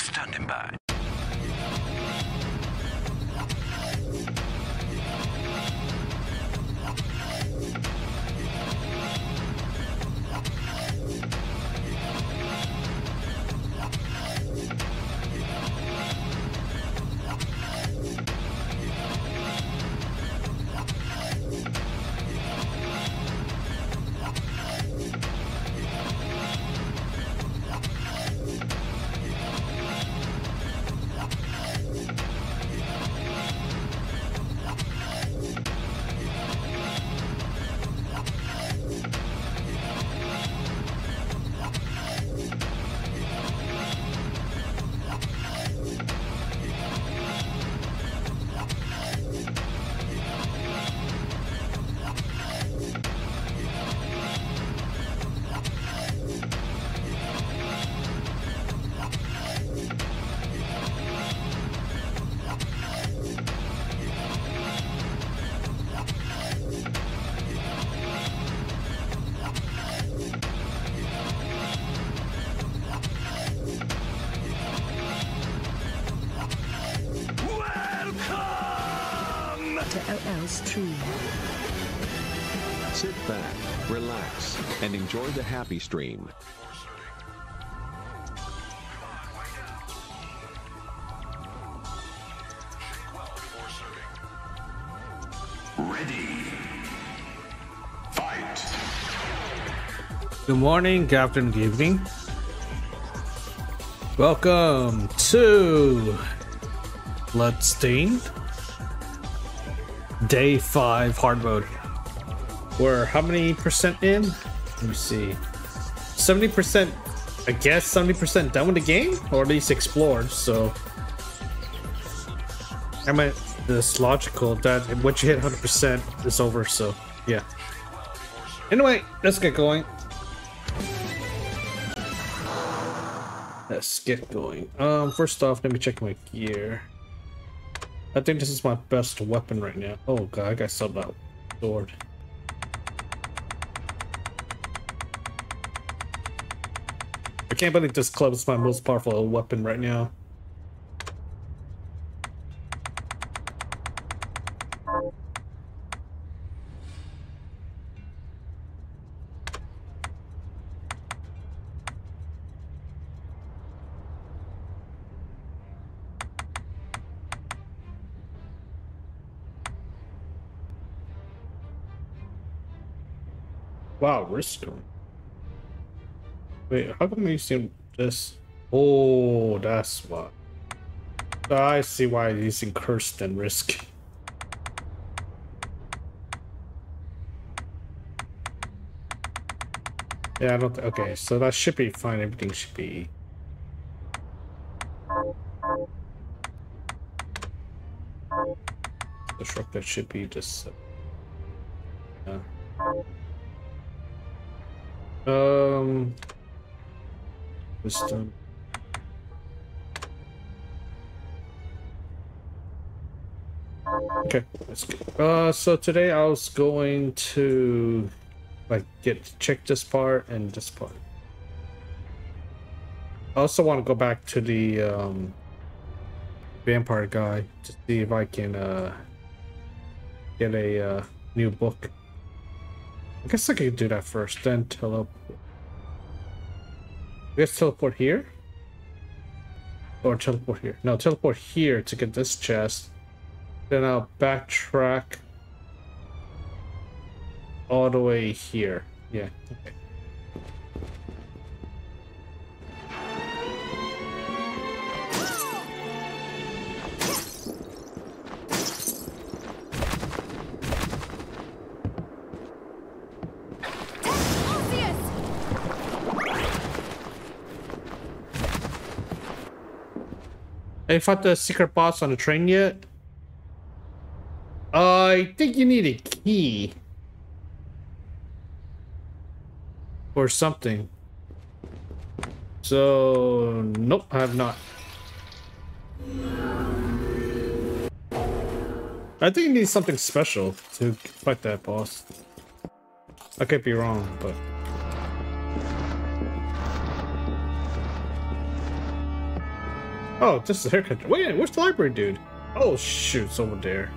Standing by. Enjoy the happy stream. Ready. Fight. Good morning, good afternoon, good evening. Welcome to Bloodstained. Day 5 hard mode. We're how many percent in? Let me see. 70%, I guess 70% done with the game, or at least explored, so. I mean, this logical that once you hit 100%, it's over, so yeah. Anyway, let's get going. Let's get going. Um, first off, let me check my gear. I think this is my best weapon right now. Oh god, I got sold out sword. I can't believe this club is my most powerful weapon right now. Wow, we're risk. Wait, how come you see this? Oh, that's why. I see why he's using cursed and risk. Yeah, I don't. Okay, so that should be fine. Everything should be. The truck that should be just. Uh, yeah. Um. Wisdom. Okay. Uh, so today I was going to like get check this part and this part. I also want to go back to the um, vampire guy to see if I can uh, get a uh, new book. I guess I could do that first, then teleport. Guess teleport here? Or teleport here? No, teleport here to get this chest. Then I'll backtrack all the way here. Yeah, okay. Have you found the secret boss on the train yet? I think you need a key. Or something. So, nope, I have not. I think you need something special to fight that boss. I could be wrong, but... Oh, this is a haircut. Wait, where's the library dude? Oh, shoot, it's over there.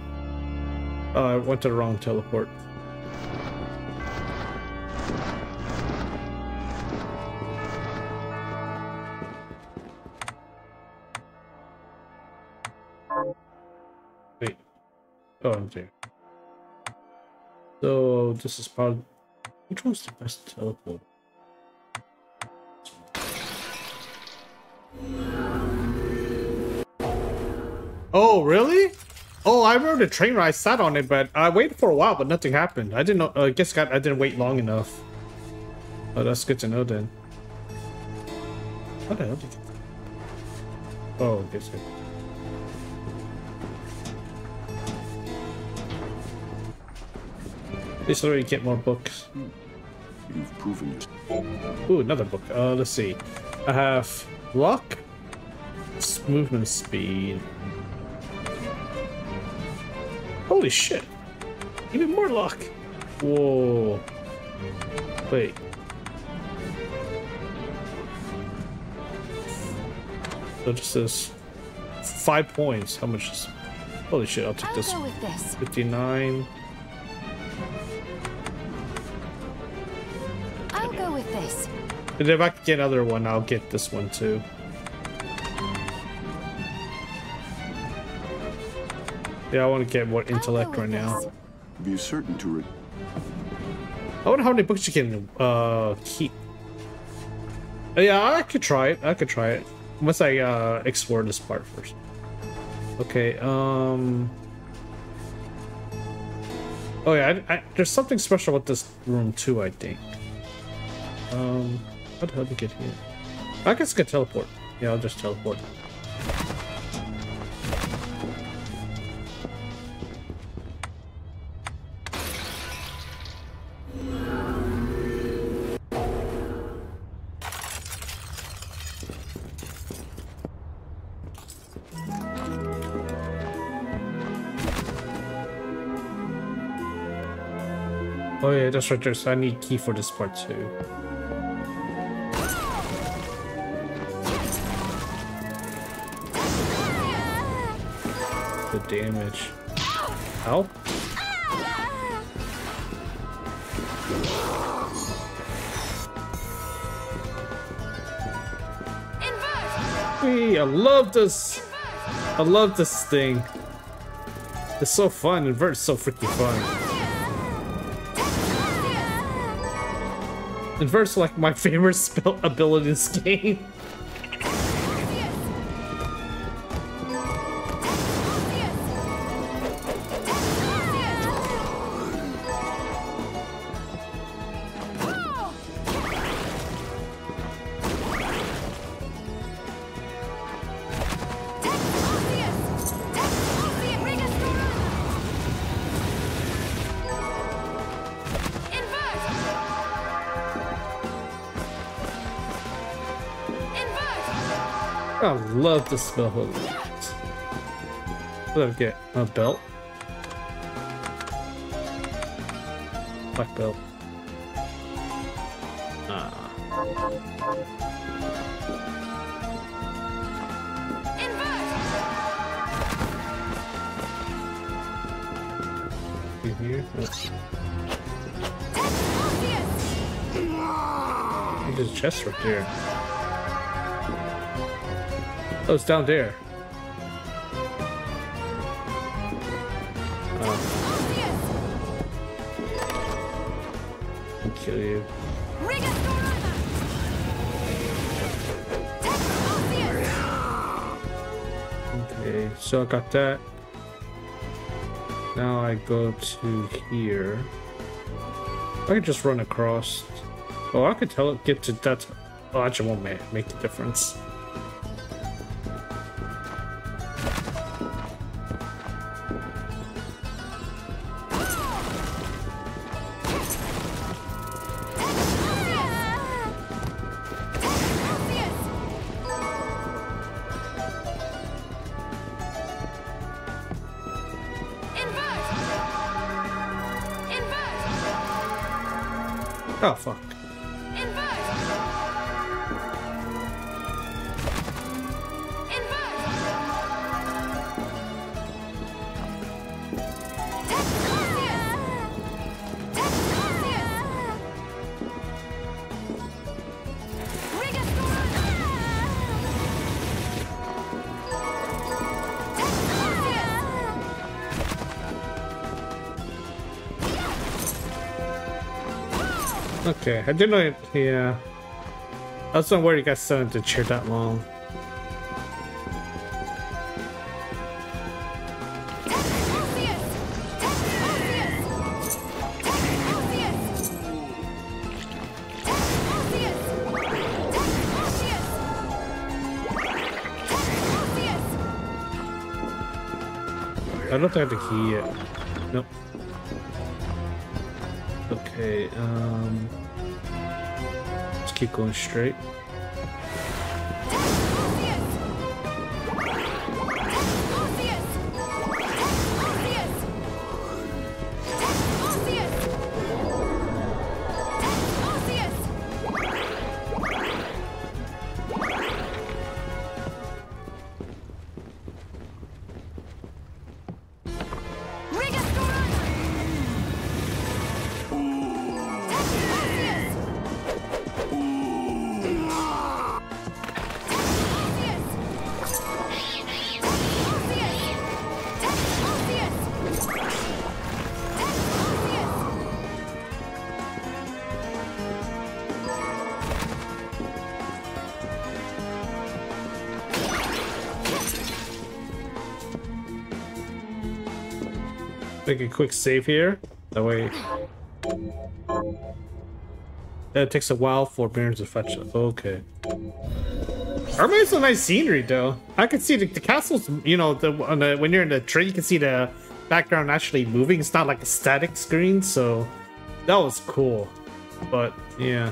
Oh, I went to the wrong teleport. Wait. Oh, I'm there. So, this is probably... Which one's the best teleport? Oh, really? Oh, I rode a train ride. I sat on it, but I waited for a while, but nothing happened. I didn't know. I guess got, I didn't wait long enough. Oh, that's good to know then. What the hell did you... Oh, guess it... This way you get more books. You've proven it. Ooh, another book. Uh, let's see. I have luck, movement speed. Holy shit! Even more luck. Whoa. Wait. So this is five points. How much is? Holy shit! I'll take I'll this. this. Fifty-nine. I'll go with this. And if I can get another one, I'll get this one too. Yeah, I want to get more intellect right now. Be certain to I wonder how many books you can uh keep. Uh, Yeah, I could try it. I could try it. Once I uh explore this part first. Okay, um Oh yeah, I, I, there's something special about this room too, I think. Um how the hell did I get here? I guess I could teleport. Yeah, I'll just teleport. Oh yeah, that's right there. So I need key for this part too. The damage. Hey, I love this. I love this thing. It's so fun. Invert's so freaking fun. Invert's like my favorite spell ability in this game. Love the spell hook. What do I get? A belt? Black belt. Ah. You here? There's a chest right there. Oh, it's down there. I'll kill you. Okay, so I got that. Now I go to here. I could just run across. Oh, I could tell it get to that. Oh, actually won't make, make a difference. Okay, I didn't know it. Yeah. I was not worried you still had to cheer that long. I don't have the key yet. Nope. Okay, um. Keep going straight. A quick save here. That way. It takes a while for Baron to fetch it. Okay. Army's a nice scenery though. I can see the, the castles, you know, the, on the, when you're in the tree, you can see the background actually moving. It's not like a static screen, so that was cool. But yeah.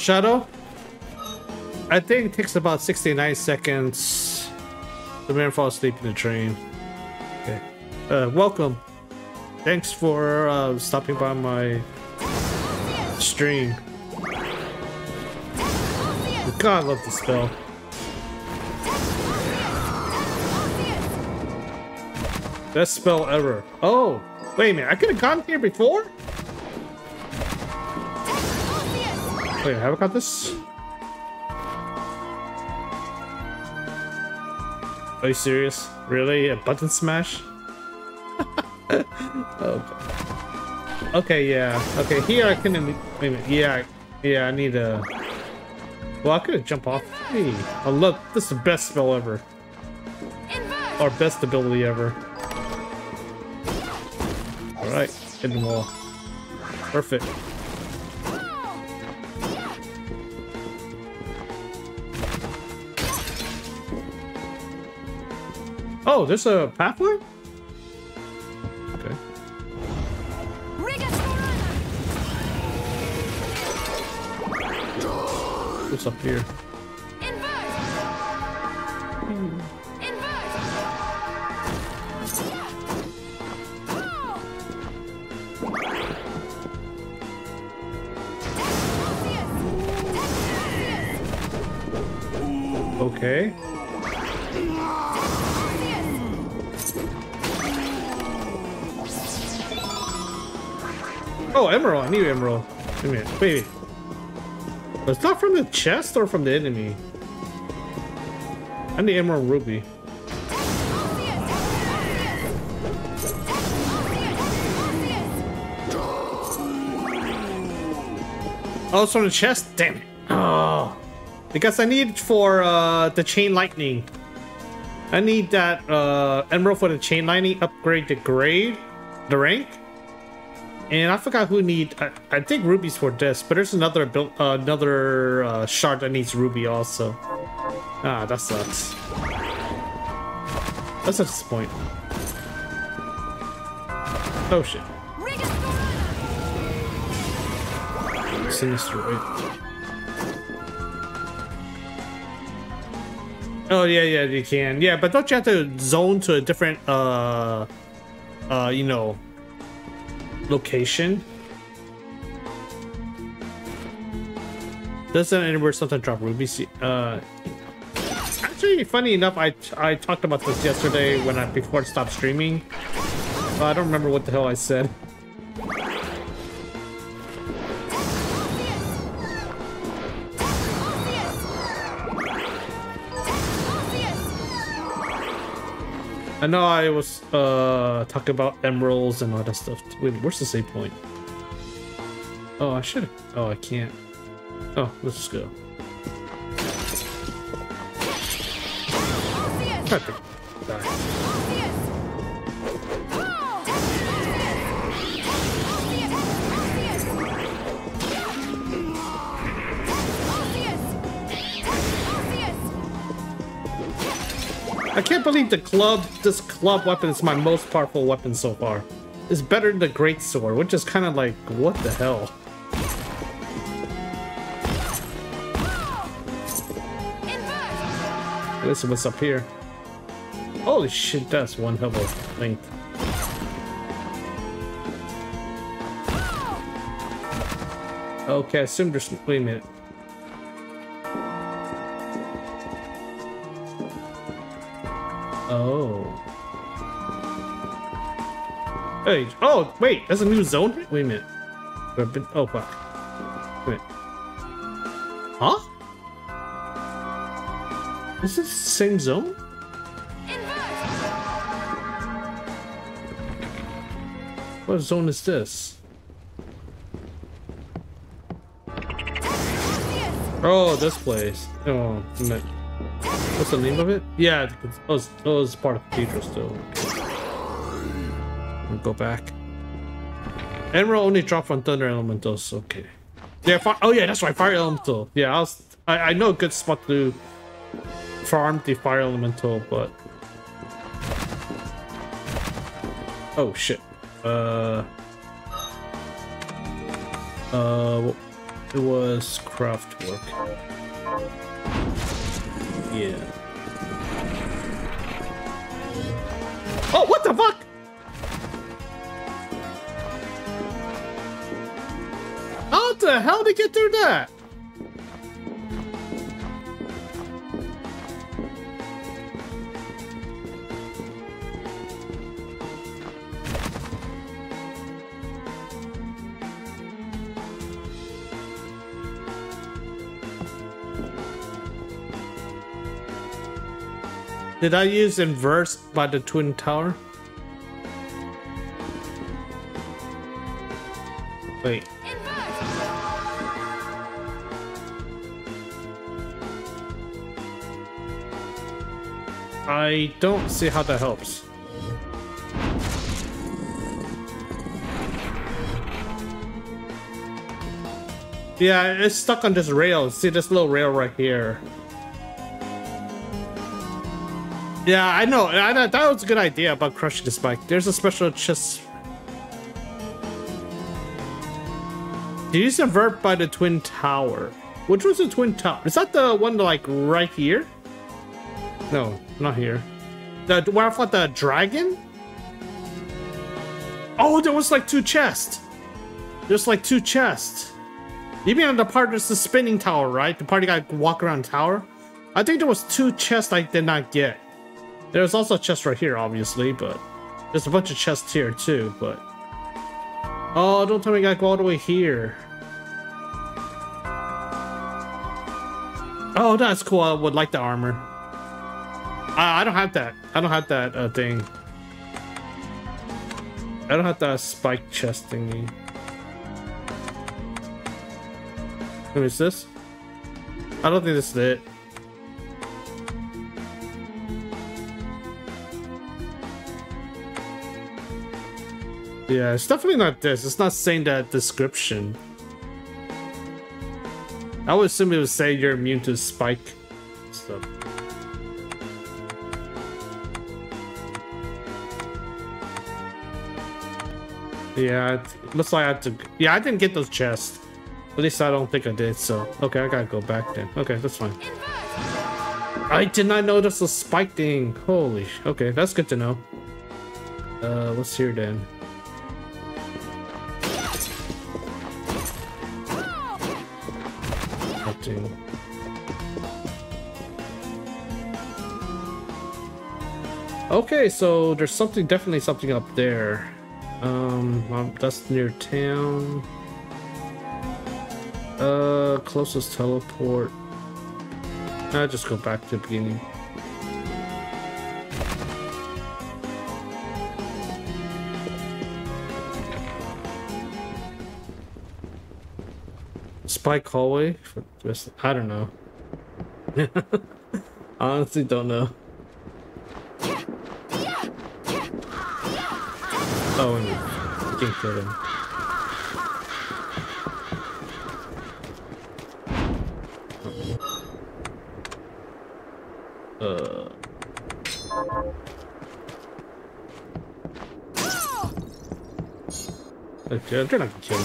Shadow. I think it takes about 69 seconds. The man falls asleep in the train. Okay. Uh, welcome. Thanks for uh, stopping by my stream. God, I love this spell. Best spell ever. Oh, wait a minute. I could have gotten here before? Wait, have I got this? Are you serious? Really? A button smash? Oh, okay. Okay, yeah. Okay, here I can. Wait a minute. Yeah, yeah. I need a. Well, I could jump off. Hey, oh, I love this. Is the best spell ever, Our best ability ever. All right, hit the wall. Perfect. Oh, there's a pathway? Okay. What's up here? Emerald. I need emerald. Wait a minute. Wait. It's not from the chest or from the enemy. I need emerald ruby. Oh, it's from the chest? Damn it. Oh. Because I need for uh, the chain lightning. I need that uh, emerald for the chain lightning upgrade the grade, the rank. And I forgot who need. I, I think rubies for this, but there's another build, uh, another uh, shard that needs ruby also. Ah, that sucks. That's a disappointment. Oh shit. Sinister? Oh yeah, yeah, you can. Yeah, but don't you have to zone to a different uh uh you know location? Doesn't anywhere something drop rubies? Uh actually funny enough I I talked about this yesterday when I before I stopped streaming. I don't remember what the hell I said. I know I was uh talking about emeralds and all that stuff. Wait, where's the save point? Oh, I should. Oh, I can't. Oh, let's just go. God, Can't the club, this club weapon is my most powerful weapon so far. It's better than the great sword, which is kind of like, what the hell? Listen, what's up here? Holy shit, that's one hell of a length. Okay, I assume there's. Wait a minute. Hey, oh, wait, that's a new zone? Wait a minute. Oh, fuck. Wait. Huh? Is this the same zone? What zone is this? Oh, this place. Oh, what's the name of it? Yeah, oh, it's, oh, it's part of the Cathedral still. We'll go back. Emerald only drop from Thunder Elementals. Okay. Yeah. Oh yeah, that's right. Fire Elemental. Yeah, I was. I, I know a good spot to farm the Fire Elemental, but. Oh shit. Uh. Uh. It was Craftwork. Yeah. Oh, what the fuck? How the hell did get through that? Did I use inverse by the twin tower? Wait. I don't see how that helps. Yeah, it's stuck on this rail. See this little rail right here. Yeah, I know. I, that was a good idea about crushing this bike. There's a special chest. You use invert by the twin tower. Which was the twin tower? Is that the one like right here? No, not here. The where I fought the dragon? Oh, there was like two chests. There's like two chests. You mean on the part that's the spinning tower, right? The part you gotta walk around tower? I think there was two chests I did not get. There's also a chest right here, obviously, but there's a bunch of chests here too, but Oh, don't tell me I gotta go all the way here. Oh, that's cool. I would like the armor. I, I don't have that. I don't have that uh, thing. I don't have that spike chest thingy. Who is this? I don't think this is it. Yeah, it's definitely not this. It's not saying that description. I would assume it would say you're immune to spike stuff. Yeah, it looks like I had to. Yeah, I didn't get those chests. At least I don't think I did. So okay, I gotta go back then. Okay, that's fine. I did not notice the spike thing. Holy. Okay, that's good to know. Uh, what's here then? Nothing. Okay, so there's something, definitely something up there. Um, that's near town. Uh, closest teleport. I'll just go back to the beginning. Spike hallway? For I don't know. Honestly, don't know. Oh, and you can't kill him. Uh. Okay, they're not gonna kill me.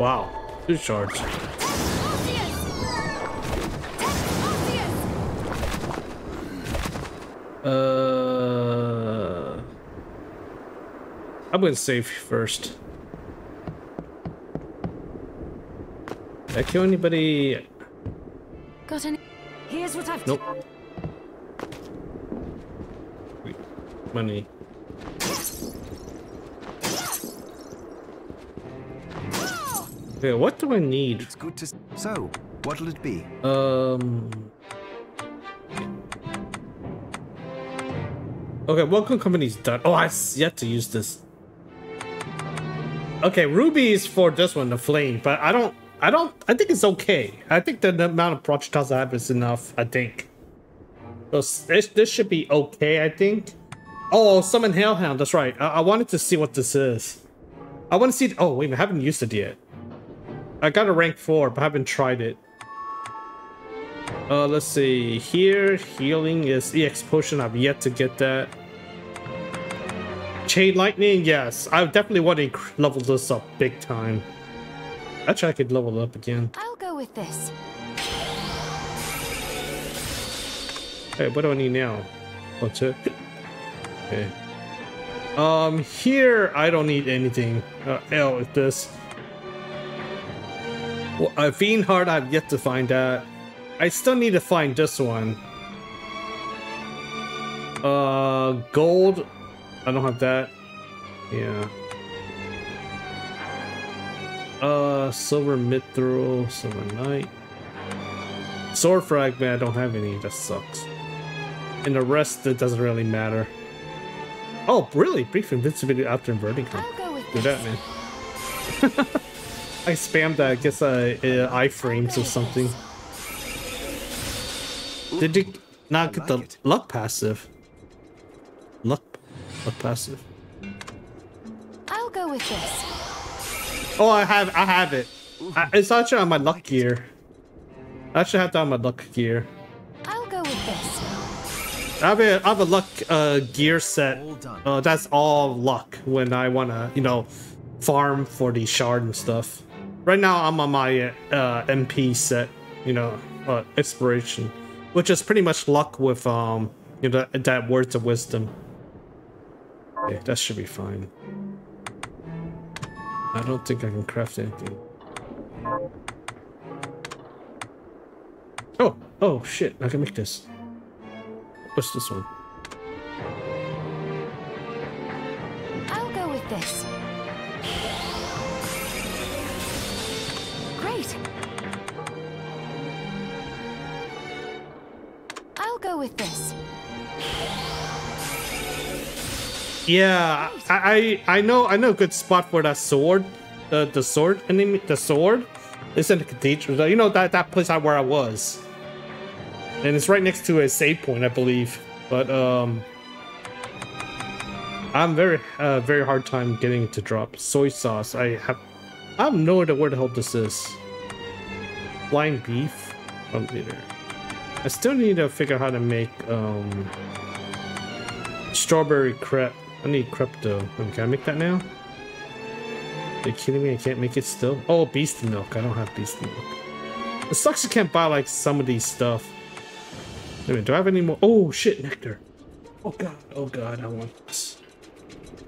Wow, two shards. Uh, I'm gonna save first. Did I kill anybody? Got any? Here's what I've Nope. Wait, money. Okay, what do I need? It's good to. So, what'll it be? Um. Okay, welcome company's done. Oh, I've yet to use this. Okay, ruby is for this one, the flame, but I don't. I don't. I think it's okay. I think the, the amount of projectiles I have is enough. I think. So this this should be okay. I think. Oh, summon hellhound. That's right. I, I wanted to see what this is. I want to see. Oh wait, I haven't used it yet. I got a rank four, but I haven't tried it. Uh, let's see. Here, healing is EX potion. I've yet to get that. Chain lightning, yes. I definitely want to level this up big time. Actually, I could level it up again. I'll go with this. Hey, what do I need now? What's it? Okay. Um, here I don't need anything. Uh, hell with this. Uh, Fiend Heart, I've yet to find that. I still need to find this one. Uh, gold. I don't have that. Yeah. Uh, silver mithril, silver knight. Sword fragment, I don't have any. That sucks. And the rest, it doesn't really matter. Oh, really? Brief invincibility after inverting him. I'll go with Do that, man. I spammed that. I guess uh, uh, iframes or something. Did you not get the like luck passive? Luck, luck passive. I'll go with this. Oh, I have, I have it. I, it's actually on my luck gear. I actually have that on my luck gear. I'll go with this. I have a, I have a luck uh, gear set. All. Uh, that's all luck when I wanna, you know, farm for the shard and stuff. Right now, I'm on my uh, MP set, you know, uh, inspiration, which is pretty much luck with um, you know, that, that words of wisdom. Okay, that should be fine. I don't think I can craft anything. Oh, oh shit! I can make this. What's this one? I'll go with this. Go with this. Yeah, I, I I know I know a good spot for that sword, the the sword enemy, the sword. It's in the cathedral. You know that that place out where I was, and it's right next to a save point, I believe. But um, I'm very uh, very hard time getting it to drop soy sauce. I have I have no idea where the hell this is. Blind beef from leader. I still need to figure out how to make um strawberry crepe. I need dough. Um, Can I make that now? Are you kidding me? I can't make it still? Oh, beast milk. I don't have beast milk. It sucks you can't buy like some of these stuff. Wait a minute, do I have any more? Oh shit, nectar. Oh god, oh god, I want this.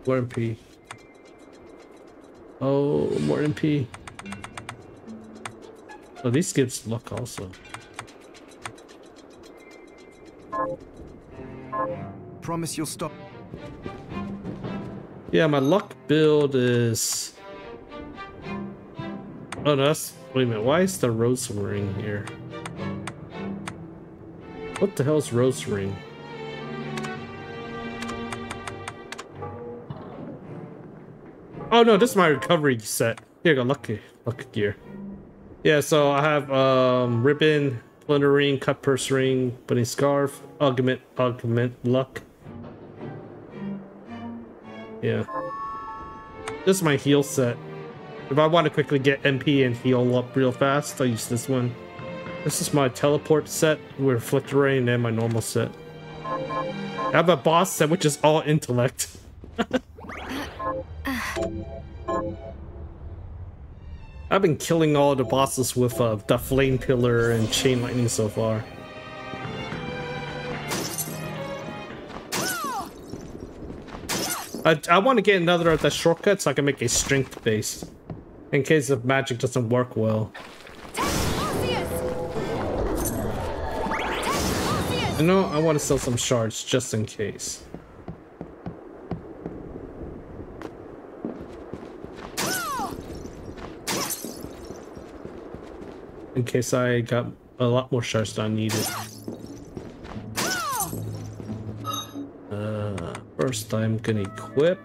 More MP. Oh, more MP. Oh, these gives luck also. Promise you'll stop. Yeah, my luck build is. Oh, no, that's. Wait a minute, why is the rose ring here? What the hell is rose ring? Oh no, this is my recovery set. Here go, lucky, lucky gear. Yeah, so I have um ribbon, splinter ring, cut purse ring, bunny scarf, augment, augment luck. Yeah. This is my heal set. If I want to quickly get MP and heal up real fast, I use this one. This is my teleport set with Reflector Ray and my normal set. I have a boss set which is all intellect. I've been killing all the bosses with uh, the Flame Pillar and Chain Lightning so far. I, I want to get another of the shortcuts so I can make a strength base. In case the magic doesn't work well. You know, I want to sell some shards just in case. In case I got a lot more shards than I needed. Uh, first I'm gonna equip.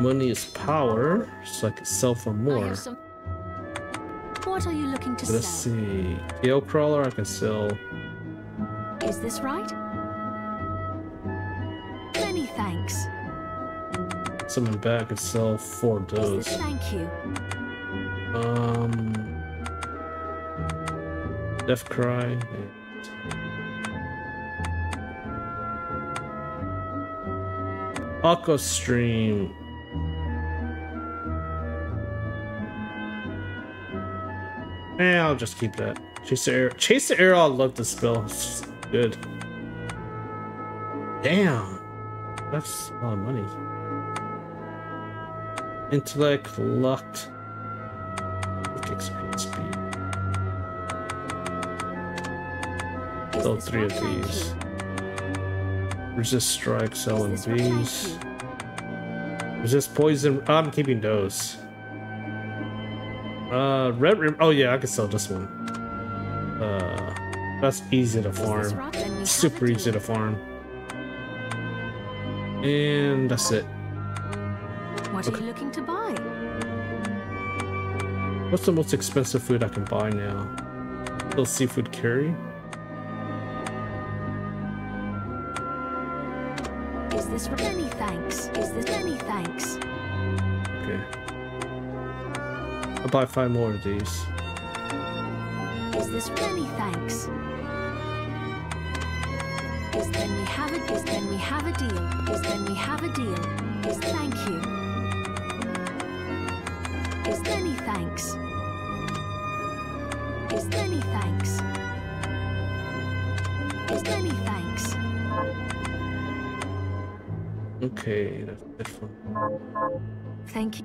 Money is power, so I can sell for more. some. What are you looking to Let's sell? see. Gale Crawler I can sell. Is this right? Many thanks. Something back I can sell four of those. thank you? Um, Death Cry. Aqua Stream. Eh, I'll just keep that. Chase the arrow. Chase the arrow. I love this spell. It's good. Damn, that's a lot of money. Intellect, luck, This three of these. Resist strike, selling these. Resist poison. I'm keeping those. Uh, red. Rim- oh yeah, I can sell this one. Uh, that's easy to farm. right? Then we have Super easy to farm. And that's it. What are you looking to buy? What's the most expensive food I can buy now? Little seafood curry. This? Many thanks. Is this many thanks? Okay. I'll buy five more of these. Is this many thanks? Is then we have a is then we have a deal? Is then we have a deal? Is thank you? Is many thanks? Is many thanks? Is many thanks? Okay, that's it Thank you.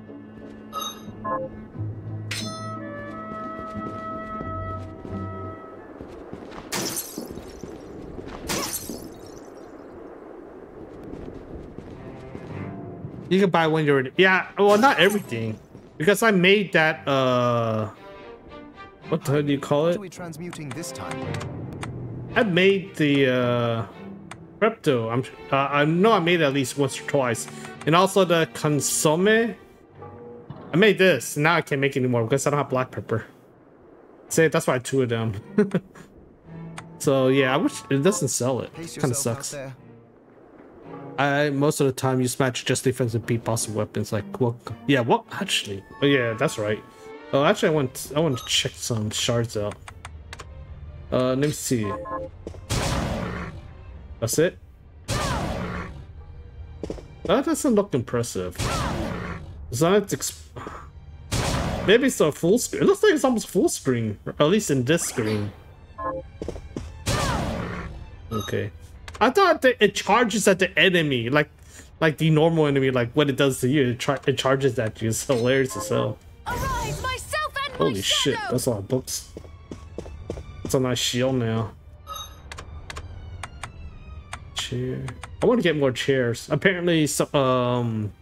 You can buy when you're yeah. Well, not everything, because I made that. Uh, what the hell do you call it? are we transmuting this time? I made the uh, Repto. I'm uh, I know I made it at least once or twice, and also the consomme. I made this. Now I can't make anymore because I don't have black pepper. Say that's why I two of them. so yeah, I wish it doesn't sell it. Kind of sucks. I most of the time use match just defensive beat boss weapons like well yeah what actually oh yeah that's right oh actually I want I want to check some shards out uh let me see that's it that doesn't look impressive not exp- maybe it's a full screen it looks like it's almost full screen at least in this screen okay I thought that it charges at the enemy, like like the normal enemy, like what it does to you. It, char- it charges at you. It's hilarious as hell. Arise, myself and Holy shit, that's a lot of books. It's a nice shield now. Chair. I want to get more chairs. Apparently, um,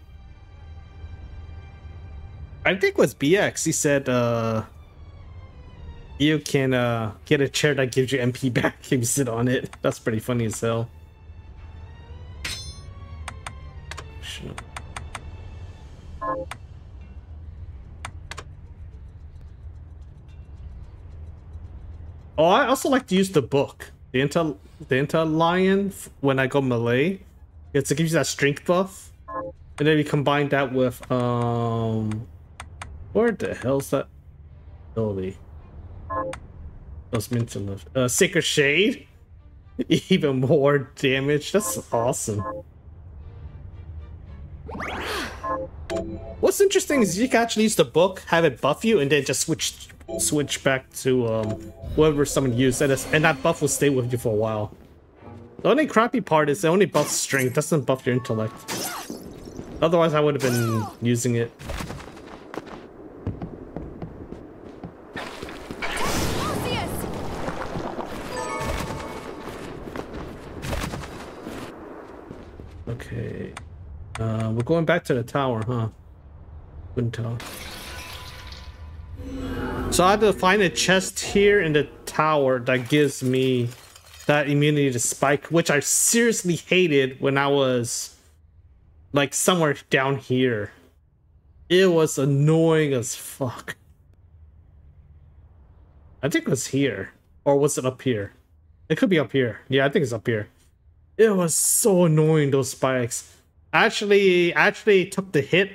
I think it was BX. He said, uh, you can uh get a chair that gives you MP back if you sit on it. That's pretty funny as hell. Oh, I also like to use the book, the inter the inter lion when I go melee. It's to give you that strength buff, and then you combine that with um, where the hell's that ability? Those mental uh, Sacred Shade, even more damage. That's awesome. What's interesting is you can actually use the book, have it buff you, and then just switch switch back to um, whatever someone used, and, and that buff will stay with you for a while. The only crappy part is it only buffs strength, doesn't buff your intellect. Otherwise, I would have been using it. Going back to the tower, huh? Couldn't tell. So I have to find a chest here in the tower that gives me that immunity to spike, which I seriously hated when I was like somewhere down here. It was annoying as fuck. I think it was here. Or was it up here? It could be up here. Yeah, I think it's up here. It was so annoying those spikes. Actually, actually took the hit.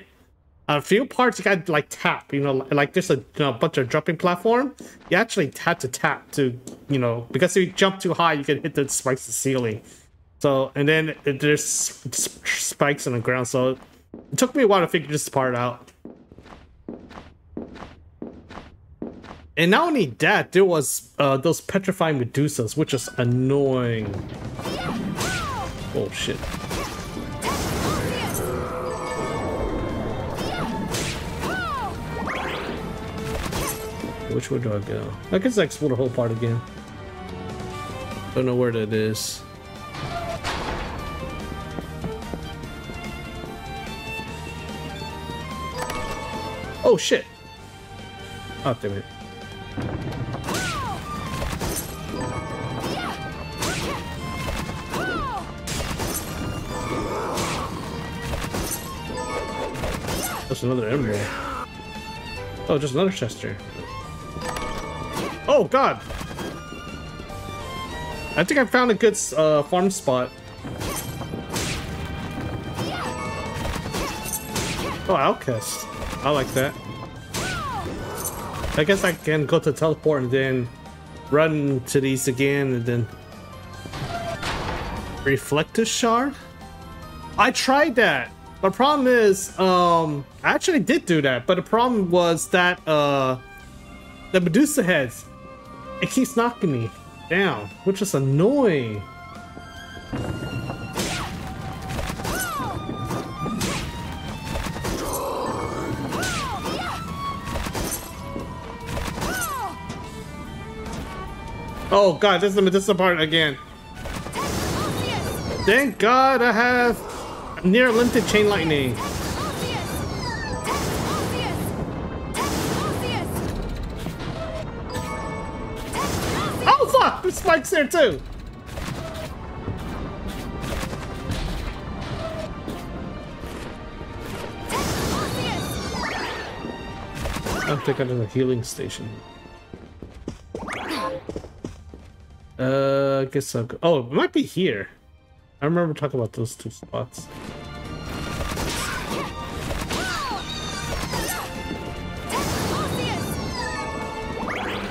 A few parts you got like tap, you know, like there's a you know, bunch of dropping platform. You actually had to tap to, you know, because if you jump too high, you can hit the spikes the ceiling. So and then there's spikes on the ground. So it took me a while to figure this part out. And not only that, there was uh, those petrifying Medusas, which is annoying. Oh shit. Which way do I go? I guess I explore the whole part again. Don't know where that is. Oh shit! Oh damn it. That's another emerald. Oh, just another chest here. Oh god! I think I found a good uh, farm spot. Oh, outcast. I like that. I guess I can go to teleport and then run to these again and then reflective shard. I tried that. The problem is, um, I actually did do that, but the problem was that uh, the Medusa heads, it keeps knocking me down, which is annoying. Oh god, this is the Medusa part again. Thank god I have near limited chain lightning. Spikes there too! don't think there's a healing station. Uh, I guess I'll go. Oh, it might be here. I remember talking about those two spots.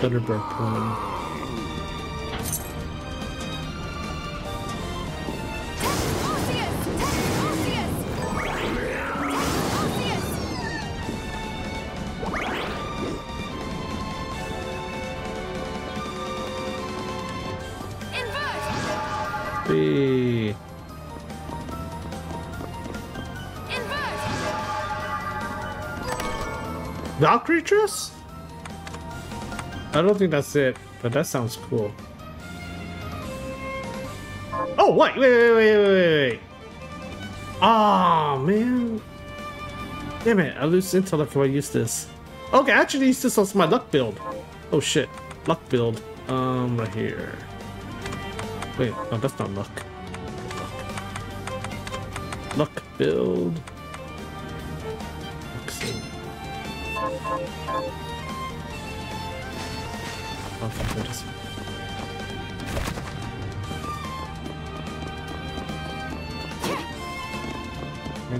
Thunderbird Plain. Dress? I don't think that's it, but that sounds cool. Oh, wait, wait, wait, wait, wait, wait. Ah, man. Damn it, I lose intellect if I use this. Okay, I actually use this as my luck build. Oh shit, luck build. Um, right here. Wait, no, that's not luck. Luck build. Okay, that is.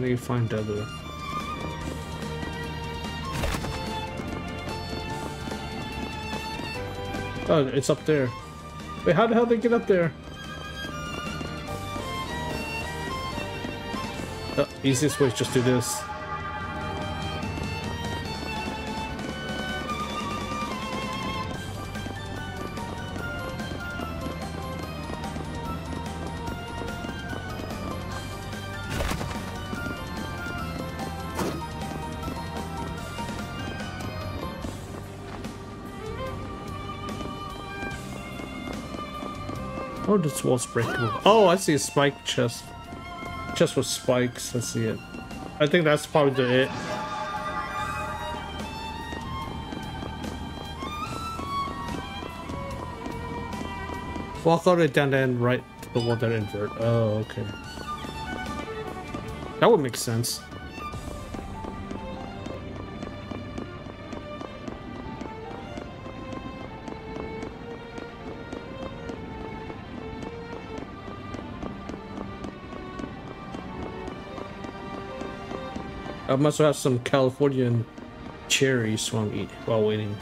Do you find other? Oh, it's up there. Wait, how the hell did they get up there? The easiest way is just do this. Oh, this wall's breakable. Oh, I see a spike chest. Chest with spikes. Let's see it. I think that's probably the it. Walk all the way down and right the wall that invert. Oh, okay. That would make sense. I must have some Californian cherries while, eat, while waiting.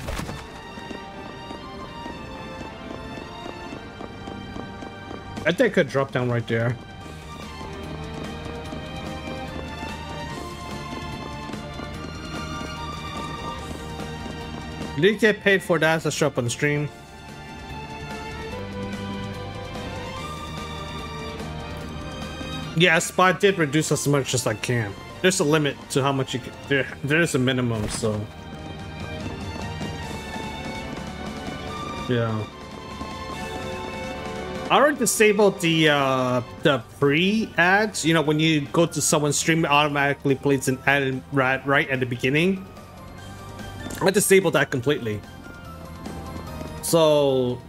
I think I could drop down right there. Did you get paid for that as a show up on the stream. Yes, but I did reduce as much as I can. There's a limit to how much you can. There, there's a minimum, so. Yeah. I already disabled the uh, the pre ads. You know, when you go to someone's stream, it automatically plays an ad right right at the beginning. I disabled that completely. So,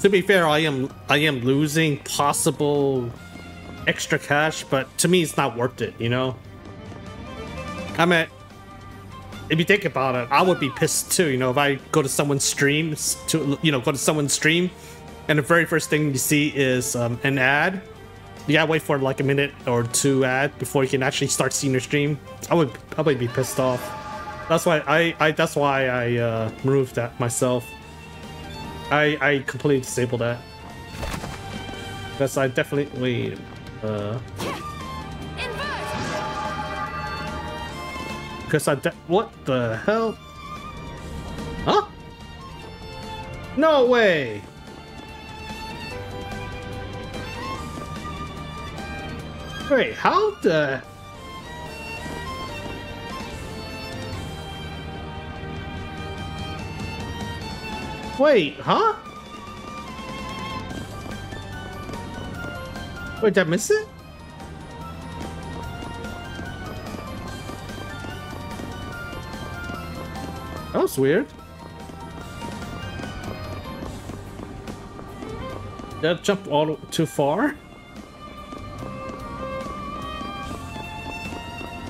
to be fair, I am I am losing possible extra cash, but to me, it's not worth it. You know. I mean, if you think about it, I would be pissed too. You know, if I go to someone's stream to you know go to someone's stream, and the very first thing you see is um, an ad. You gotta wait for like a minute or two ad before you can actually start seeing your stream. I would probably be pissed off. That's why I, I that's why I uh, removed that myself. I I completely disabled that. Because I definitely uh Because I what the hell? Huh? No way! Wait, how the? Wait, huh? Wait, did I miss it? That was weird. Did I jump all too far?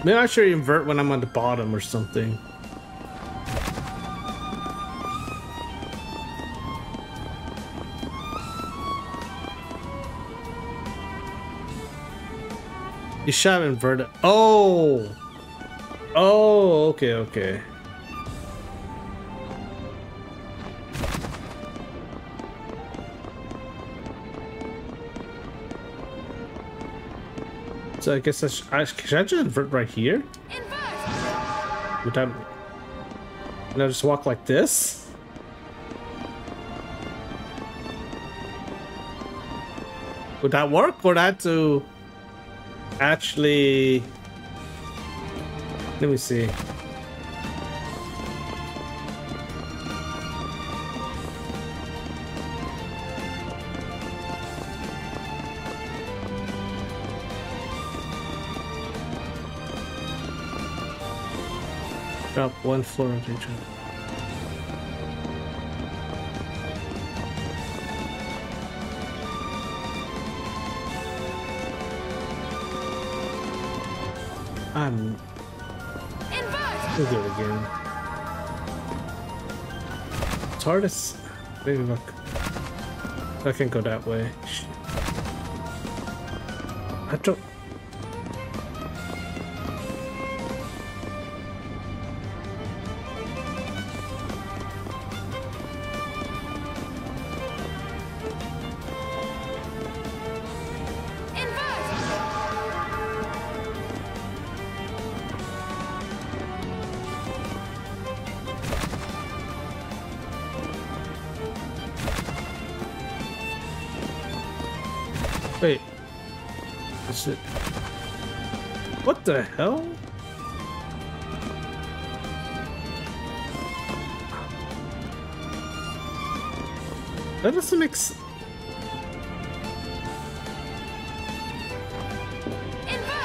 Maybe I should invert when I'm on the bottom or something. You should have inverted. Oh! Oh, okay, okay. So I guess I, sh I should I just invert right here? Invert! Would that? Can I just walk like this? Would that work? Or that to actually? Let me see. Drop one floor of each other. I'm! We'll do it again. It's hard to s- maybe look. I can go that way. I don't.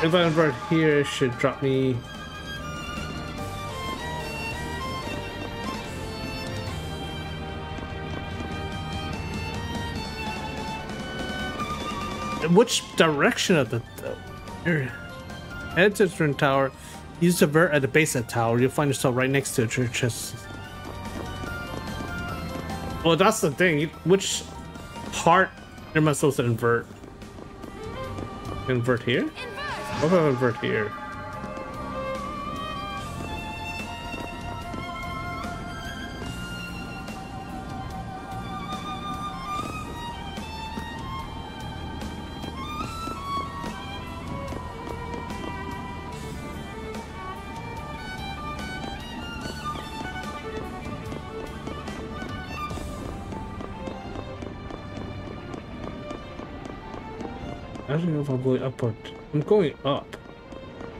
If I invert here, should drop me. Which direction of the? Head to the tower. Use the vert at the base of the tower. You'll find yourself right next to the church. Well, that's the thing. Which part am I supposed to invert? Invert here? What I here? I don't know if I'm going up or I'm going up.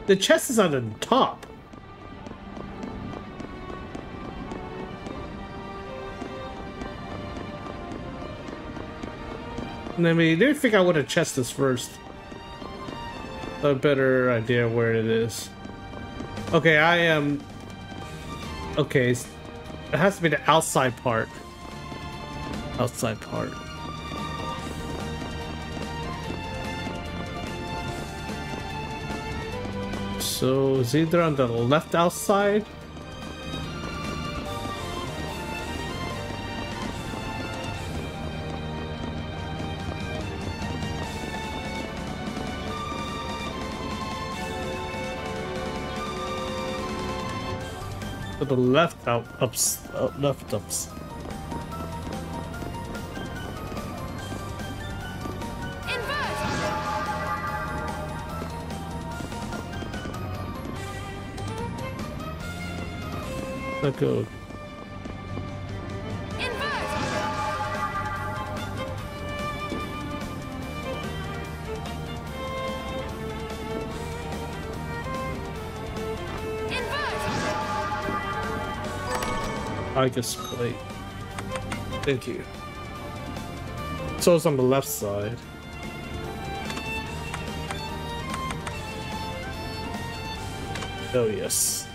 The chest is on the top. Let me let me figure out what a chest is first. A better idea where it is. Okay, I am. Okay, it has to be the outside part. Outside part. So it's either on the left outside. To the left out ups uh, left ups. I guess plate. Thank you. So it's on the left side. Oh yes.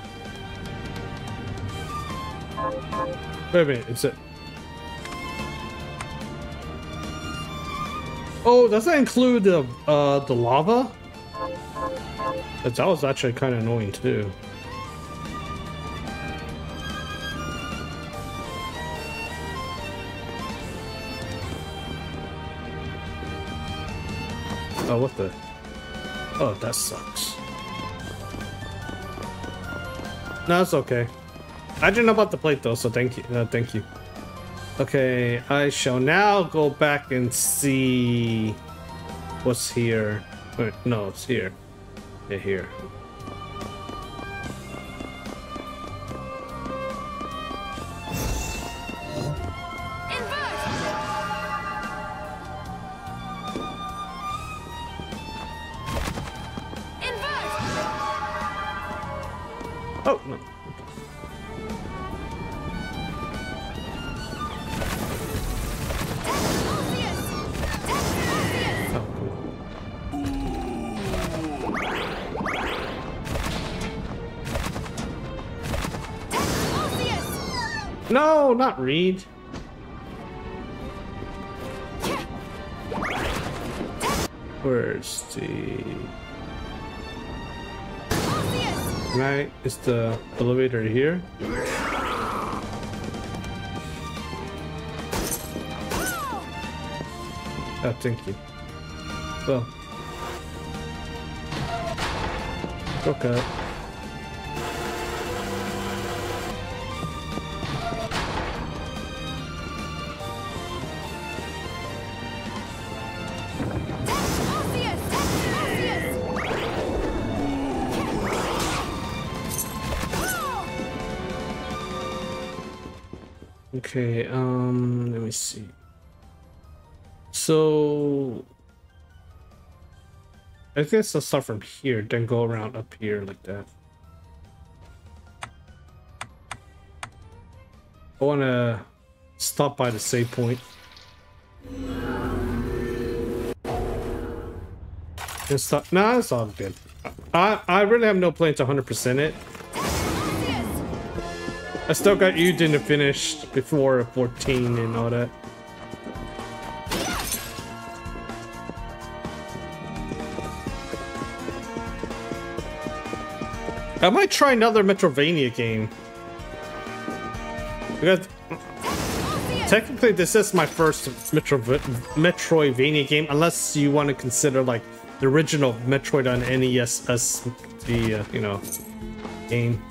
Wait a minute, is it? Oh, does that include the uh the lava? That that was actually kind of annoying too. Oh, what the? Oh, that sucks. No, it's okay. I didn't know about the plate though, so thank you. Uh, thank you. Okay, I shall now go back and see what's here. Wait, no, it's here. Yeah, here. Reed. Where's the right? Is the elevator here? Oh, thank you. Well. Okay. Guess I'll start from here, then go around up here like that. I want to stop by the save point. And stop. Nah, it's all good. I I really have no plan to 100% it. I still got you didn't finish before 14 and all that. I might try another Metroidvania game. Because technically this is my first Metro Metroidvania game, unless you want to consider like the original Metroid on NES as the uh, you know game.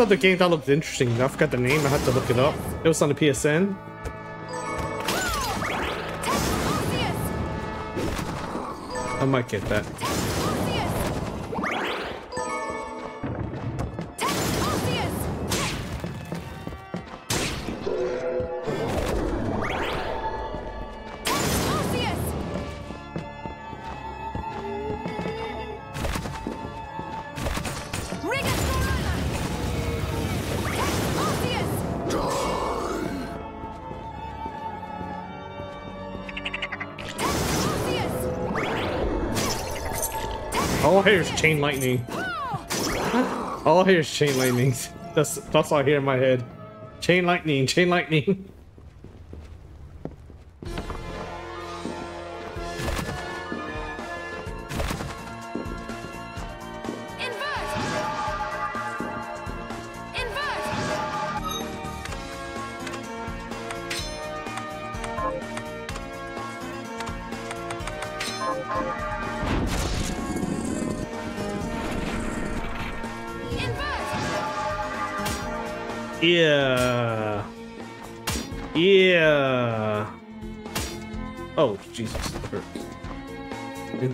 Another game that looked interesting. I forgot the name. I had to look it up. It was on the PSN. I might get that. Hear is chain lightning. All I hear is chain lightning. That's that's all I hear in my head. Chain lightning, chain lightning.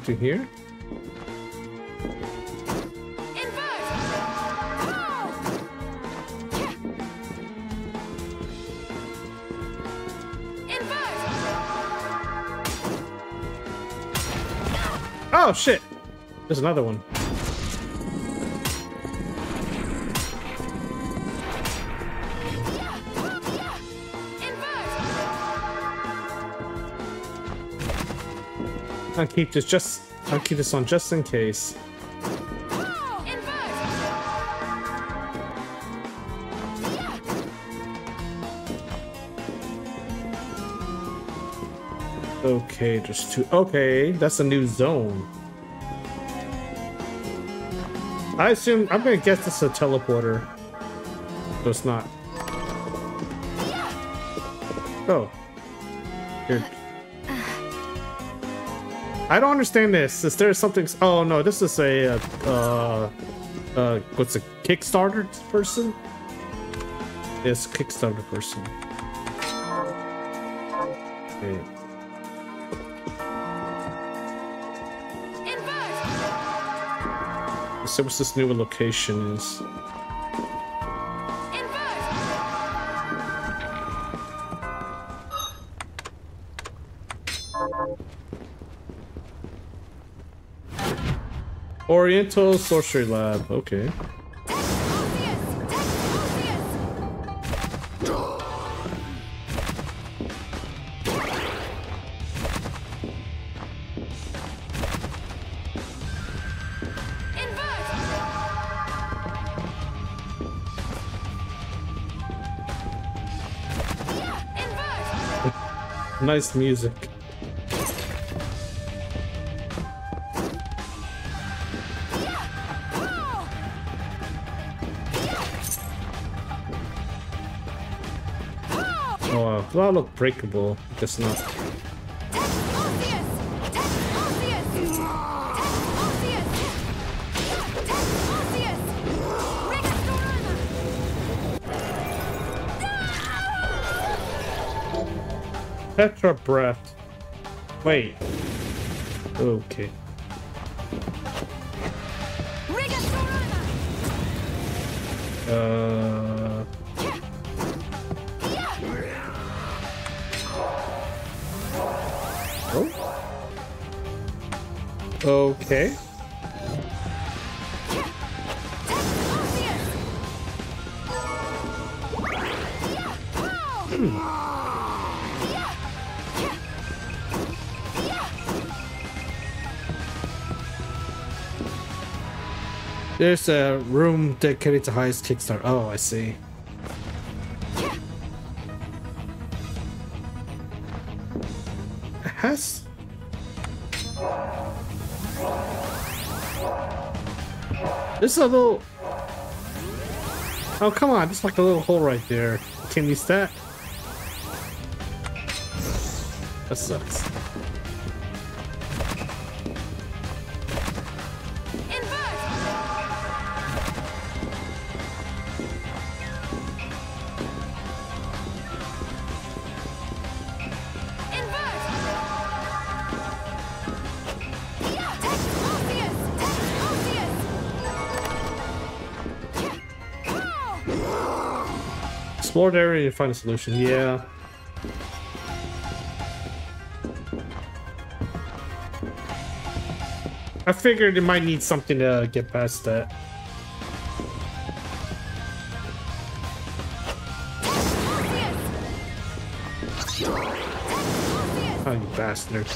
Into here? Oh, shit. There's another one. I'll keep this just. I'll keep this on just in case. Okay, there's two. Okay, that's a new zone. I assume I'm gonna guess this is a teleporter. So it's not. Oh. Here. I don't understand this. Is there something? Oh no, this is a uh, uh, uh what's a Kickstarter person? It's Kickstarter person. Okay. Invert! Let's see what this new location is. Oriental Sorcery Lab. Okay. Arceus! Arceus! Invert! Invert! Nice music. Well, look breakable. Just not. Petra Breath. Wait. Okay. Okay. There's a room dedicated to highest Kickstarter. Oh, I see. A little. Oh, come on. Just like a little hole right there. Can you stat? That sucks. Explore the area and find a solution. Yeah. I figured it might need something to get past that. Oh, you bastard.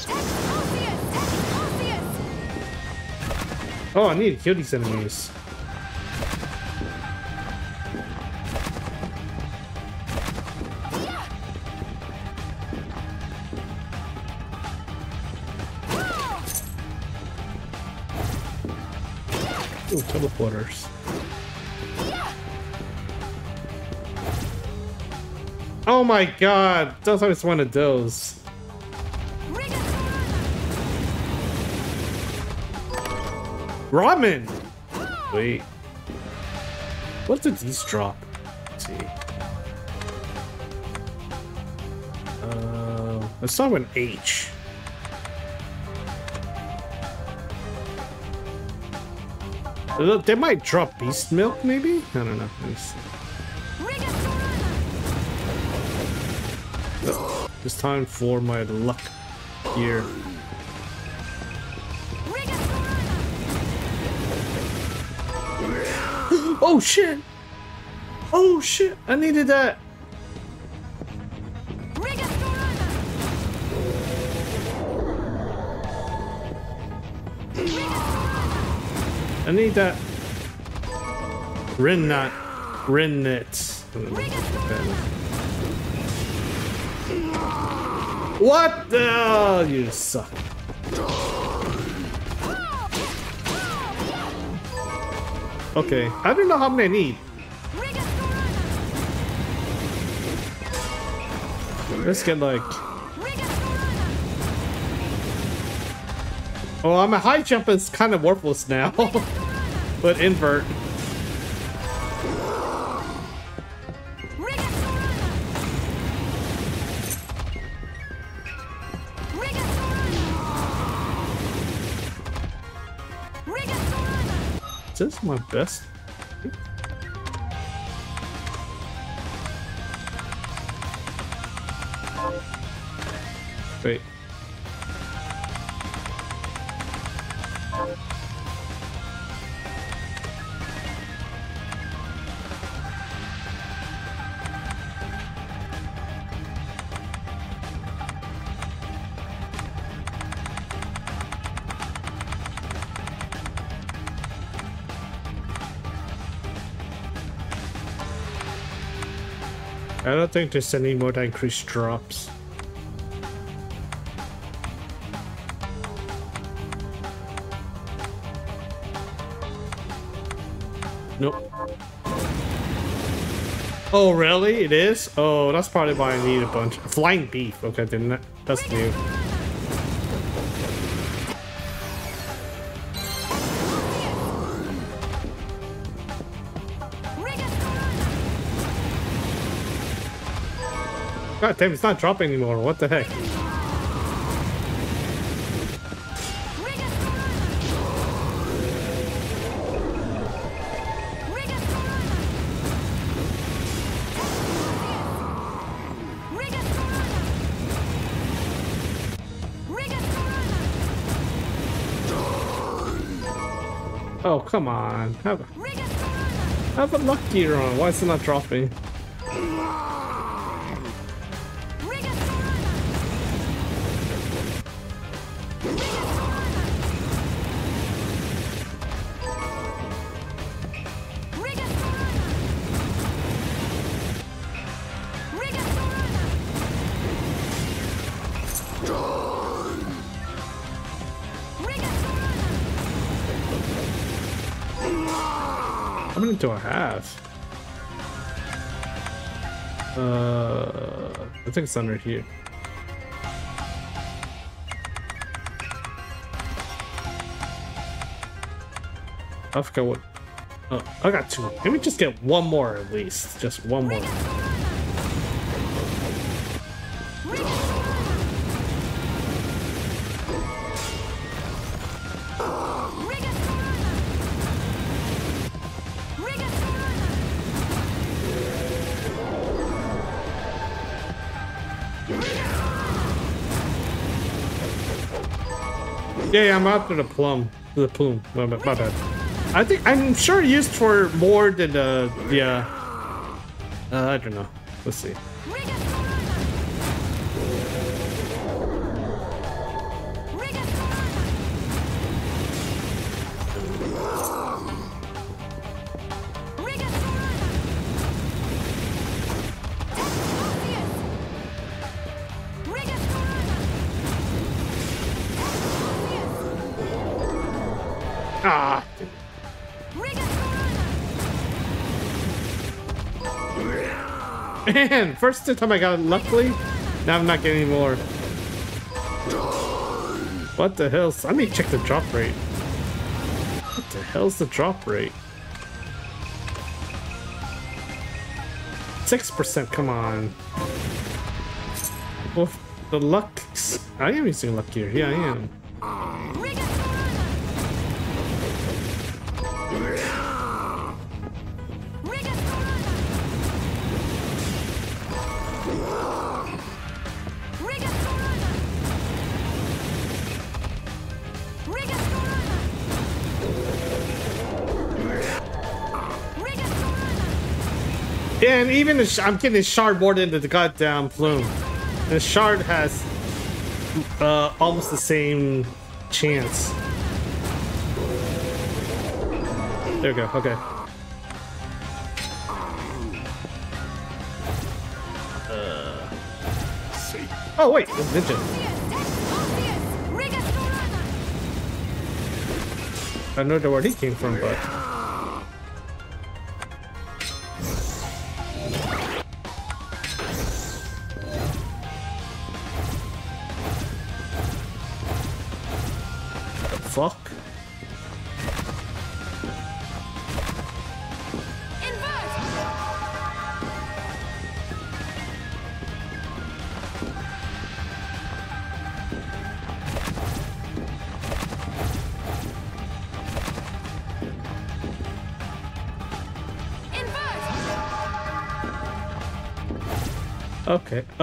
Oh, I need to kill these enemies. My god! That's always one of those. Ramen! Wait. What did these drop? Let's see. Uh, let's start with H. Uh, They might drop beast milk, maybe? I don't know. Let me see. It's time for my luck here. oh shit! Oh shit! I needed that! I need that. Rin not. Rin it. What the? Oh, you suck. Okay, I don't know how many I need. Let's get like. Oh, I'm a high jump is kind of worthless now. but invert. Is my best? Wait. Don't think there's any more that increased drops. Nope. Oh, really? It is? Oh, that's probably why I need a bunch. Flying beef. Okay, then that, that's new. Damn, it's not dropping anymore. What the heck? Oh, come on. Have a, have a lucky run. Why is it not dropping? I think it's under here. I forgot what. Oh, I got two. Let me just get one more at least. Just one more. After the plum. The plume. My, my bad. I think I'm sure used for more than uh yeah. Uh, I don't know. Let's see. Man, first time I got it luckily. Now I'm not getting more. What the hell? I need to check the drop rate. What the hell's the drop rate? 6%, come on. Well, the luck... I am using luck here. Yeah, I am. And sh I'm getting shard more than the goddamn plume. The shard has uh, almost the same chance. There we go. Okay. Oh wait, ninja. I know where he came from, but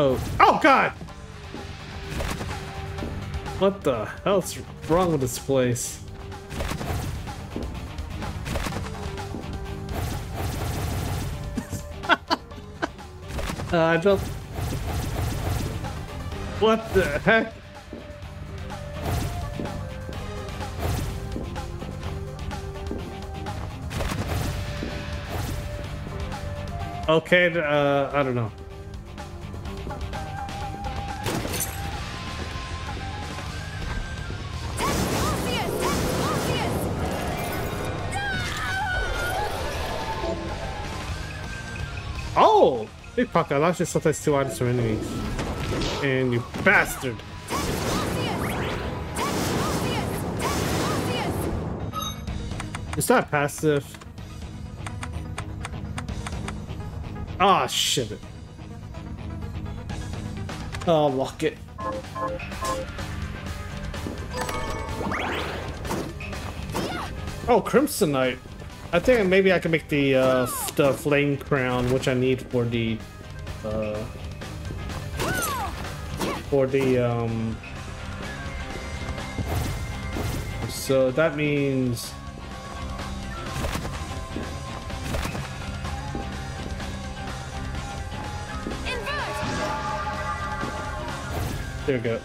Oh. Oh god. What the hell's wrong with this place? uh, I don't. What the heck? Okay, uh, I don't know. Oh! Big Puck allows you to items from enemies. And you bastard! Is that passive? Ah, shit. Oh, lock it. Oh, Crimson Knight. I think maybe I can make the uh, the flame crown, which I need for the uh, for the um. So that means there we go.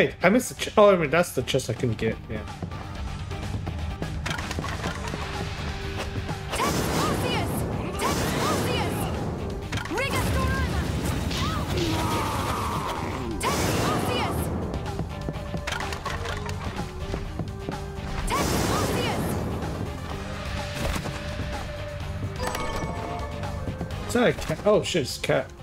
Wait, I missed the chest. Oh, I mean that's the chest I can get. Yeah. A cat? Oh shit, it's a cat.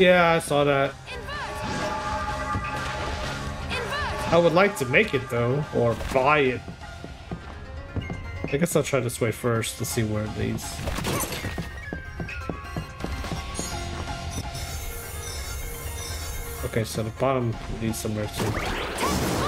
Yeah, I saw that. I would like to make it though, or buy it. I guess I'll try this way first to see where it leads. Okay, so the bottom leads somewhere too.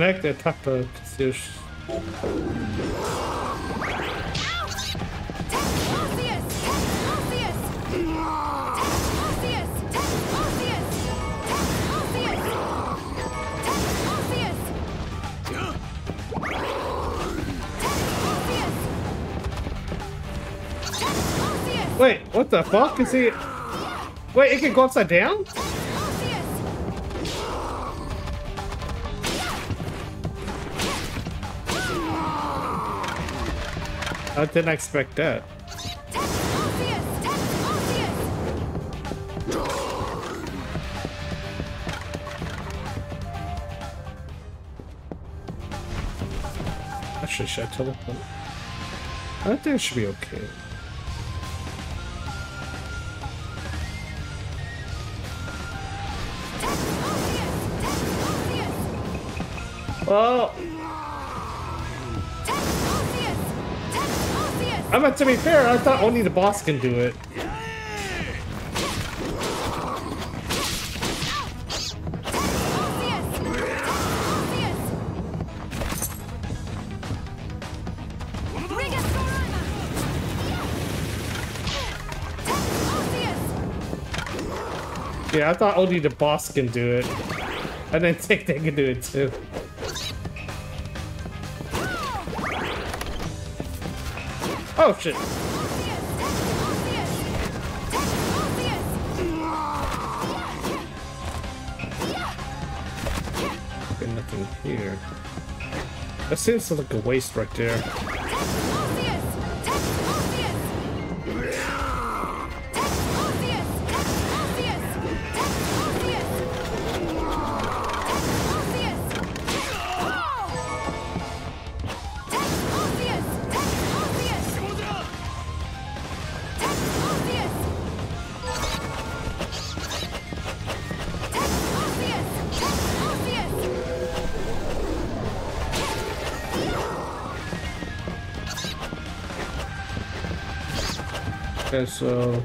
Arceus! Arceus! Arceus! Arceus! Arceus! Wait, what the fuck? Is he... Wait, it can go upside down? I didn't expect that. Actually, should I teleport? I think it should be okay. Well, I mean, to be fair, I thought only the boss can do it. Yeah, I thought only the boss can do it. And then Tick they can do it too. Oh shit. Nothing here. That seems like a waste right there. So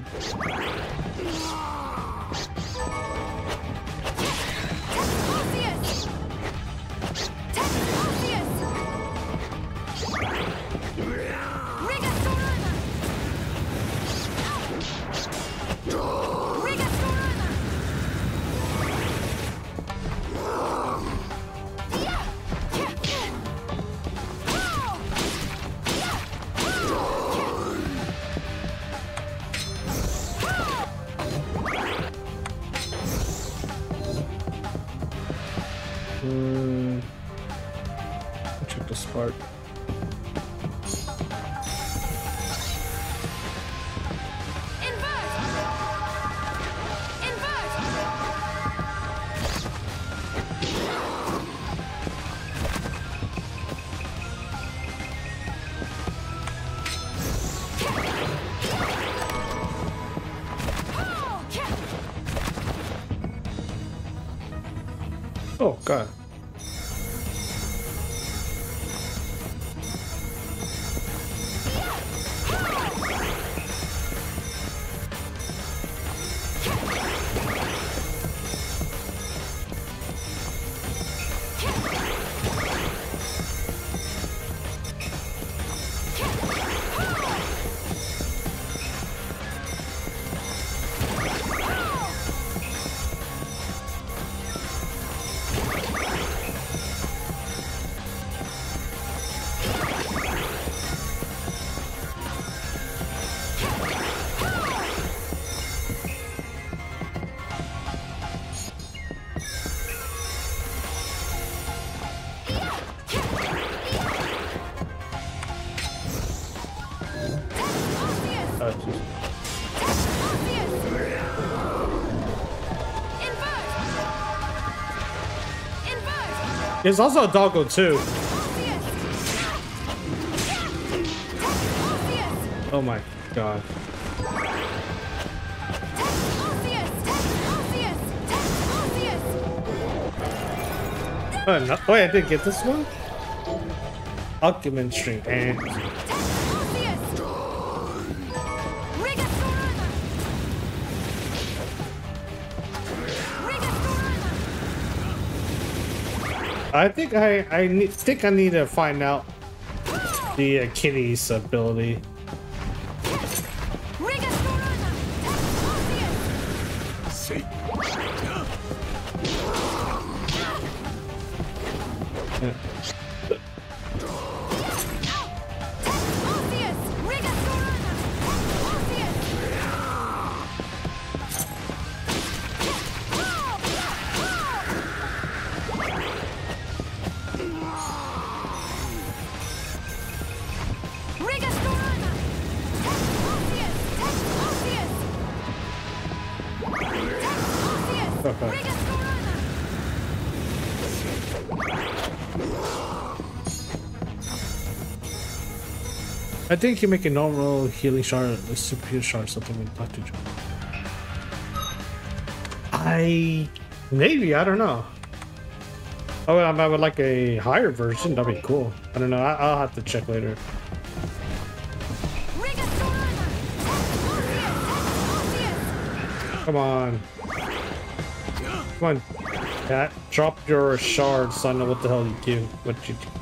There's also a doggo too. Oh my god. Oh, no. Wait, I didn't get this one? Argument string. Eh. I think I I need, think I need to find out the uh, kitty's ability. I think you make a normal healing shard, a super shard, something with Dr. John. I maybe I don't know. Oh, I would like a higher version. That'd be cool. I don't know. I, I'll have to check later. Come on. Come on. Cat, drop your shard so I what the hell you do. What you do.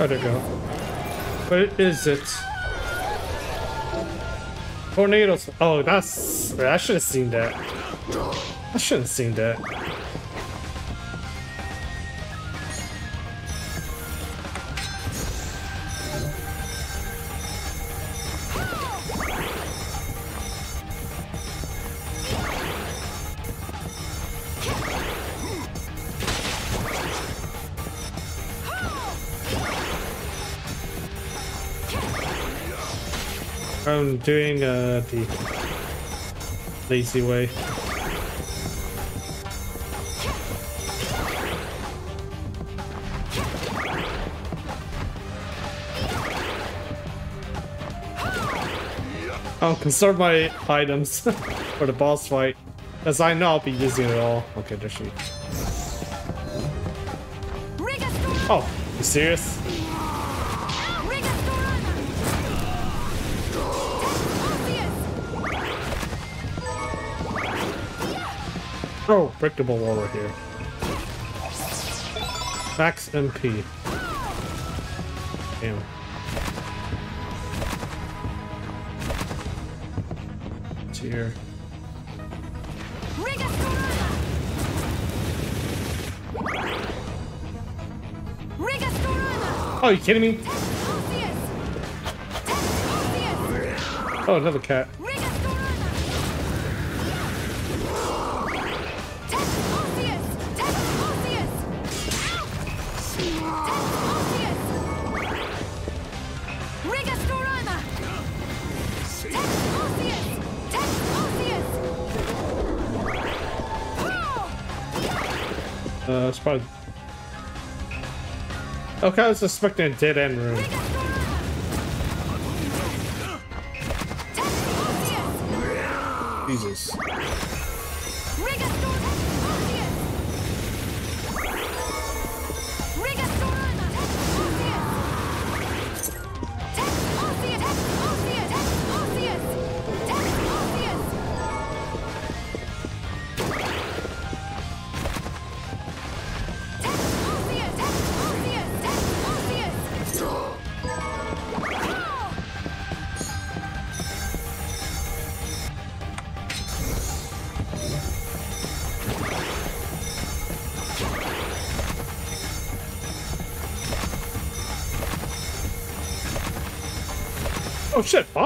Where'd it go? Where is it? Tornadoes. Oh, that's. I should have seen that. I should have seen that. I'm doing uh, the lazy way. I'll conserve my items for the boss fight, as I know I'll be using it all. Okay, there she. Oh, you serious? Oh, break the wall right here. Max MP. Damn. It's here. Oh, you kidding me? Osseous! Tech Osseous! Oh, another cat. It's probably. Okay, I was expecting a dead end room.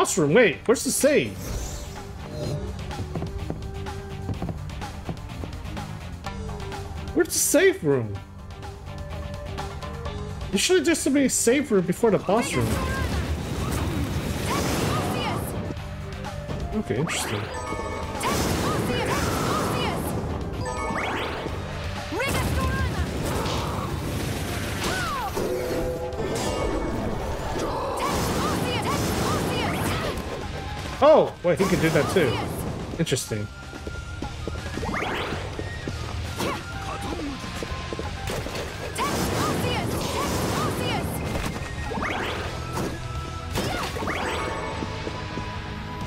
Boss room. Wait, where's the save? Where's the safe room? You should have just made a safe room before the boss room. Okay, interesting. Wait, he can do that too. Interesting.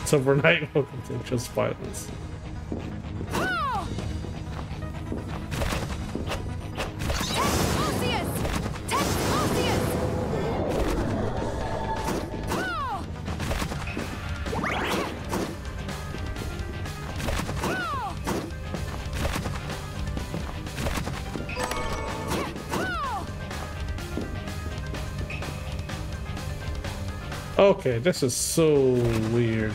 It's overnight. Welcome to just violence. Okay, this is so weird.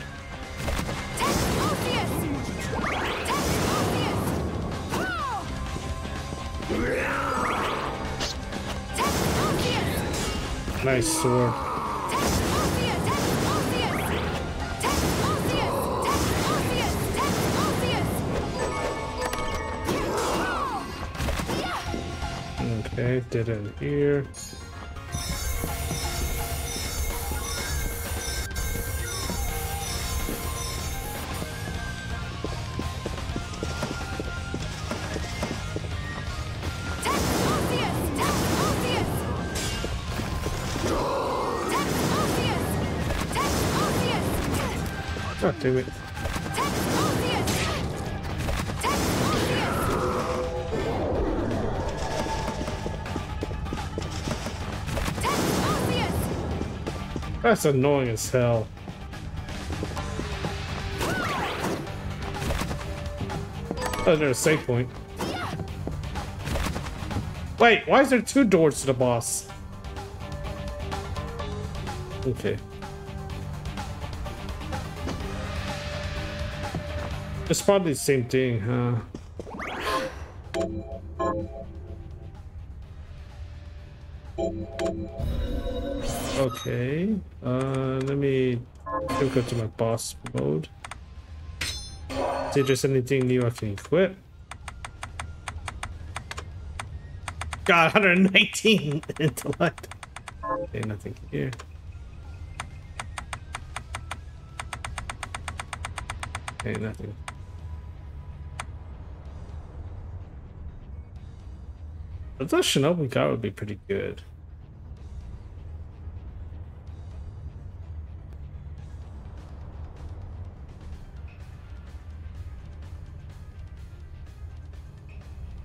Nice sword. Okay, did it here. Damn it. That's annoying as hell. Oh, there's a save point. Wait, why is there two doors to the boss? Okay. It's probably the same thing, huh? Okay. Uh, let me go to my boss mode. See if there's anything new I can equip. God, 119 intellect. Okay, nothing here. Okay, nothing. That Shinobi guy would be pretty good.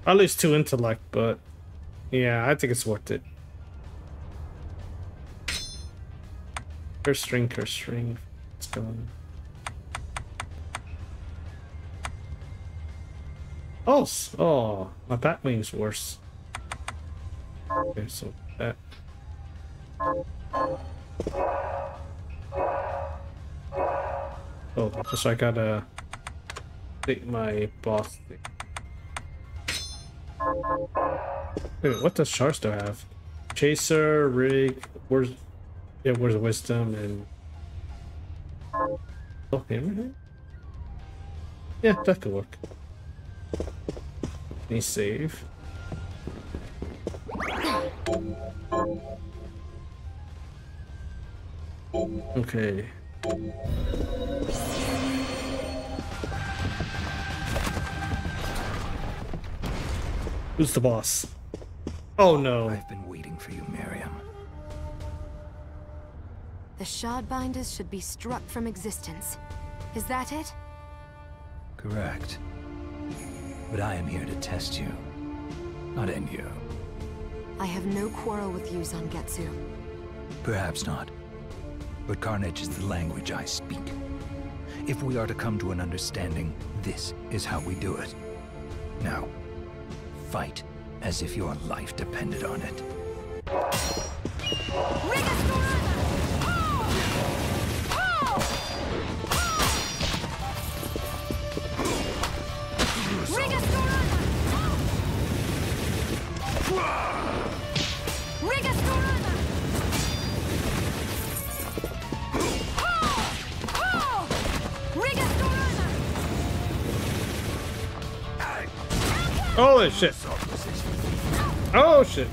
At least two intellect, but yeah, I think it's worth it. Curse string, curse string. Let's go. Oh, oh, my back wing's worse. Okay, so that. Eh. Oh, just I gotta take my boss thing. Wait, what does Sharsto have? Chaser, rig, where's yeah, where's wisdom and oh hammerhead? Yeah, that could work. Any save? Okay. Who's the boss? Oh no. I've been waiting for you, Miriam. The Shardbinders should be struck from existence. Is that it? Correct. But I am here to test you, not end you. I have no quarrel with you, Zangetsu. Perhaps not. But carnage is the language I speak. If we are to come to an understanding, this is how we do it. Now, fight as if your life depended on it. Holy shit. Oh shit.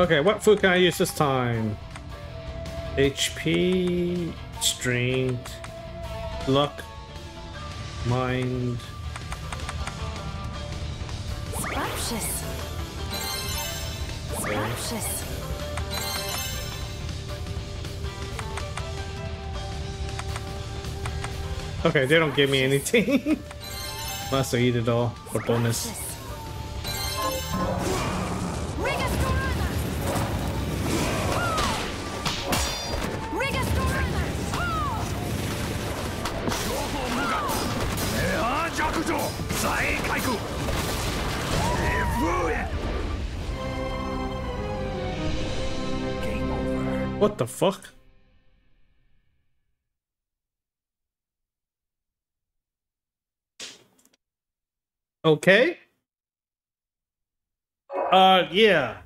Okay, what food can I use this time? HP, strength, luck, mind. Scrumptious. Scrumptious. Okay, they don't give me anything. Must eat it all for bonus. Fuck? Okay. Uh, yeah.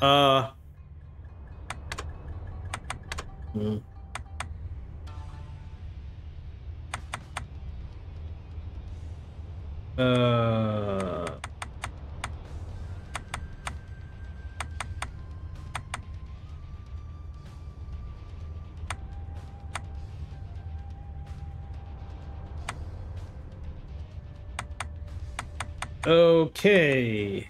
Uh. Hmm. Uh. Okay.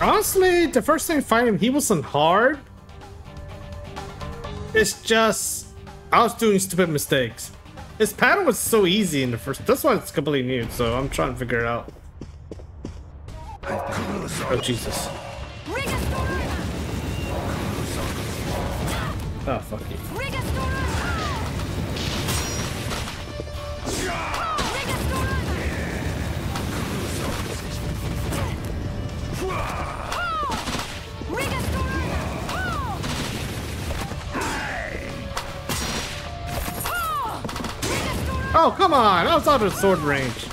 Honestly, the first time fighting him, he wasn't hard. It's just I was doing stupid mistakes. This pattern was so easy in the first. That's why it's completely new. So I'm trying to figure it out. Oh Jesus! Oh fuck you! Oh come on! I was out of sword range.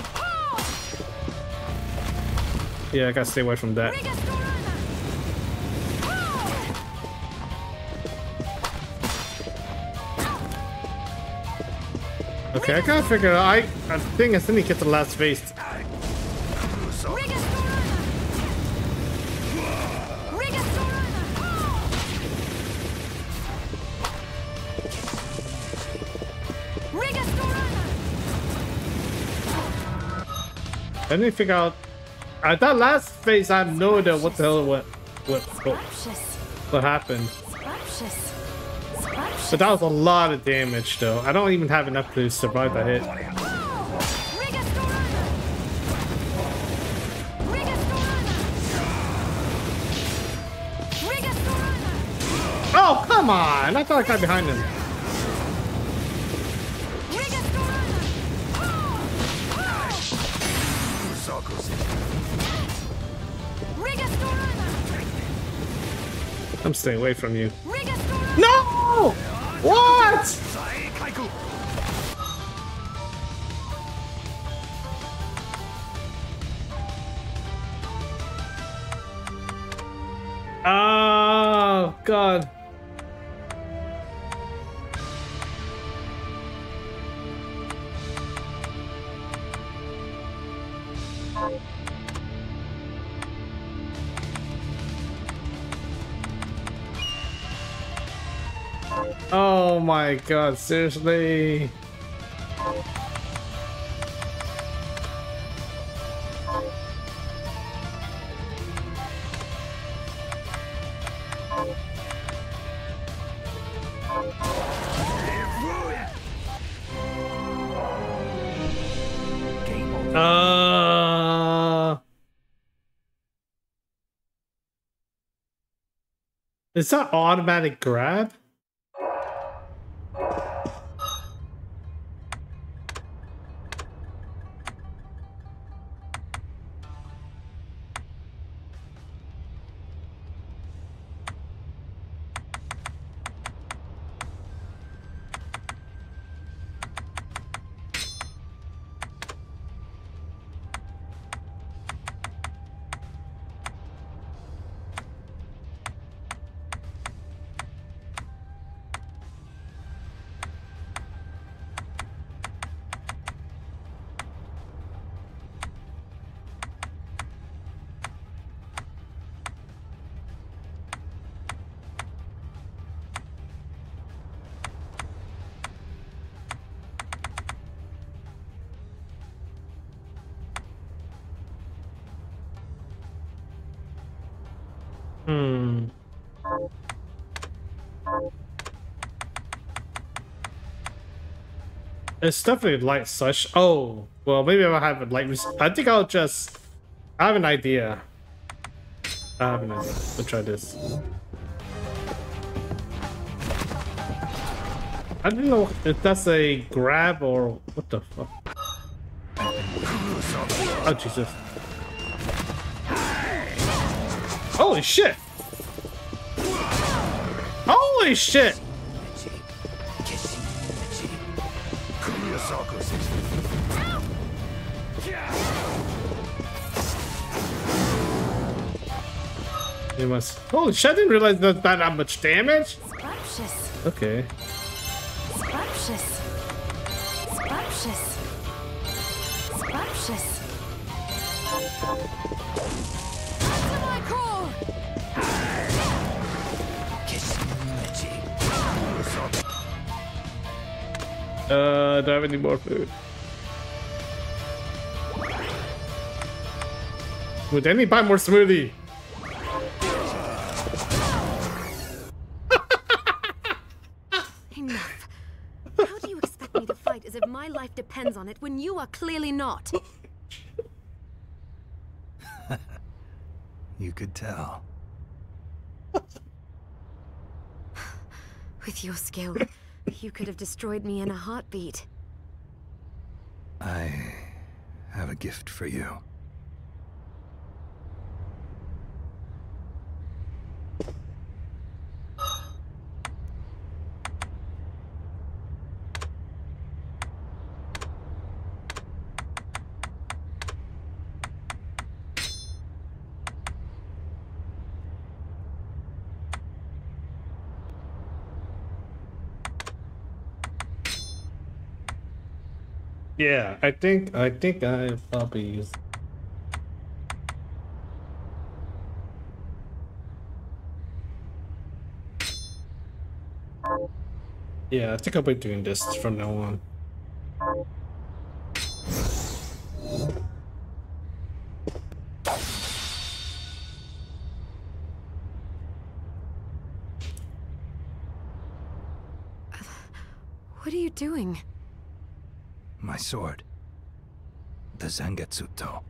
Yeah, I gotta stay away from that. Okay, I gotta figure out. I, I think I still need to get the last phase. I me figure out. At that last phase, I have no idea what the hell what what what, what happened. But that was a lot of damage, though. I don't even have enough to survive that hit. Oh, come on! I thought I got behind him. Staying away from you. No! My god, seriously? Uh... Is that automatic grab? It's definitely light such. Oh, well, maybe I'll have a light. I think I'll just. I have an idea. I have an idea. Let's try this. I don't know if that's a grab or what the fuck. Oh Jesus! Holy shit! Holy shit! You must. Holy shit! I didn't realize that that that much damage. Scrumptious. Okay. Scrumptious. Scrumptious. Scrumptious. To my core! Uh, do I have any more food? Would any buy more smoothie? Enough. How do you expect me to fight as if my life depends on it when you are clearly not? You could tell. With your skill, you could have destroyed me in a heartbeat. I have a gift for you. Yeah, I think I think I probably use. Yeah, I think I'll be doing this from now on. What are you doing? My sword. The Zangetsuto.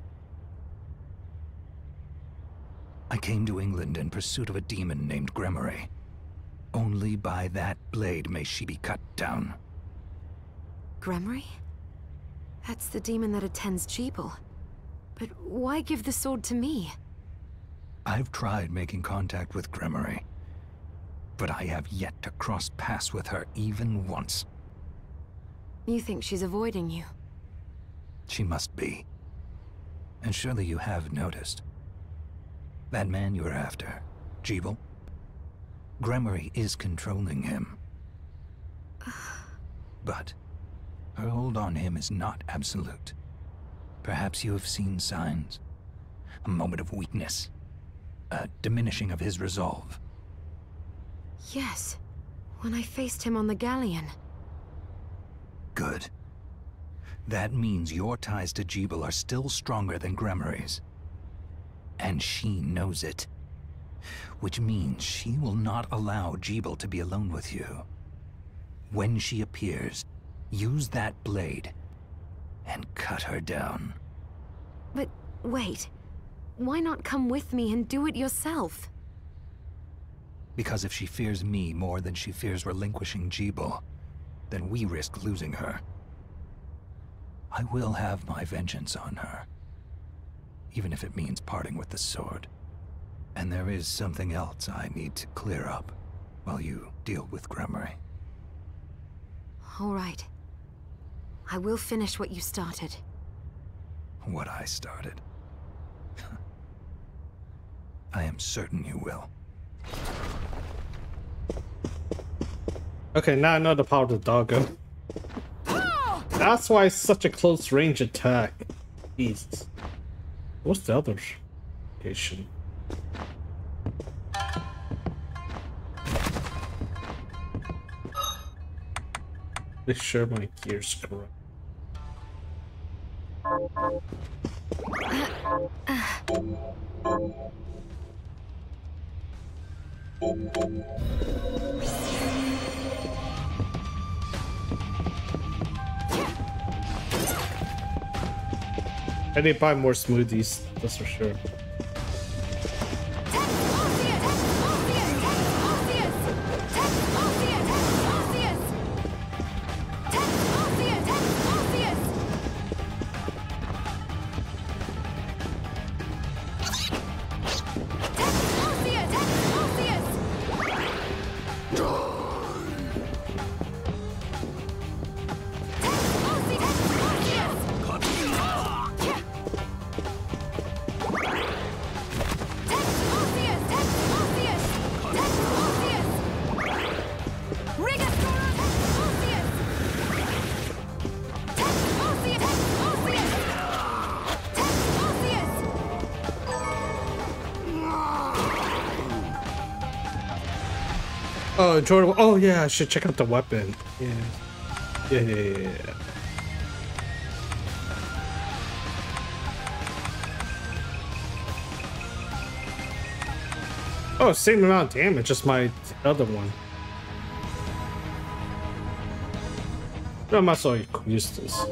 I came to England in pursuit of a demon named Gremory. Only by that blade may she be cut down. Gremory? That's the demon that attends Gebel. But why give the sword to me? I've tried making contact with Gremory, but I have yet to cross paths with her even once. You think she's avoiding you? She must be. And surely you have noticed. That man you're after, Gebel? Gremory is controlling him. But her hold on him is not absolute. Perhaps you have seen signs. A moment of weakness. A diminishing of his resolve. Yes. When I faced him on the galleon. Good. That means your ties to Gebel are still stronger than Gremory's. And she knows it. Which means she will not allow Gebel to be alone with you. When she appears, use that blade and cut her down. But wait. Why not come with me and do it yourself? Because if she fears me more than she fears relinquishing Gebel, then we risk losing her. I will have my vengeance on her. Even if it means parting with the sword. And there is something else I need to clear up while you deal with Gremory. All right. I will finish what you started. What I started. I am certain you will. Okay, now I know the power of the doggo. That's why it's such a close range attack. Jesus. What's the other location? Make sure my gear's correct. I need to buy more smoothies, that's for sure. Oh, yeah, I should check out the weapon. Yeah. Yeah, yeah, yeah, yeah. Oh, same amount of damage, just my other one. I might as well use this.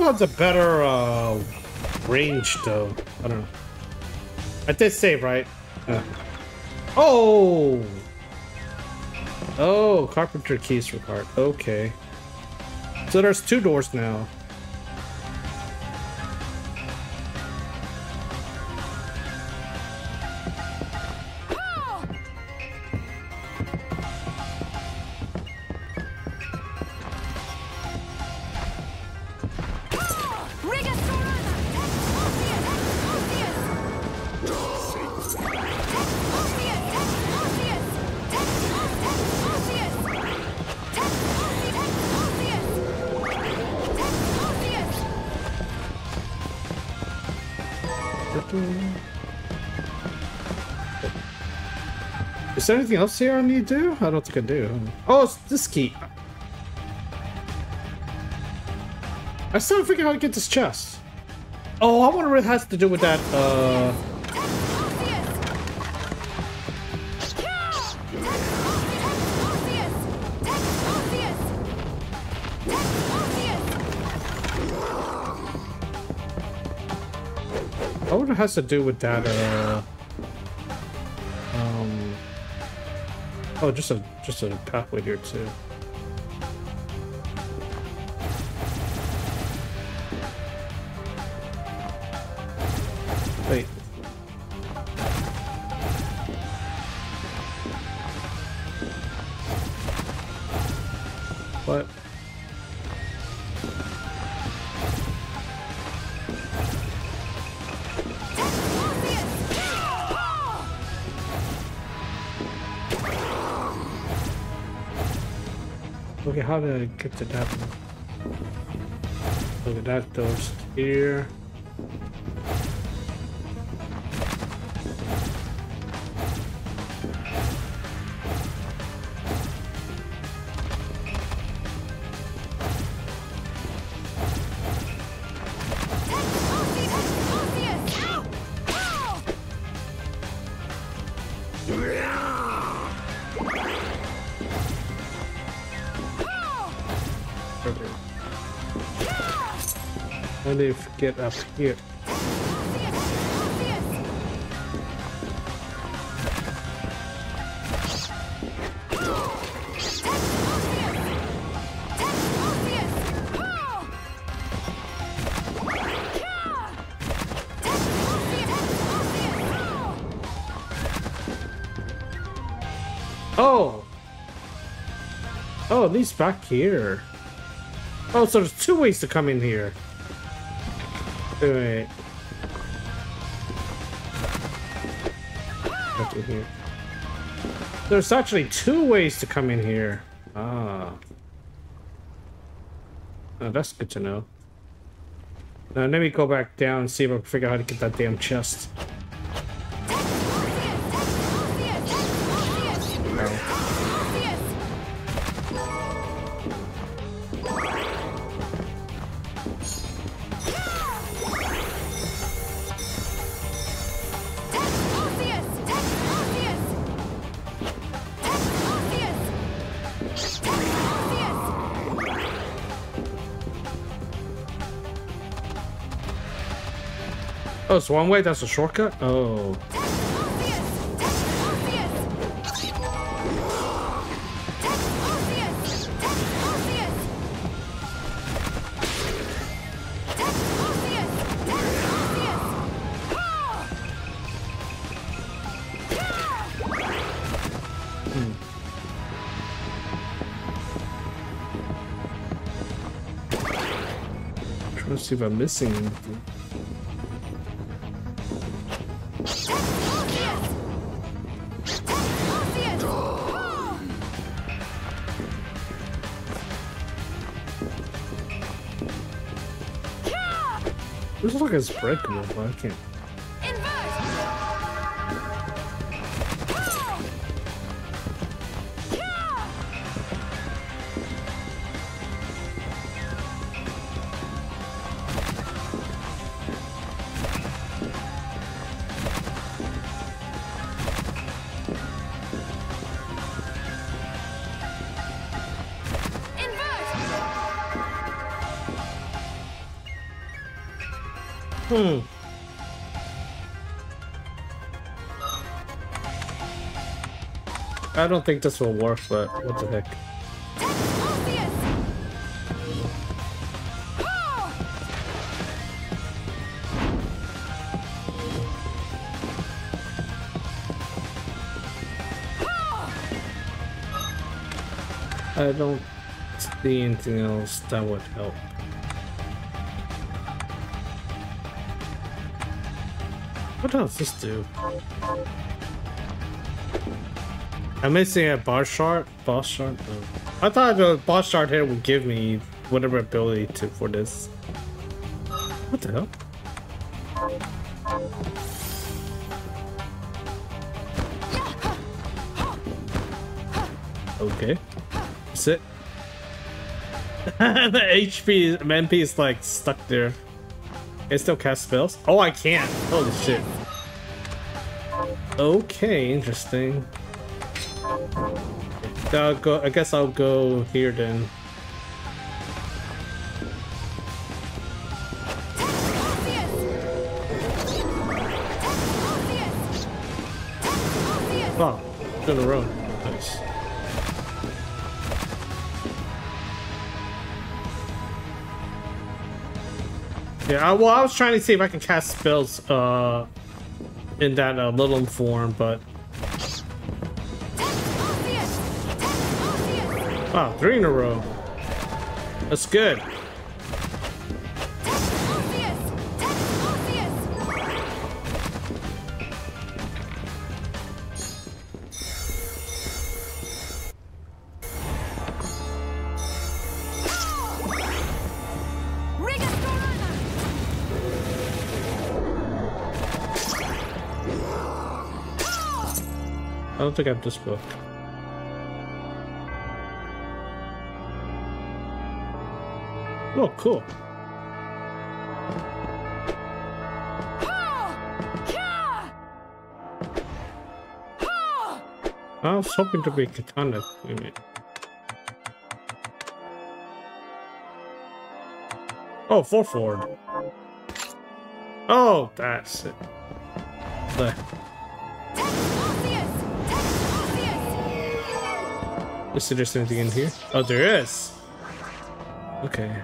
The a better uh, range, though. I don't know. I did save, right? Yeah. Oh! Oh, carpenter keys cart. Okay. So there's two doors now. Is there anything else here I need to do? I don't think I do. Oh, it's this key. I still don't figure out how to get this chest. Oh, I wonder what it has to do with that, uh... I wonder what it has to do with that, uh... Oh, just a just a pathway here too. Did I get to that one? Look at that goes here. Get up here. Oh! Oh, at least back here. Oh, so there's two ways to come in here. Wait, wait. What's in here? There's actually two ways to come in here. Ah. Oh, that's good to know. Now let me go back down and see if I can figure out how to get that damn chest. One way. That's a shortcut. Oh. Hmm. To see if I'm missing anything. Like it's breakable, but I can't. I don't think this will work, but what the heck. I don't see anything else that would help. What does this do? I'm missing a boss shard. Boss shard. Oh. I thought the boss shard here would give me whatever ability to for this. What the hell? Okay. That's it. the HP, MP is like stuck there. It still cast spells? Oh, I can't. Holy shit. Okay, interesting. I'll go, I guess I'll go here then. Oh, in a row. Nice. Yeah, I, well, I was trying to see if I can cast spells uh, in that uh, little form, but wow, three in a row. That's good. I don't think I have this book. Oh, cool. I was hoping to be katana. Oh, four forward. Oh, that's it. There. Is there just anything in here? Oh, there is. Okay.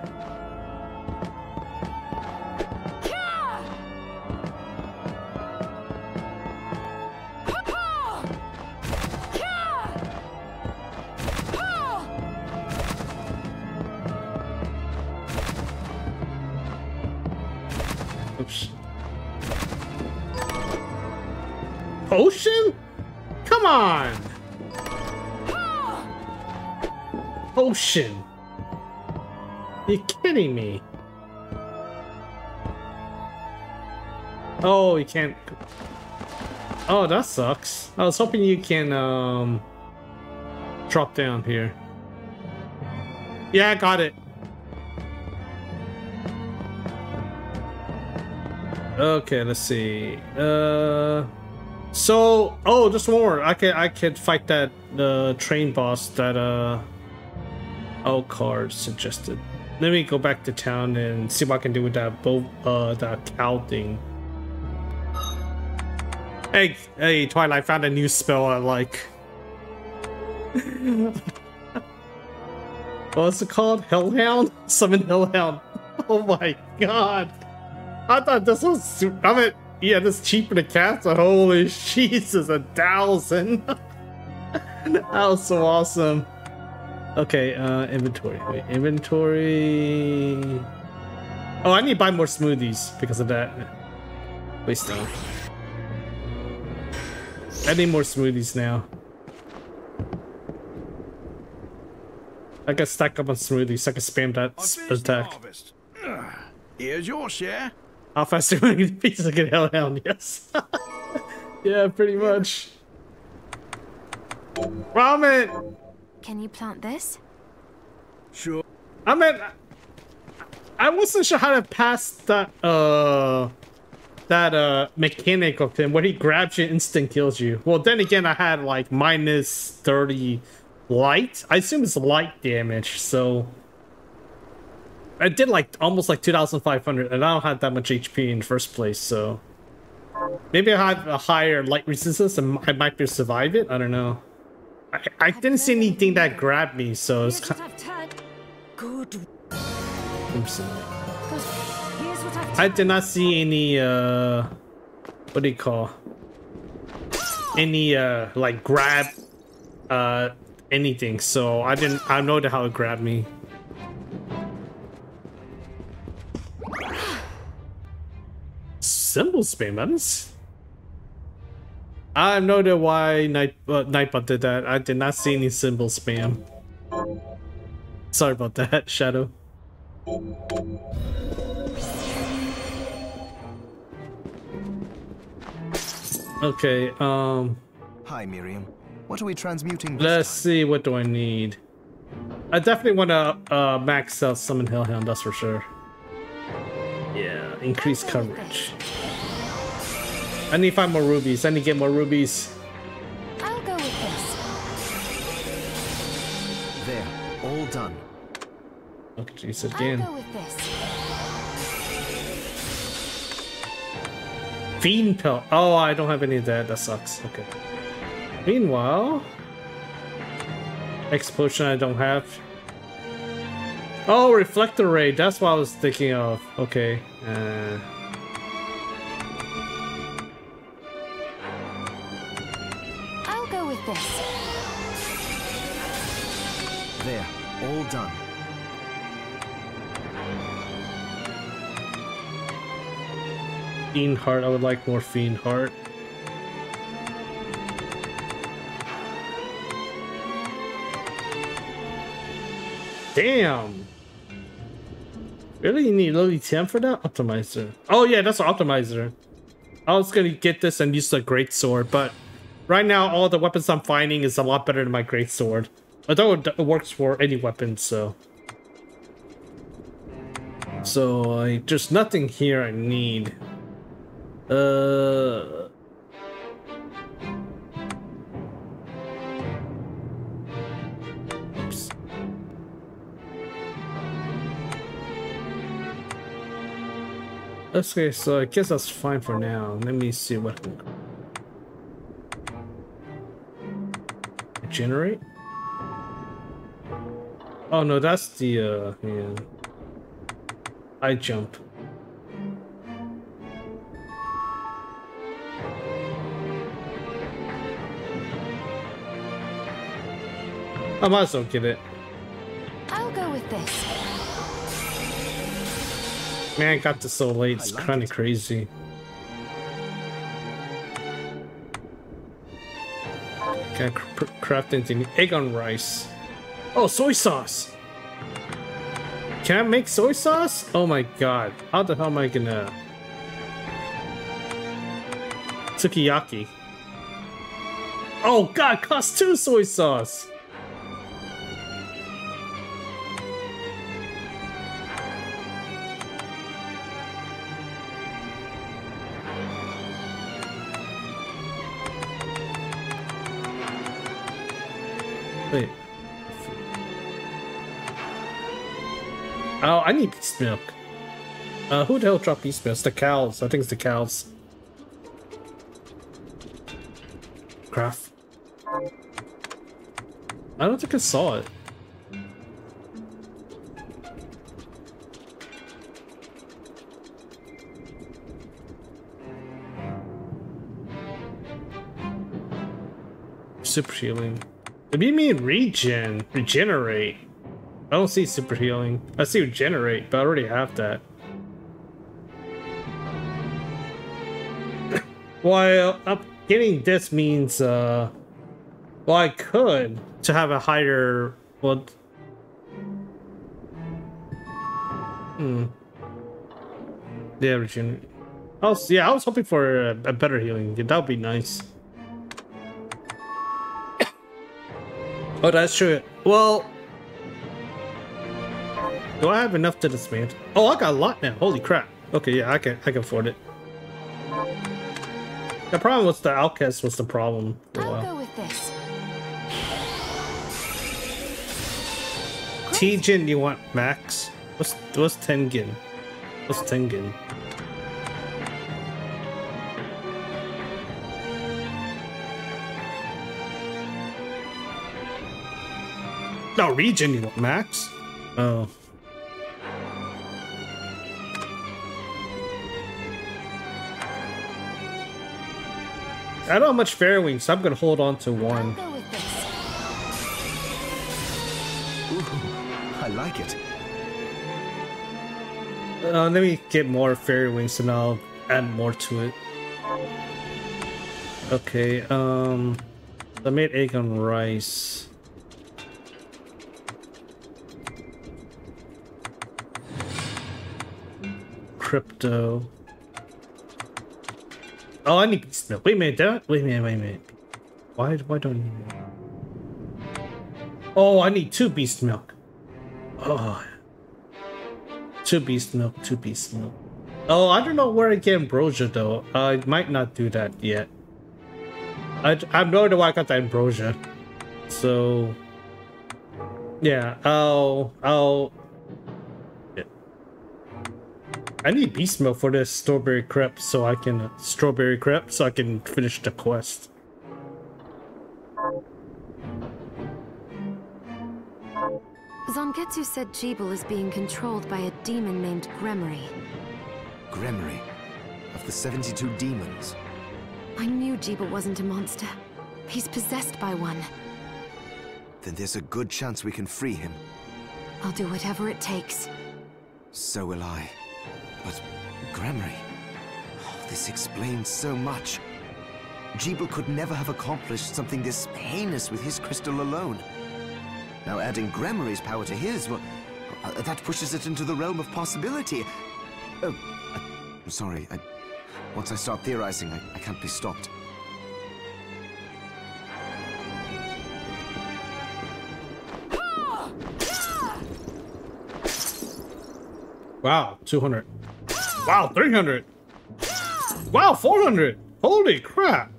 Can't. Oh, that sucks. I was hoping you can um drop down here. Yeah, I got it. Okay, let's see. Uh, so oh, just one more. I can I can fight that uh, train boss that uh, Elcard suggested. Let me go back to town and see what I can do with that boat, uh, that cow thing. Hey, hey, Twilight found a new spell I like. What's it called? Hellhound? Summon Hellhound. Oh my god. I thought this was su- I mean, yeah, this cheaper to cast. Holy Jesus, a thousand. that was so awesome. Okay, uh, inventory. Wait, inventory. Oh, I need to buy more smoothies because of that. Waste time. I need more smoothies now. I can stack up on smoothies. I can spam that attack. Harvest. Here's your share. How fast do I get pieces of get hellhound? Yes. yeah, pretty much. Ramen! Can you plant this? Sure. I mean, I wasn't sure how to pass that, uh, that, uh, mechanic of him where he grabs you instant kills you. Well, then again, I had like minus 30 light. I assume it's light damage, so. I did like almost like 2,500 and I don't have that much HP in the first place, so. Maybe I have a higher light resistance and I might be able to survive it. I don't know. I, I didn't see anything that grabbed me, so it's kind turned. Good. Oops. I did not see any uh what do you call any uh like grab uh anything so I didn't I know how it grabbed me. Symbol spam buttons. I have no idea why Night uh, Nightbot did that. I did not see any symbol spam. Sorry about that, Shadow. Okay, um Hi, Miriam. What are we transmuting this Let's time? see, what do I need? I definitely want to uh, max out Summon Hellhound, that's for sure. Yeah, increase coverage. I need five more rubies. I need to get more rubies. I'll go with this. There, all done. Okay, jeez, I'll again. go with this. Fiend Pelt. Oh, I don't have any of that. That sucks. Okay. Meanwhile, Explosion I don't have. Oh, Reflector Ray. That's what I was thinking of. Okay. Uh, I'll go with this. There, all done. Fiend Heart. I would like more Fiend Heart. Damn. Really? You need Lily 10 for that? Optimizer. Oh, yeah, that's an optimizer. I was gonna get this and use the Great Sword, but right now all the weapons I'm finding is a lot better than my Great Sword. Although it works for any weapon, so. So, I, there's nothing here I need. Uh. Oops. Okay, so I guess that's fine for now. Let me see what can generate. Oh no, that's the uh yeah. I jump. I might as well get it. I'll go with this. Man, I got this so late. It's like kind of it. crazy. Can I cr craft anything? Egg on rice. Oh, soy sauce. Can I make soy sauce? Oh my god. How the hell am I gonna... Sukiyaki. Oh god, cost two soy sauce. Oh, I need beast milk. Uh, who the hell dropped beast milk? It's the cows. I think it's the cows. craft. I don't think I saw it. Super healing. Do you mean regen? Regenerate. I don't see super healing. I see regenerate, but I already have that. While up getting this means uh well I could to have a higher well Hmm. Yeah, regenerate. I was yeah, I was hoping for a, a better healing. That would be nice. Oh, that's true. Well, do I have enough to dismantle? Oh, I got a lot now. Holy crap. Okay, yeah, I can I can afford it. The problem was the outcast was the problem. a I'll go with this. Tijin, you want max? What's what's Tengen? What's Tengen? No, region you want max? Oh. I don't have much fair wings, so I'm gonna hold on to one. go with this. Ooh, I like it. Uh, let me get more fairy wings and I'll add more to it. Okay, um, I made egg on rice. Crypto. Oh, I need beast milk. Wait a minute, wait a minute, wait a minute. Why, why don't you? Oh, I need two beast milk. Oh, Two beast milk, two beast milk. Oh, I don't know where I get ambrosia though. I might not do that yet. I I have no idea why I got that ambrosia. So yeah, I'll I'll. I need beast milk for this strawberry crepe so I can strawberry crepe so I can finish the quest. Zangetsu said Gebel is being controlled by a demon named Gremory. Gremory. Of the 72 demons. I knew Gebel wasn't a monster. He's possessed by one. Then there's a good chance we can free him. I'll do whatever it takes. So will I. But Gremory... Oh, this explains so much. Gebel could never have accomplished something this heinous with his crystal alone. Now adding Gremory's power to his, well, uh, that pushes it into the realm of possibility. Oh, uh, I'm sorry. I, once I start theorizing, I, I can't be stopped. Wow, 200. Wow, 300. Wow, 400. Holy crap.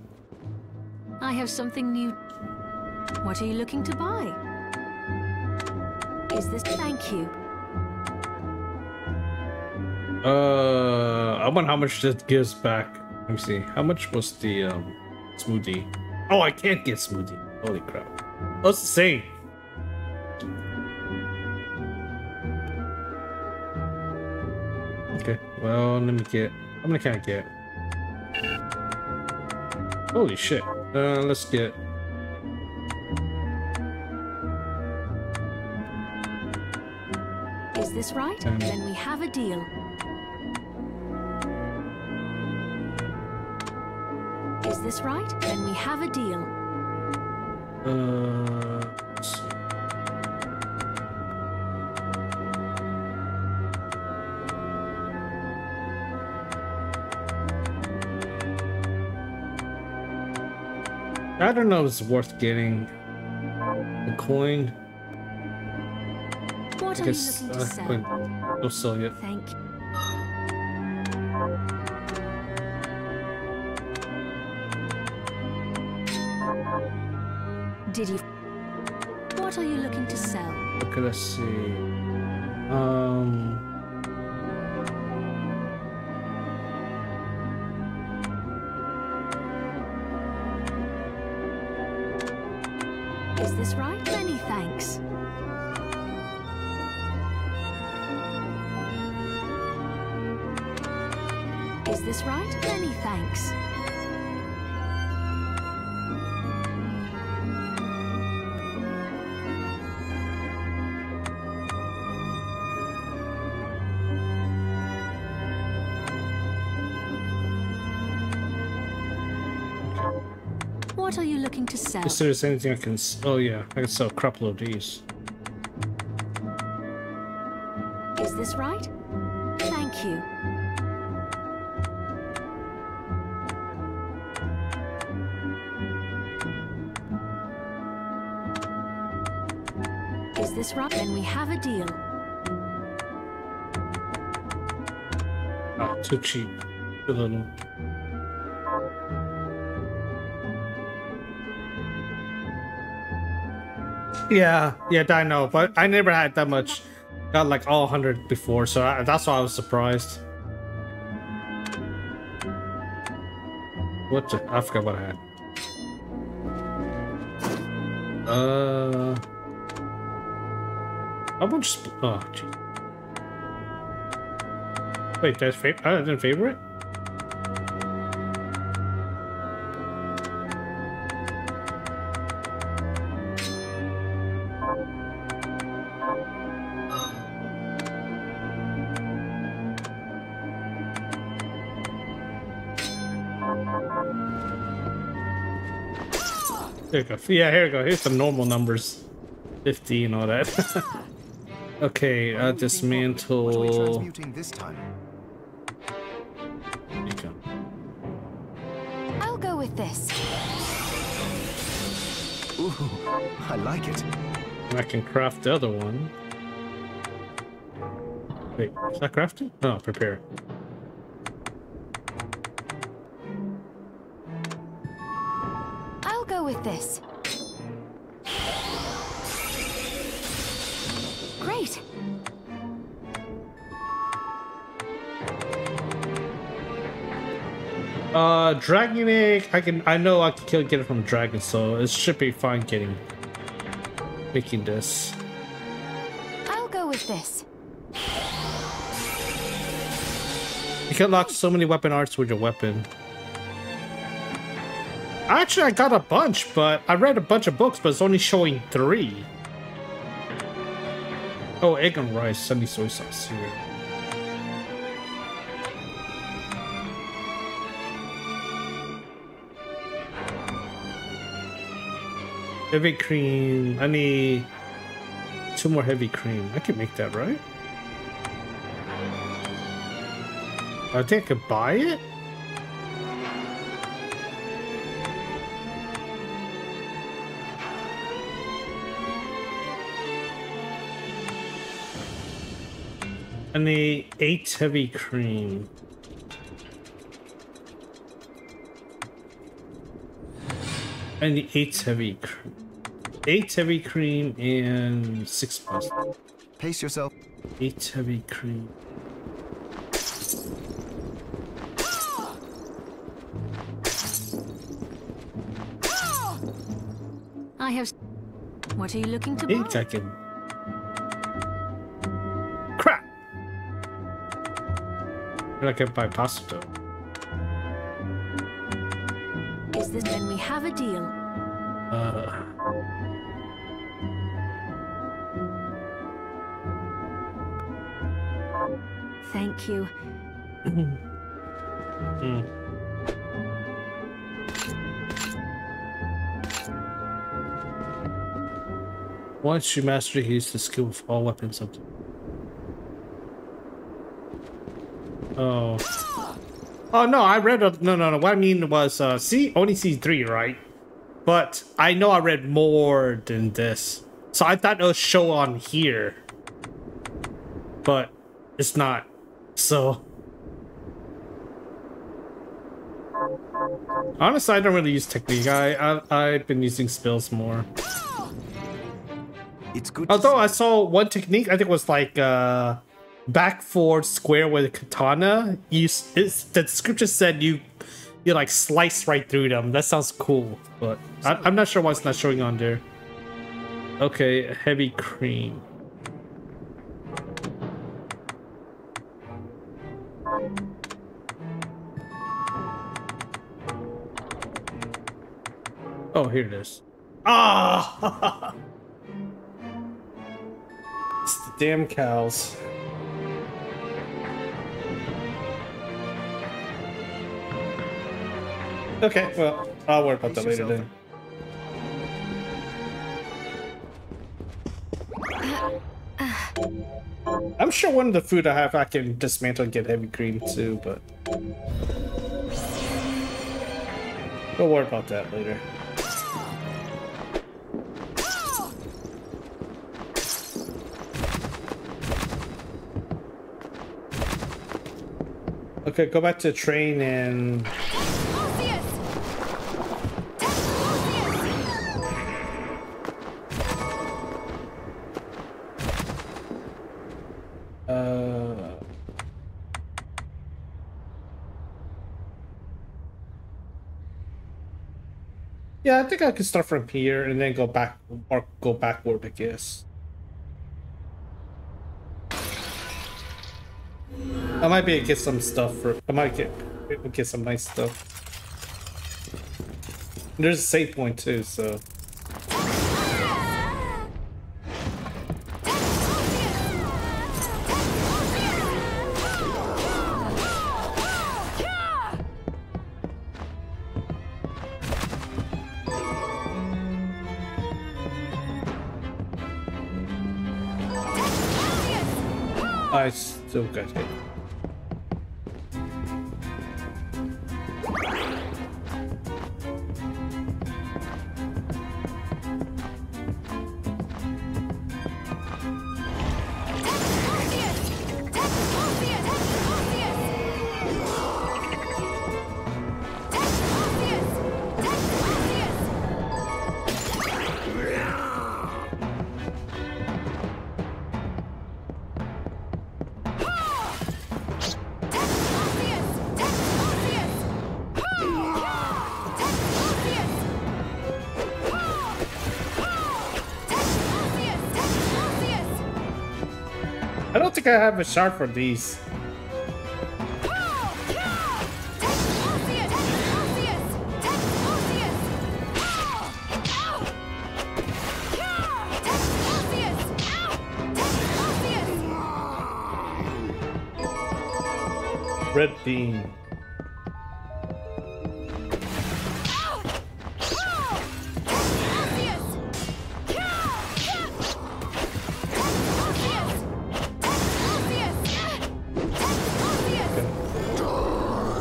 I have something new. What are you looking to buy? Is this thank you? Uh, I wonder how much that gives back. Let me see. How much was the um smoothie? Oh, I can't get smoothie. Holy crap. Oh, it's the same. Well, let me get. How many can I get? Holy shit. Uh, let's get. Is this right? Um, then we have a deal. Is this right? Then we have a deal. Uh, I don't know if it's worth getting a coin. What I are you looking uh, to sell? wait, I'll sell it. Thank you. Did you? What are you looking to sell? Okay, let's see. Is this right? Many thanks. What are you looking to sell? If there's anything I can. Oh yeah, I can sell a couple of these. Cheap. Yeah, yeah, I know, but I never had that much. Got like all 100 before, so I, that's why I was surprised. What the? I forgot what I had. Uh. How much? Oh, gee. Wait, that's favorite? I didn't favorite? There you go. Yeah, here we go. Here's some normal numbers. 50 and all that. okay, uh, What are we dismantle. Ooh, I like it. I can craft the other one. Wait, is that crafted? Oh, prepare. I'll go with this. Uh, dragon egg. I can. I know I can kill get it from dragon, so it should be fine getting making this. I'll go with this. You can unlock so many weapon arts with your weapon. Actually, I got a bunch, but I read a bunch of books, but it's only showing three. Oh, egg and rice, sunny soy sauce here. Heavy cream. I need two more heavy cream. I can make that, right? I think I could buy it? I need eight heavy cream. I need eight heavy cream. Eight heavy cream and six pasta. Pace yourself. Eight heavy cream. I have. What are you looking to Eight buy? I can. Crap! I can buy pasta. This? Then we have a deal. Uh, Thank you. hmm. Once you master, use the skill with all weapons up. Oh. Oh no, I read a no no no. What I mean was uh see only season three, right? But I know I read more than this. So I thought it was show on here. But it's not. So Honestly, I don't really use technique. I, I I've been using spells more. It's good. Although I saw one technique, I think it was like uh back forward square with a katana. You the scripture said you you like slice right through them. That sounds cool, but I, I'm not sure why it's not showing on there. Okay, heavy cream. Oh, here it is. Ah! it's the damn cows. Okay, well, I'll worry about that later then. I'm sure one of the food I have I can dismantle and get heavy cream too, but we'll worry about that later. Okay, go back to train and Yeah, I think I could start from here and then go back or go backward, I guess. I might be able to get some stuff for I might get get some nice stuff. There's a save point too, so I still got have a shard for these. Red bean.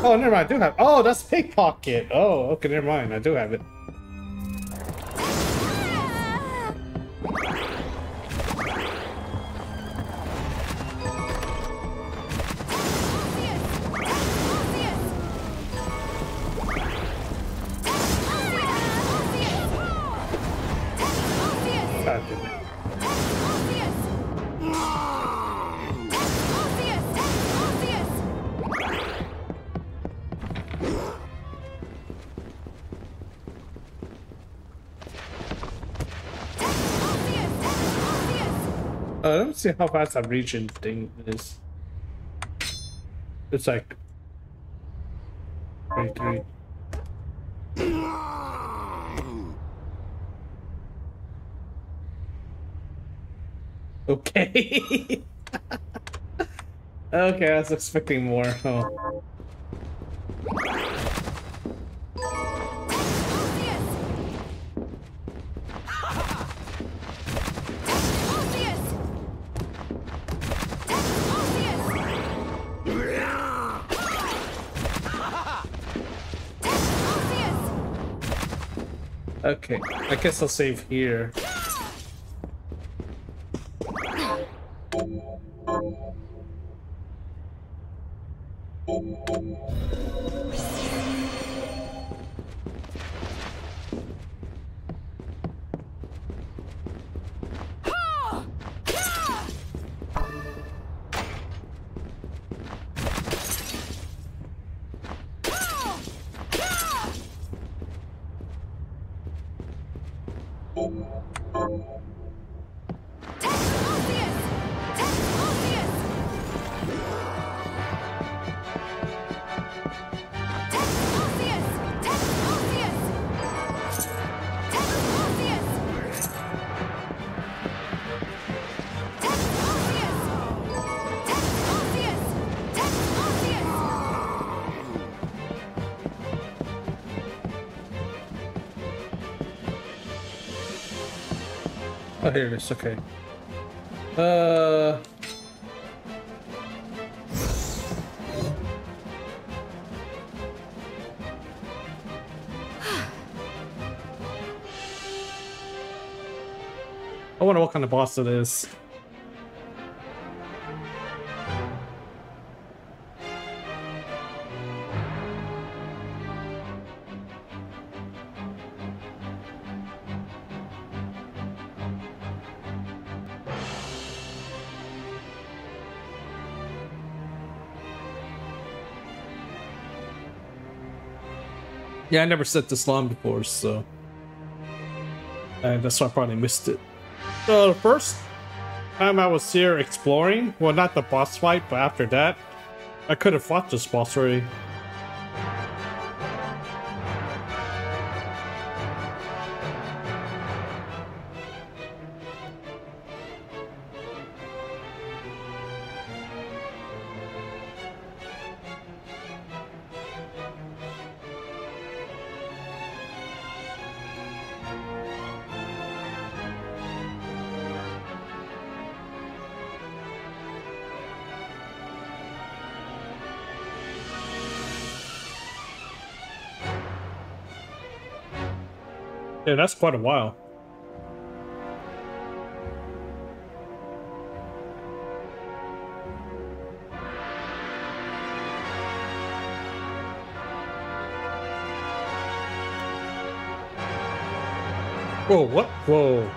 Oh, never mind. I do have. Oh, that's pickpocket. Oh, okay, never mind. I do have it. See how fast that region thing is. It's like 23. Okay. okay, I was expecting more. Oh. Okay, I guess I'll save here. It is. Okay. Uh. I wonder what kind of boss it is. Yeah, I never set this long before, so. And that's why I probably missed it. So, the first time I was here exploring, well, not the boss fight, but after that, I could have fought this boss already. Yeah, that's quite a while. Whoa, what? Whoa.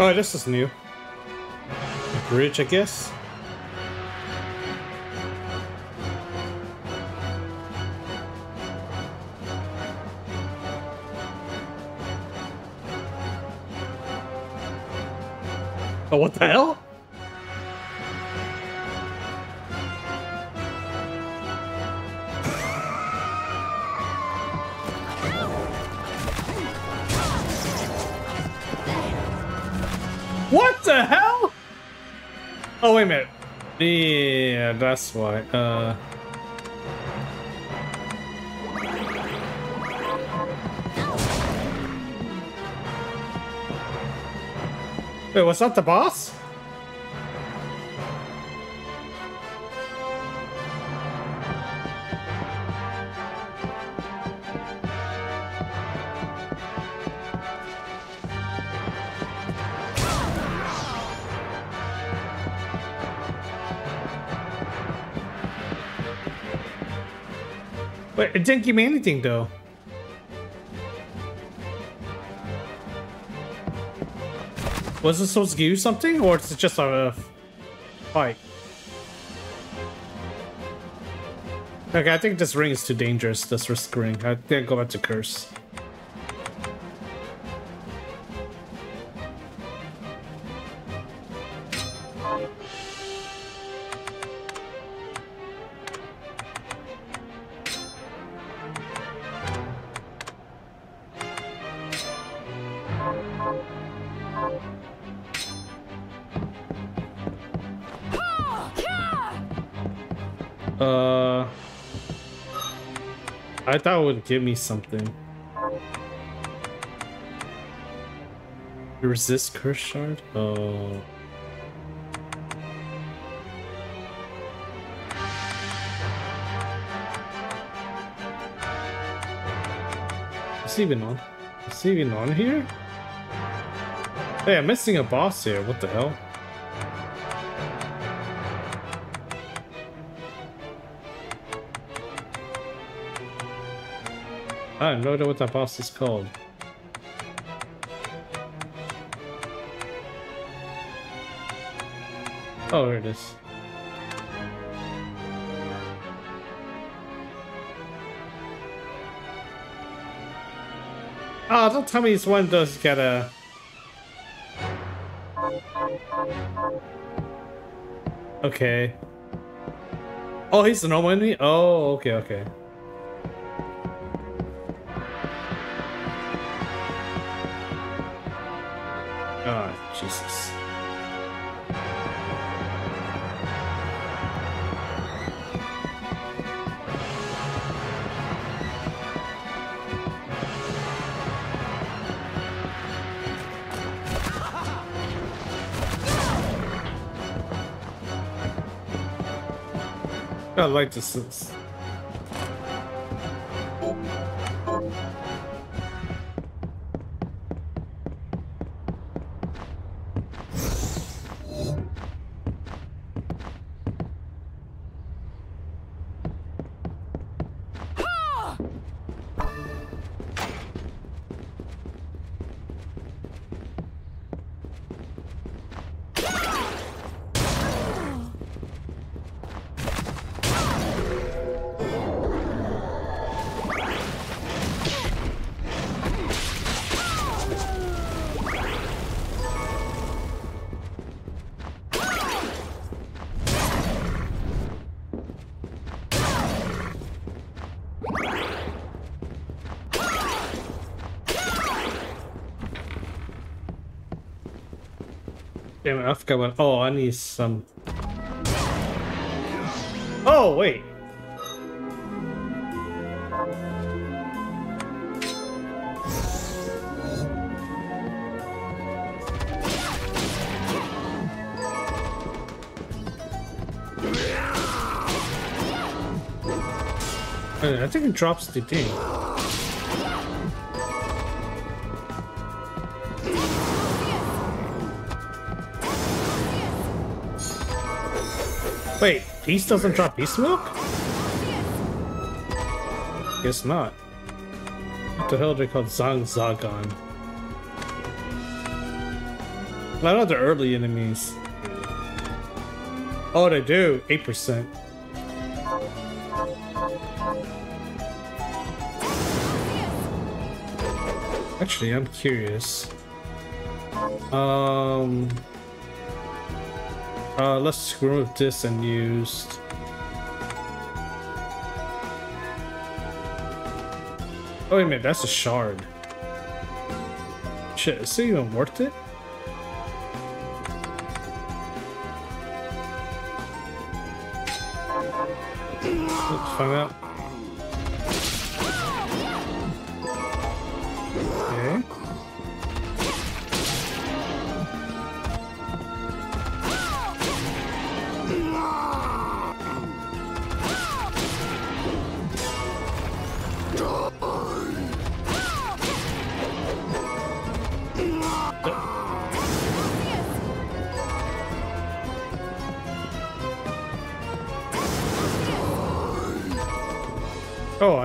Oh, this is new. A bridge, I guess? what the hell? What the hell? Oh, wait a minute. Yeah, that's why. Uh... Wait, was that the boss? Wait, it didn't give me anything though. Was it supposed to give you something, or is it just a fight? Okay, I think this ring is too dangerous, this risk ring. I think I'll go back to curse. Would give me something. Resist curse shard? Oh. Is even on? Is even on here? Hey, I'm missing a boss here. What the hell? I don't know what that boss is called. Oh, here it is. Oh, don't tell me this one does get a... Okay. Oh, he's the normal enemy? Oh, okay, okay. Like this. Is- Damn it, I forgot what. Oh, I need some. Oh, wait. Oh, I think it drops the thing. Wait, Peace doesn't drop Beast Milk? Guess not. What the hell are they called Zang Zagon? I know they're early enemies. Oh, they do. 8%. Actually, I'm curious. Um... Uh, let's remove this and use. Oh wait a minute, that's a shard. Shit, is it even worth it?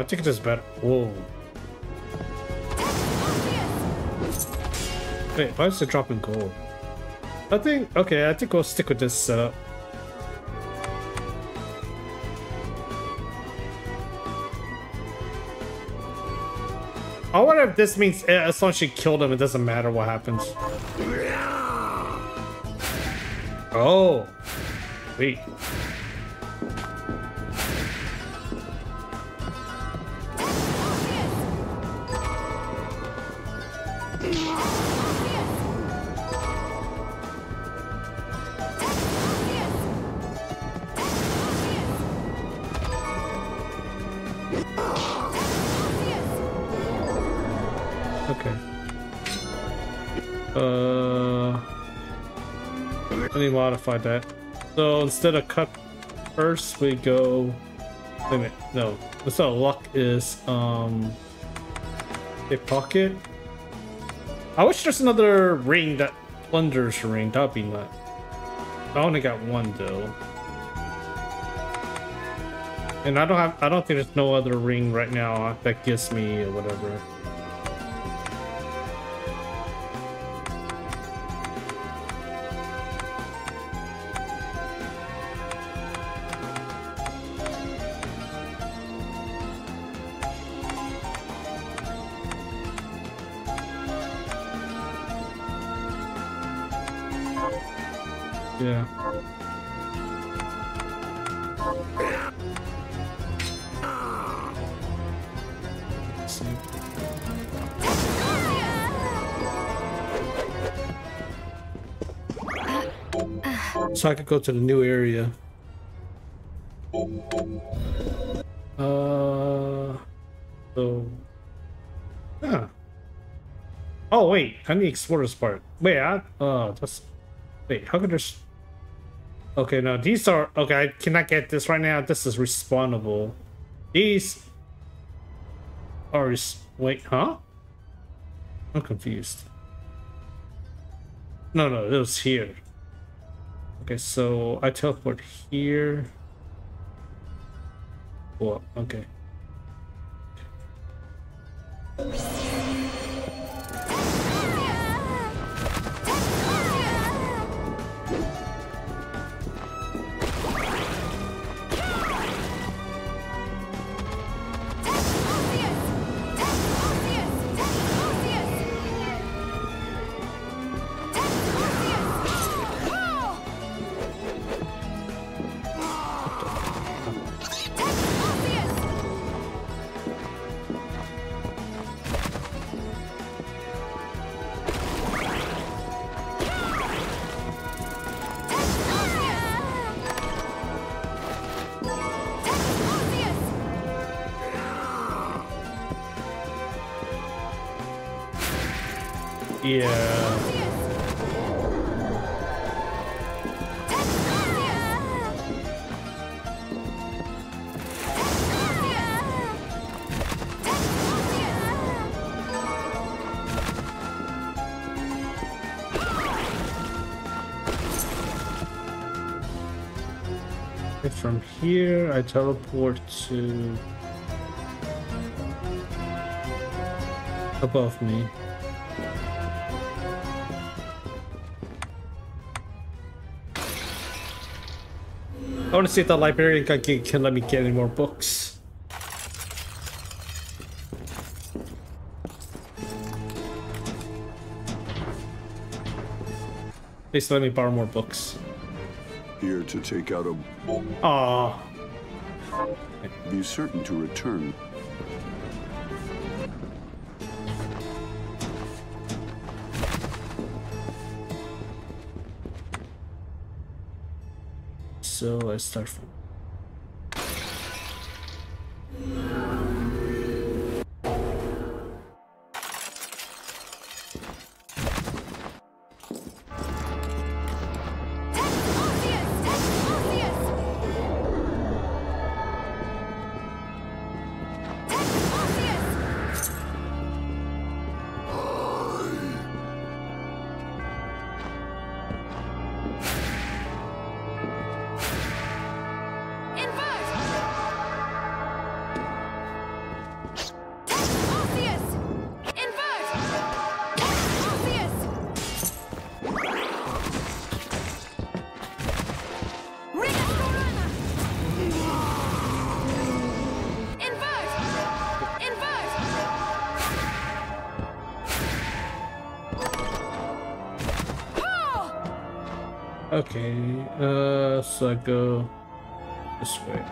Think it is better. Whoa. Wait, why is it dropping gold? I think, okay, I think we'll stick with this setup. I wonder if this means eh, as long as she killed him, it doesn't matter what happens. Oh. Wait. Modify that. So instead of cut first, we go. Wait a minute. No, that's not luck is um a pocket. I wish there's another ring that plunders ring. That'd be nice. I only got one though. And I don't have I don't think there's no other ring right now that gives me or whatever. So I could go to the new area. Uh, so, yeah. Oh wait, I need explorer's part. Wait, I uh, that's wait. How could there's Okay, no, these are okay. I cannot get this right now. This is respawnable. These are wait, huh? I'm confused. No, no, it was here. Okay, so I teleport here. Well, okay. I teleport to above me. I want to see if the librarian can, can, let me get any more books. Please let me borrow more books. Here to take out a... Aww. Be certain to return. So let's start from. Uh, so I go this way.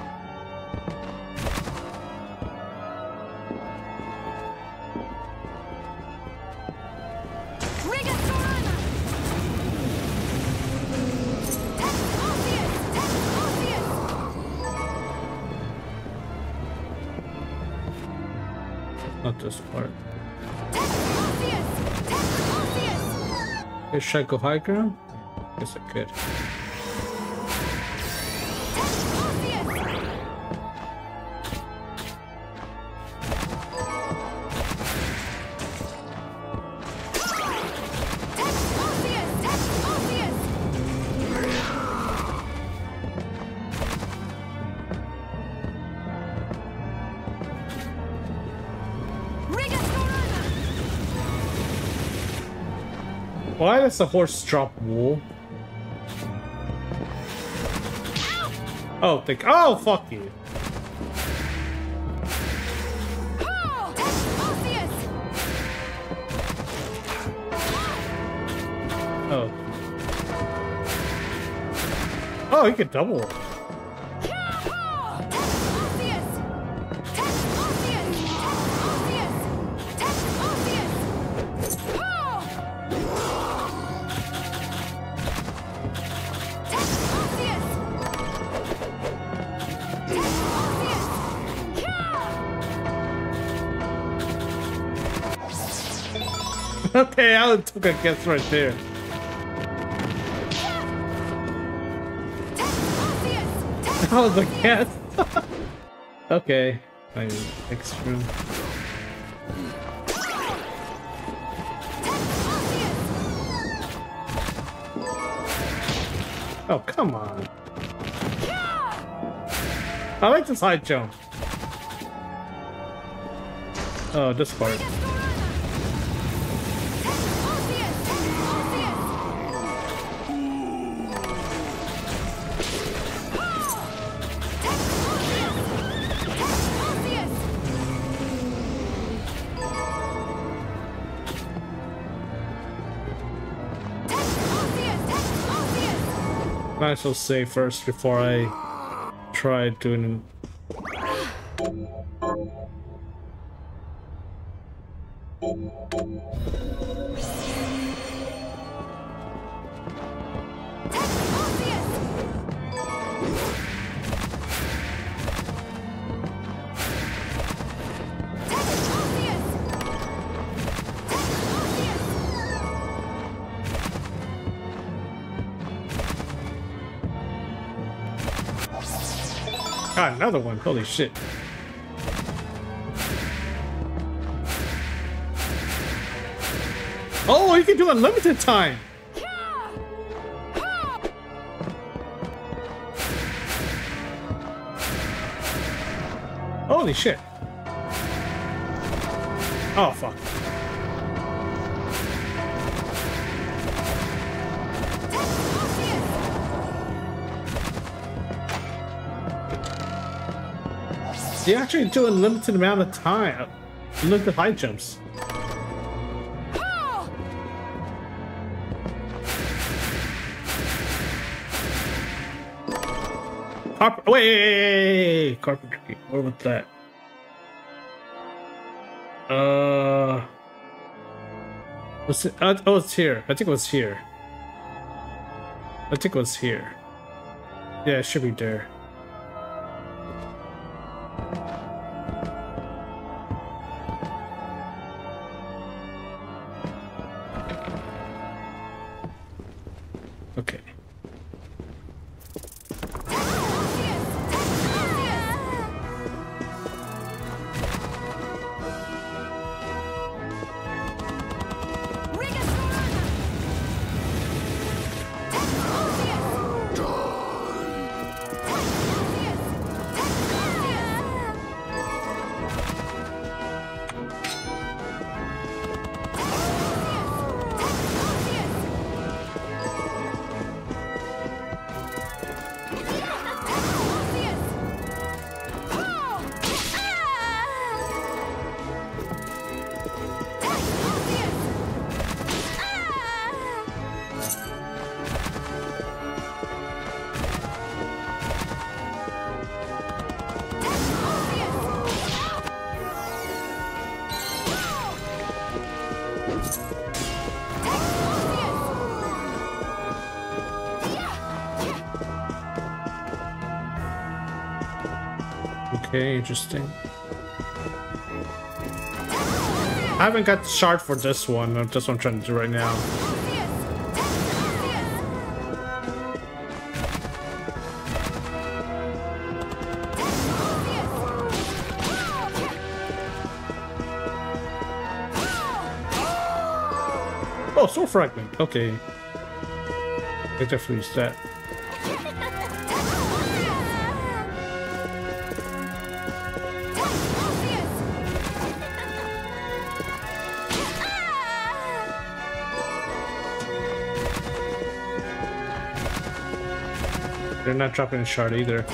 Not this part. Okay, should I go high ground? Guess I could. Does the horse drop wool? Oh, think. Oh, fuck you. Oh. Oh, he could double. It. at guess right there. That was a cat. okay. I next room. Oh, come on. I like this high jump. Oh, this part. As well save first before I try doing another one. Holy shit. Oh, you can do unlimited time. Holy shit. Oh, fuck. You actually do a limited amount of time. Look Limited high jumps. Carp wait, carpentry. What was that? Uh, was it? Uh, oh, it's here. I think it was here. I think it was here. Yeah, it should be there. Interesting. I haven't got the shard for this one. Uh, that's what I'm trying to do right now. Oh, soul fragment. Okay. I definitely use that. Not dropping a shard either.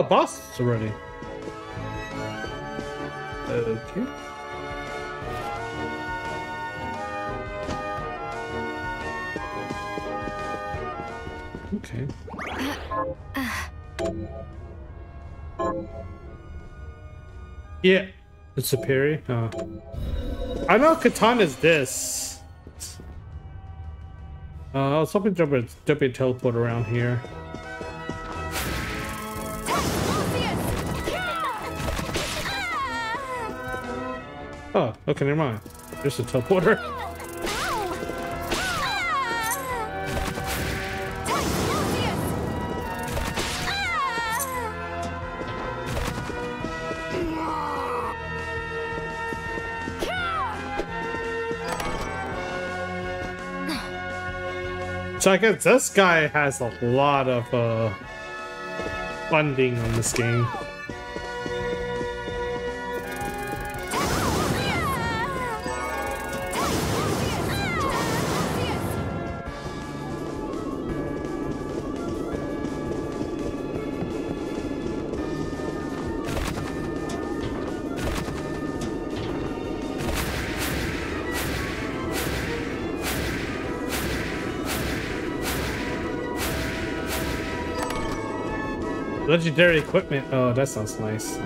Oh, boss already. Okay. Okay. Yeah, it's superior. Uh, I know Katana's this. Uh, I was hoping there be a teleport around here. Oh, okay, never mind. There's a teleporter. So I guess this guy has a lot of uh, funding on this game. Legendary equipment. Oh, that sounds nice.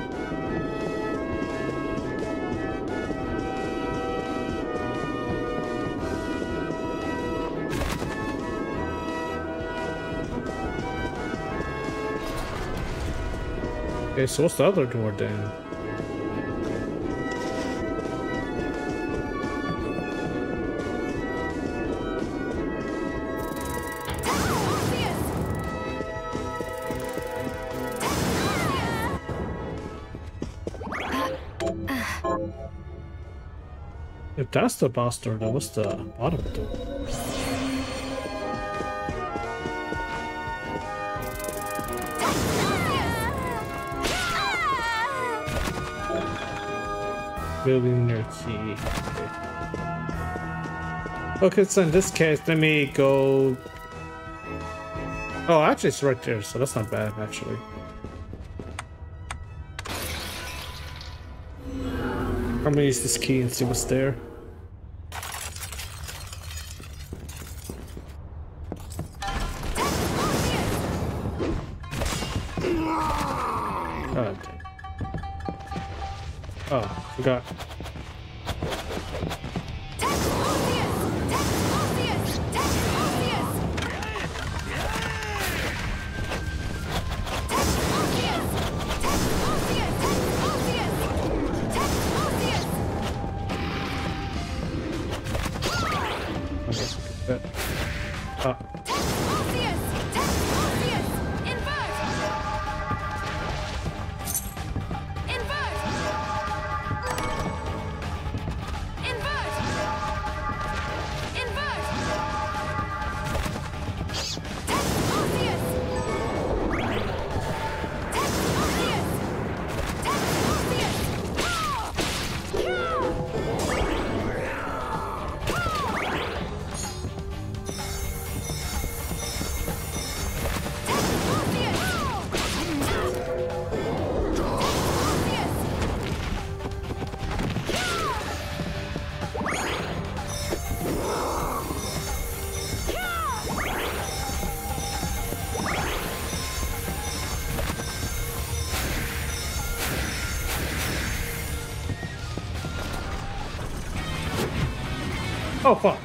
Okay, so what's the other door then? That's the bastard that was the bottom door? Building your key. Okay. okay, so in this case, let me go. Oh, actually, it's right there, so that's not bad, actually. I'm gonna use this key and see what's there. Oh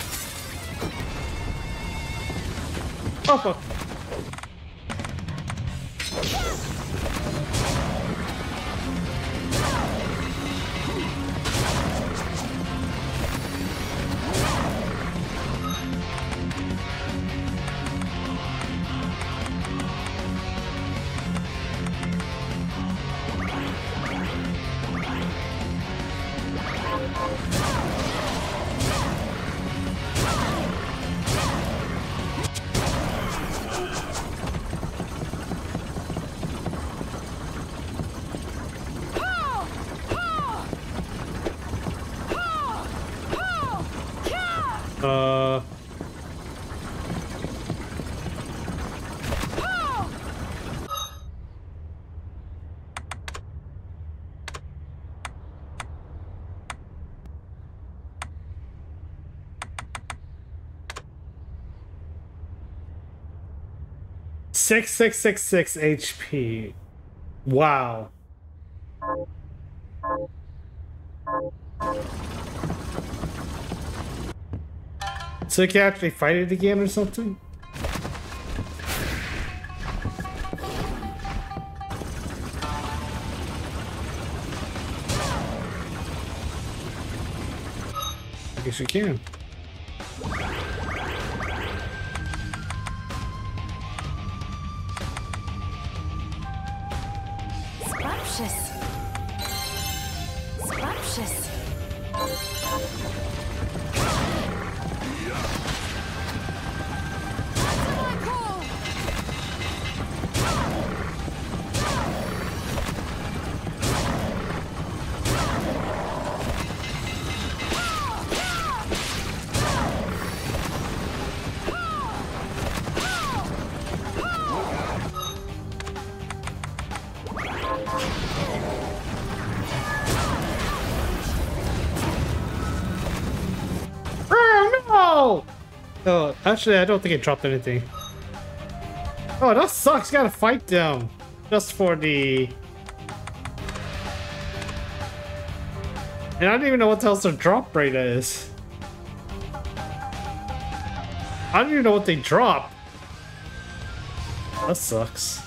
Six six six six HP. Wow. So you can actually fight it again or something? I guess you can. Actually, I don't think it dropped anything. Oh, that sucks. Gotta fight them just for the. And I don't even know what else their drop rate is. I don't even know what they drop. That sucks.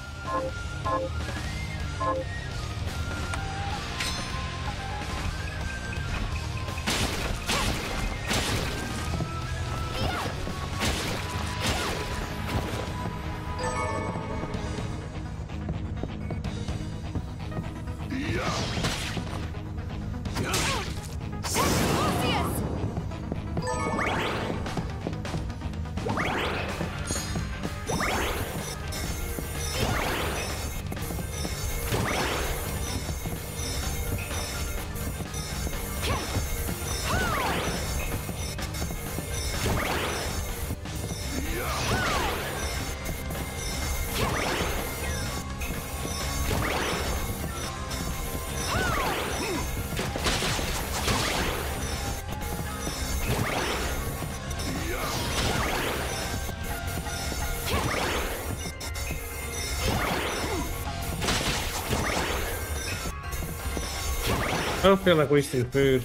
Don't feel like wasting food.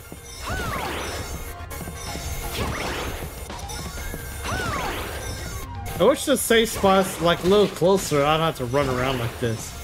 I wish the safe spot's like a little closer. I don't have to run around like this.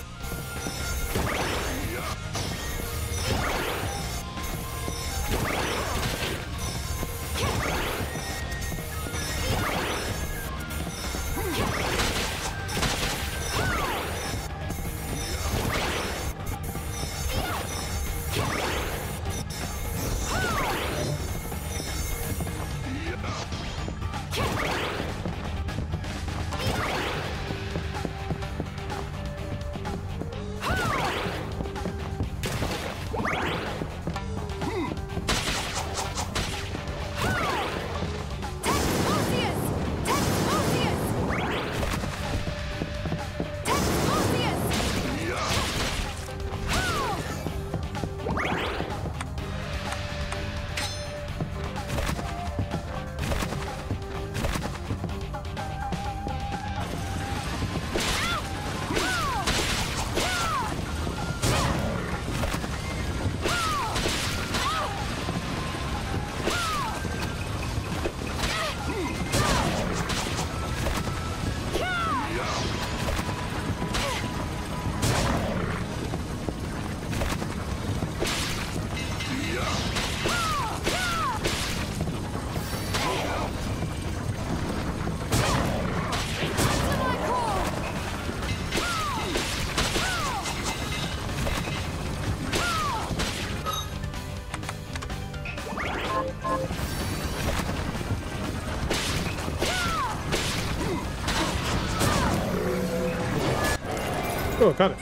Oh, got it.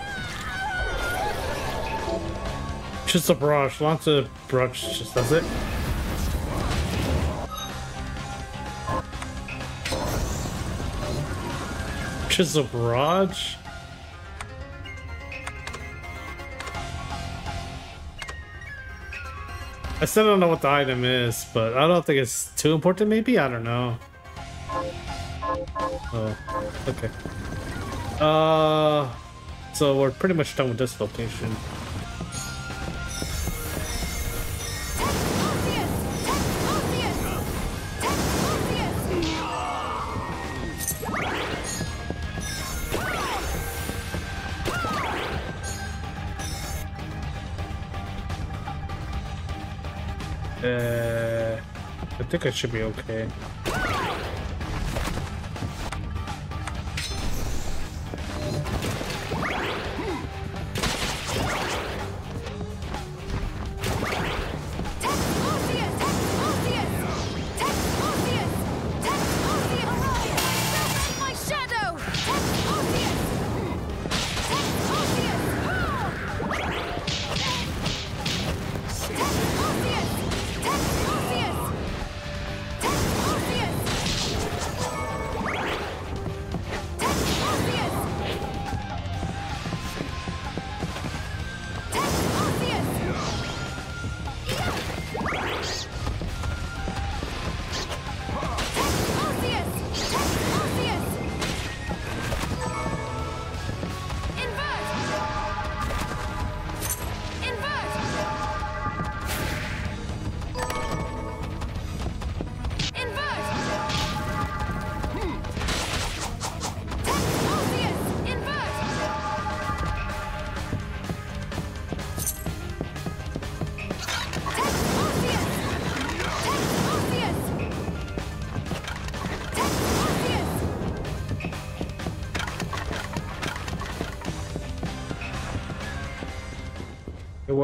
Just a brush. Lots of brush. Just does it. Chisel barrage. I still don't know what the item is, but I don't think it's too important maybe? I don't know. Oh, okay. Uh, so we're pretty much done with this location. Uh, I think it should be okay.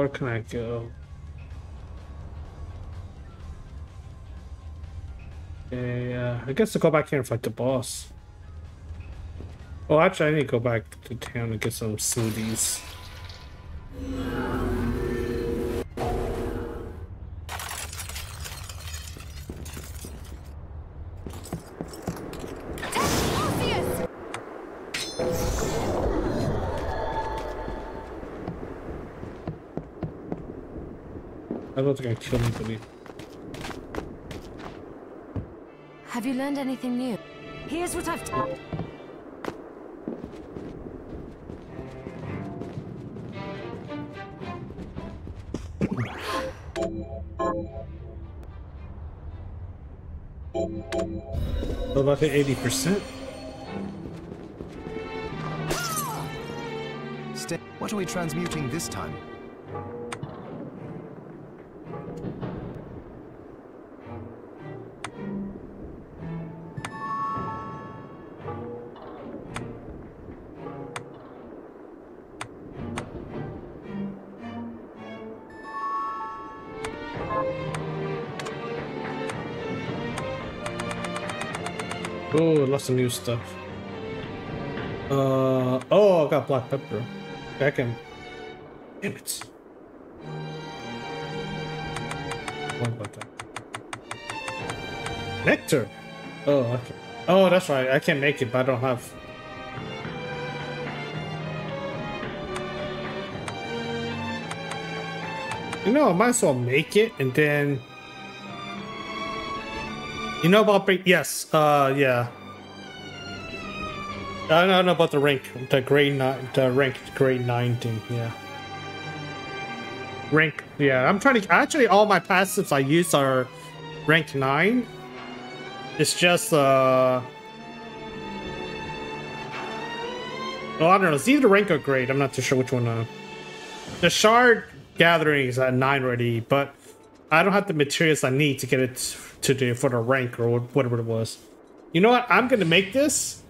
Where can I go? Okay, uh, I guess I'll go back here and fight the boss. Oh, actually, I need to go back to town and get some smoothies. I don't think I killed anybody. Have you learned anything new? Here's what I've... So about the 80%? Stay. What are we transmuting this time? Of new stuff. Uh oh, I got black pepper. I can. Damn it. Nectar. Oh, okay. Oh, that's right. I can't make it, but I don't have. You know, I might as well make it and then. You know about break? Yes. Uh, yeah. I don't know about the rank, the grade nine, the ranked grade nine thing. Yeah. Rank. Yeah, I'm trying to. Actually, all my passives I use are rank nine. It's just uh. Well, I don't know. It's either rank or grade. I'm not too sure which one. Uh, the shard gathering is at nine already, but I don't have the materials I need to get it to do for the rank or whatever it was. You know what? I'm gonna make this,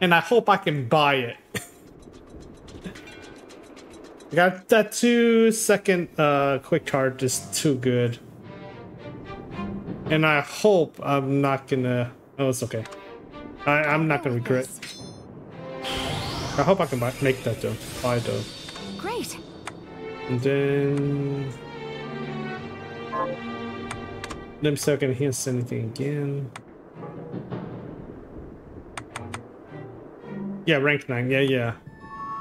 and I hope I can buy it. I got that two second uh, quick charge is too good, and I hope I'm not gonna. Oh, it's okay. I, I'm not gonna regret. I hope I can buy, make that though. Buy though. Great. And then... Let me see if I can enhance anything again. Yeah, rank 9. Yeah, yeah.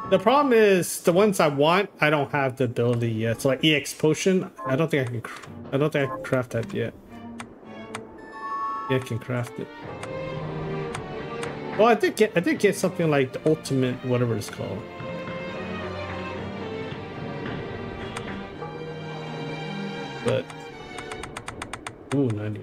The problem is the ones I want, I don't have the ability yet. So like EX potion, I don't think I can. I don't think I can craft that yet. Yeah, I can craft it. Well, I did get. I did get something like the ultimate, whatever it's called. But. Ooh, 90.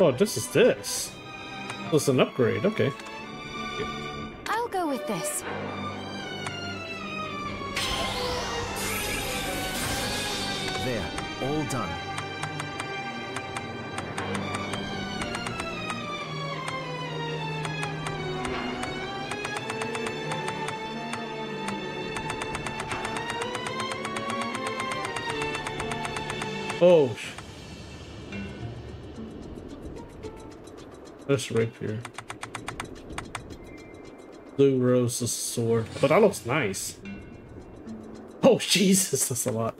Oh, this is this. This is an upgrade, okay. I'll go with this. There, all done. Oh, That's here. Blue Rose's sword. But that looks nice. Oh, Jesus, that's a lot.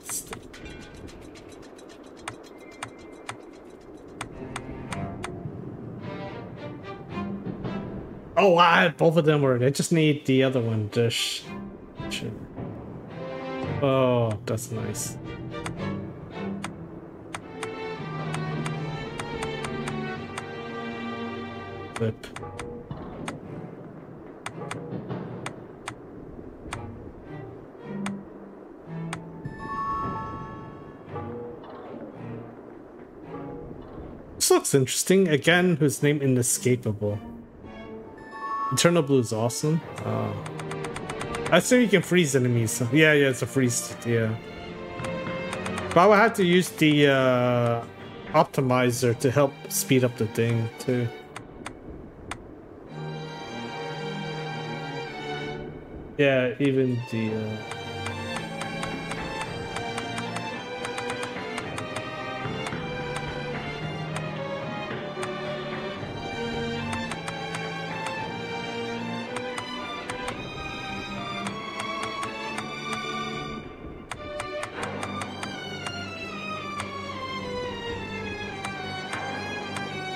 Oh, I both of them were. I just need the other one. Dish. Oh, that's nice. Flip. This looks interesting. Again, whose name Inescapable. Eternal Blue is awesome. Uh, I assume you can freeze enemies. So yeah, yeah, it's a freeze. Yeah. But I would have to use the uh, optimizer to help speed up the thing too. Yeah, even the. Uh...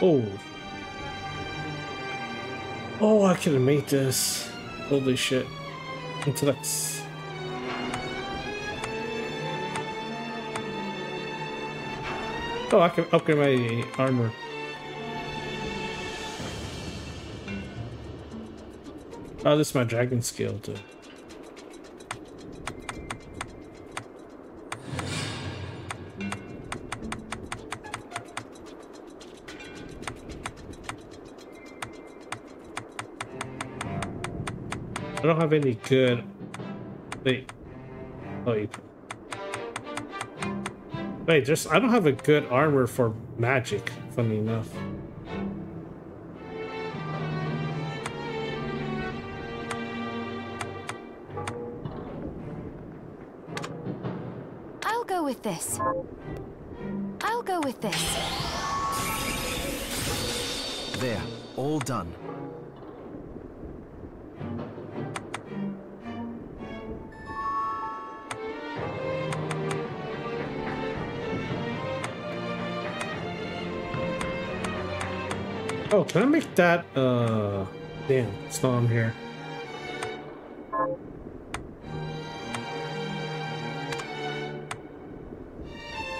Oh. Oh, I could have made this. Holy shit. Oh, I can upgrade my armor. Oh, this is my dragon skill too. I don't have any good. Wait. Oh. Wait, just I don't have a good armor for magic. Funny enough. I'll go with this. I'll go with this. There, all done. Oh, can I make that? Uh, damn, it's not on here.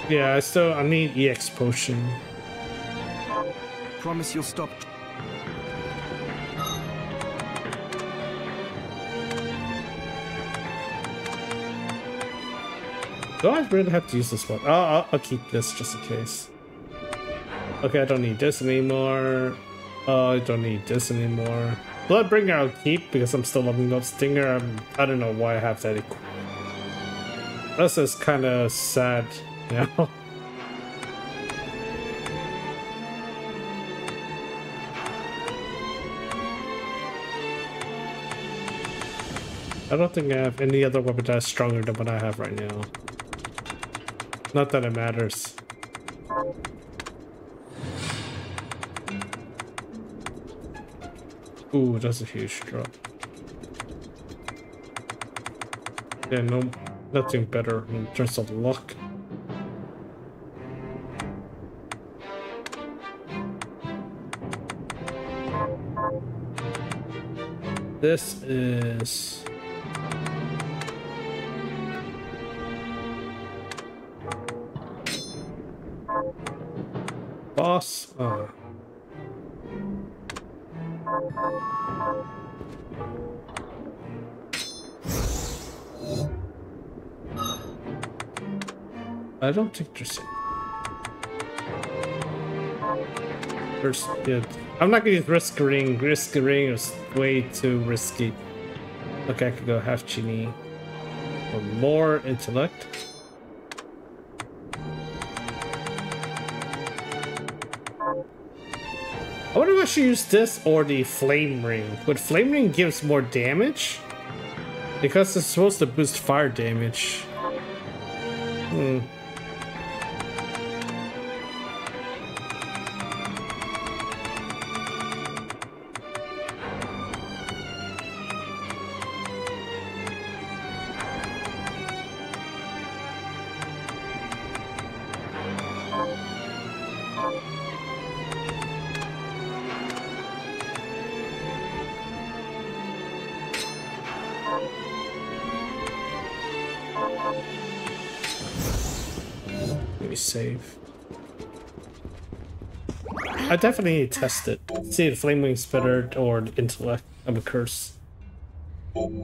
Yeah, I still I need EX potion. Promise you'll stop. Do I really have to use this one? Oh, I'll, I'll keep this just in case. Okay, I don't need this anymore. Oh, I don't need this anymore. Bloodbringer I'll keep because I'm still leveling up Stinger. I'm, I don't know why I have that. This is kind of sad, you know? I don't think I have any other weapon that's stronger than what I have right now. Not that it matters. Ooh, that's a huge drop. Yeah, no, nothing better in terms of luck. This is... I don't think there's... There's... Yeah, I'm not gonna use risk ring. Risk ring is way too risky. Okay, I could go half genie. For more intellect. I wonder if I should use this or the flame ring. Would flame ring gives more damage? Because it's supposed to boost fire damage. Hmm. I definitely need to test it. See if Flame Ring's better or the Intellect of a Curse. I'm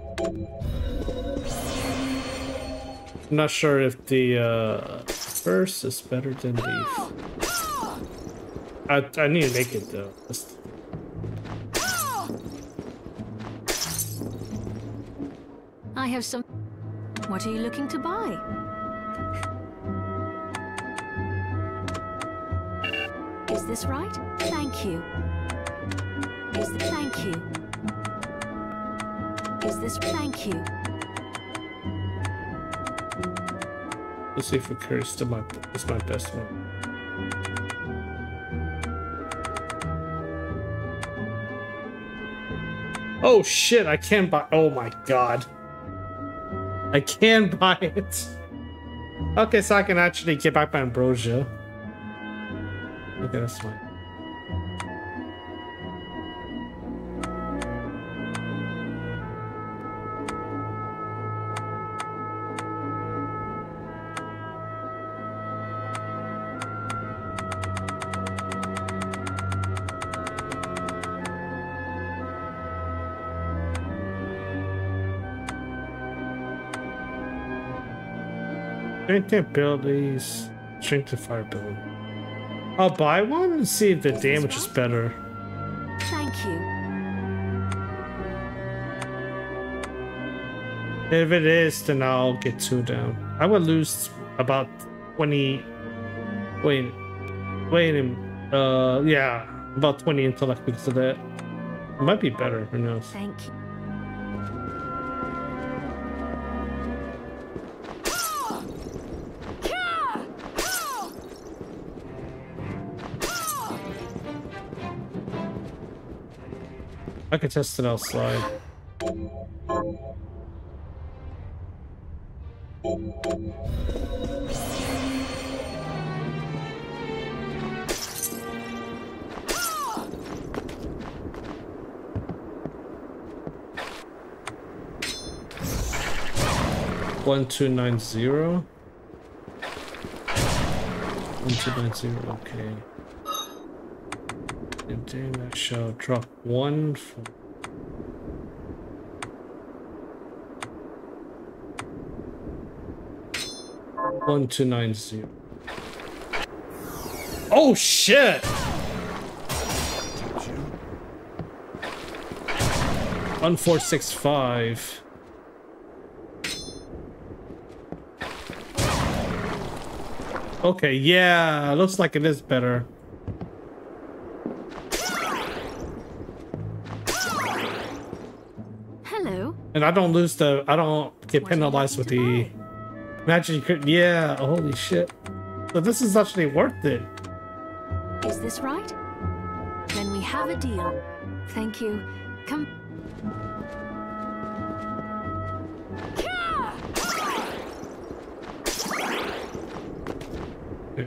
not sure if the uh, Curse is better than the... I, I need to make it though. I have some... What are you looking to buy? This right? Thank you. Is this thank you? Is this thank you? Let's see if a curse to my is my best one. Oh shit, I can buy oh my god. I can buy it. Okay, so I can actually get back my ambrosia. Okay, that's fine. Strength abilities, strength to fire ability. I'll buy one and see if the damage is better. Thank you. If it is, then I'll get two down. I will lose about 20... Wait... Wait, uh, yeah, about 20 intellect because of that. It might be better, who knows. Thank you. I could test it outside. One two nine zero. One two nine zero. Okay. And then I shall drop one for one two nine zero. Oh shit! One four six five. Okay, yeah, looks like it is better. And I don't lose the, I don't get penalized with the, imagine you could, yeah, holy shit. So this is actually worth it. Is this right? Then we have a deal. Thank you. Come.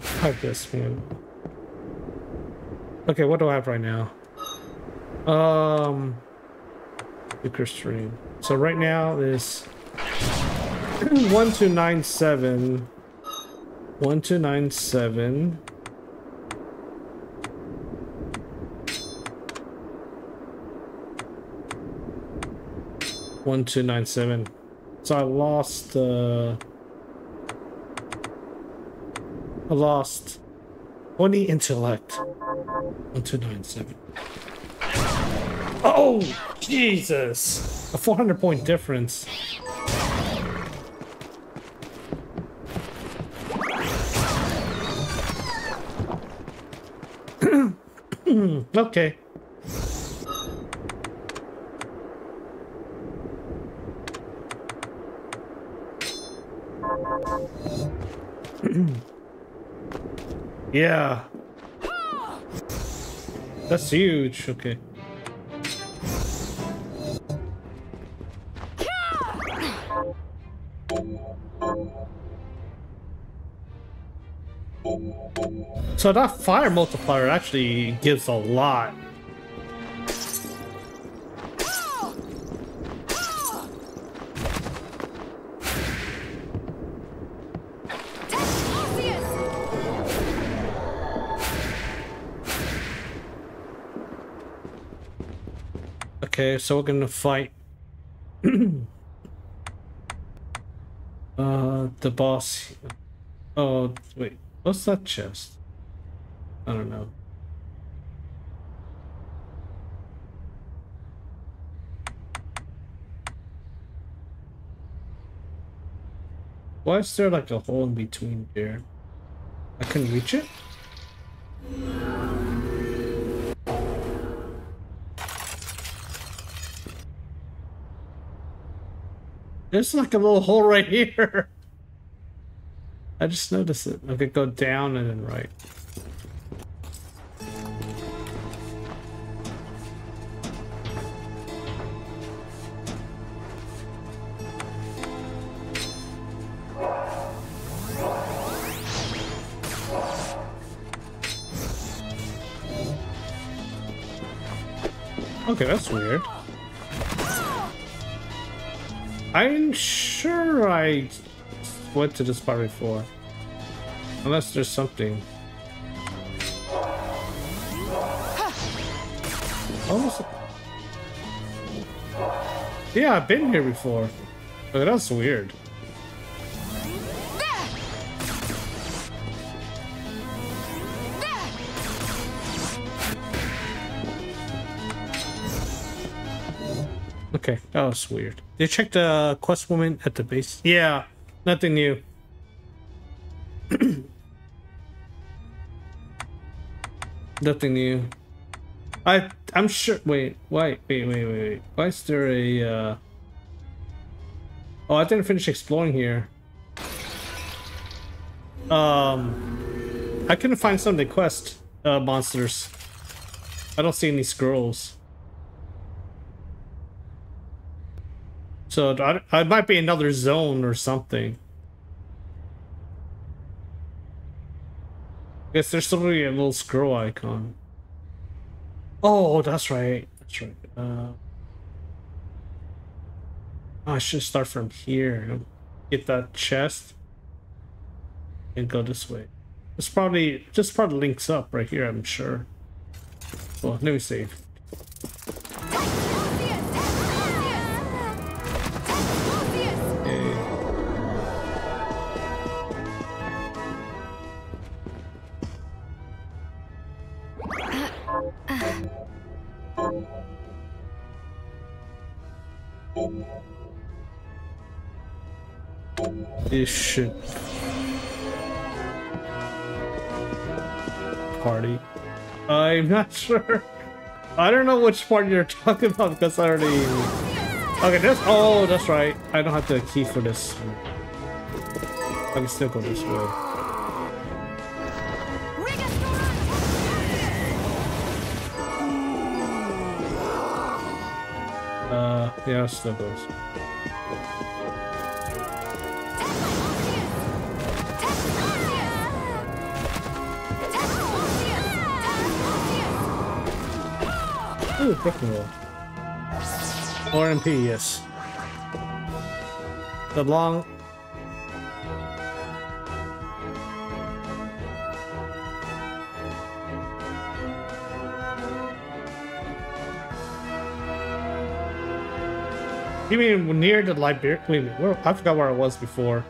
Fuck this, man. Okay, what do I have right now? Um, Liquor stream. So right now is one two nine seven, one two nine seven. One two nine seven. So I lost. Uh, I lost 20 intellect. 1297. Oh, Jesus. A 400 point difference. okay. yeah. That's huge. Okay. So that fire multiplier actually gives a lot. Okay, so we're gonna fight uh the boss. Oh wait, what's that chest? I don't know. Why is there like a hole in between here? I can reach it? There's like a little hole right here. I just noticed it. I could go down and then right. Okay, that's weird. I'm sure I went to this part before. Unless there's something. Almost. Yeah, I've been here before. But that's weird. That was weird. They checked the quest woman at the base. Yeah, nothing new. nothing new. I I'm sure. Wait, wait, wait, wait, wait, wait. Why is there a? Uh... Oh, I didn't finish exploring here. Um, I couldn't find some of the quest uh, monsters. I don't see any scrolls. So I, might be another zone or something. I guess there's still a little scroll icon. Oh, that's right. That's right. Uh, I should start from here. Get that chest. And go this way. It's probably just probably links up right here, I'm sure. Well, let me save. This should party. I'm not sure. I don't know which part you're talking about because I already Okay, that's oh, that's right. I don't have the key for this. I can still go this way. Uh, yeah, still goes. Ooh, broken. RMP, yes. The long. You mean near the library? Wait where, I forgot where I was before.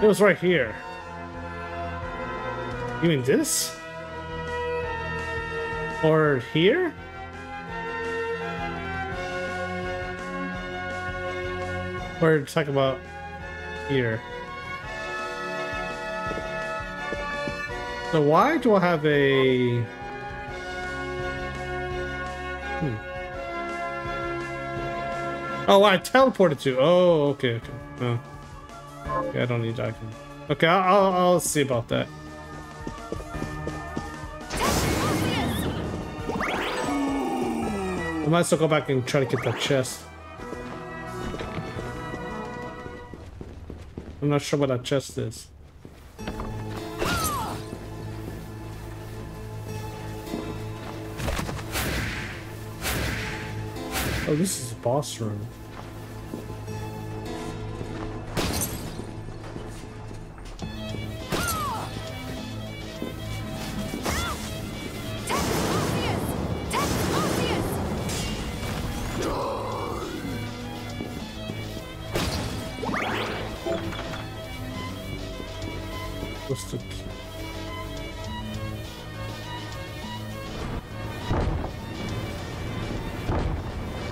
It was right here. You mean this? Or here? We're talking about here. So why do I have a... Hmm. Oh, I teleported to. Oh, okay, okay. Oh. Okay, I don't need that. Okay, I'll, I'll, I'll see about that. Might as well go back and try to get that chest. I'm not sure what that chest is. Oh, this is a boss room.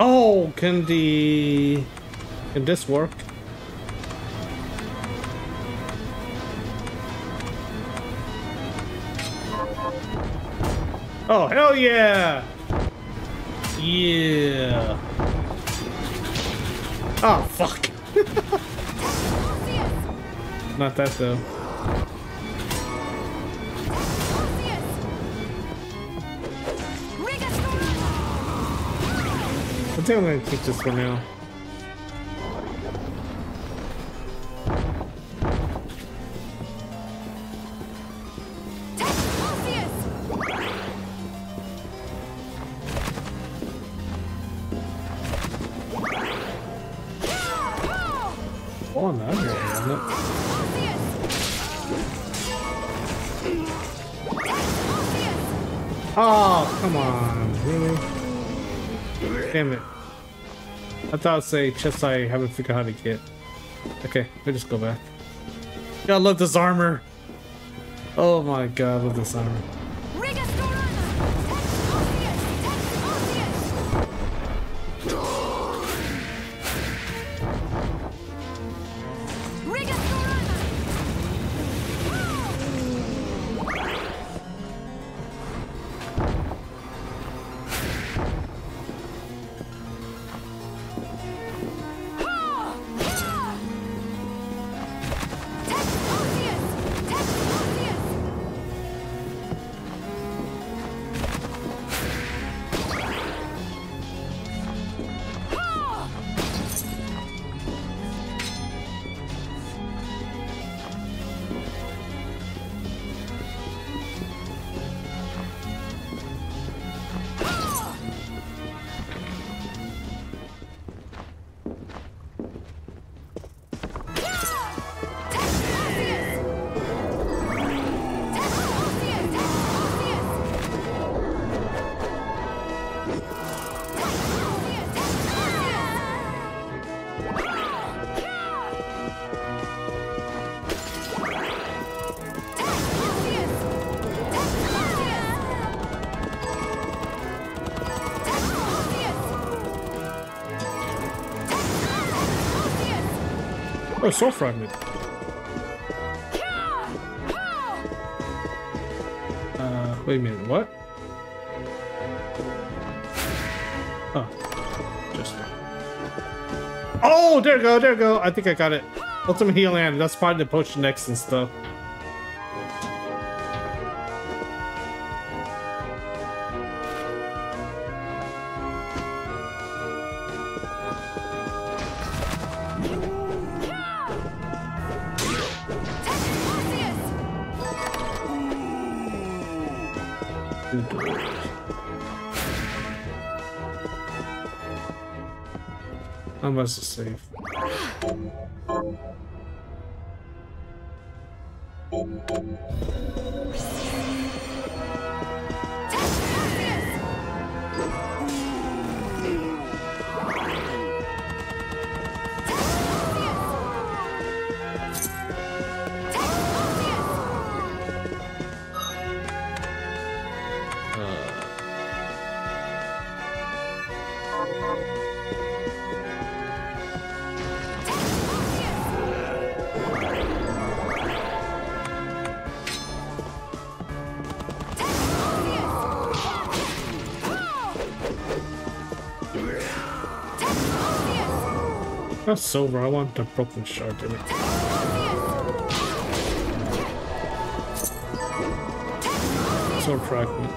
Oh, can the... Can this work? Oh, hell yeah! Yeah. Oh, fuck. Not that though. Gonna keep this for now. I thought I'd say chest I haven't figured out how to get. Okay, we'll just go back. God, I love this armor. Oh my god, I love this armor. Soul fragment. Uh, wait a minute, what? Oh, just. Oh, there we go, there we go. I think I got it. Ultimate healing item. That's of the potion next and stuff. Must save. Not silver, I want the broken shard in it. Sword fragment.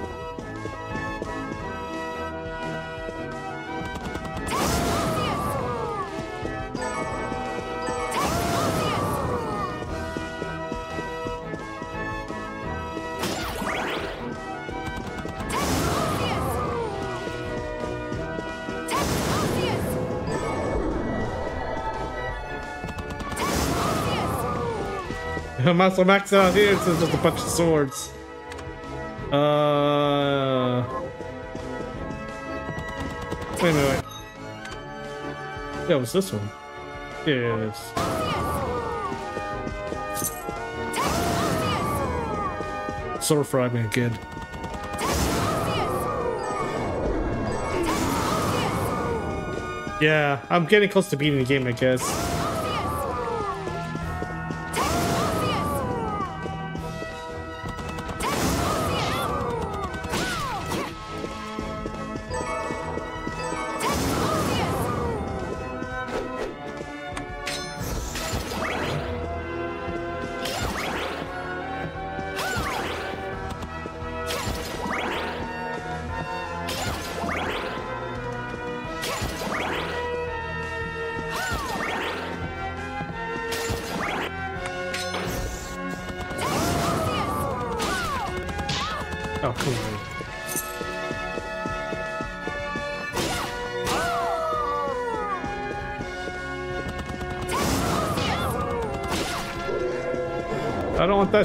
Muscle max out here since there's a bunch of swords. Uh. Wait a minute. Yeah, what's this one? Yes. Sword fragment again. Yeah, I'm getting close to beating the game, I guess.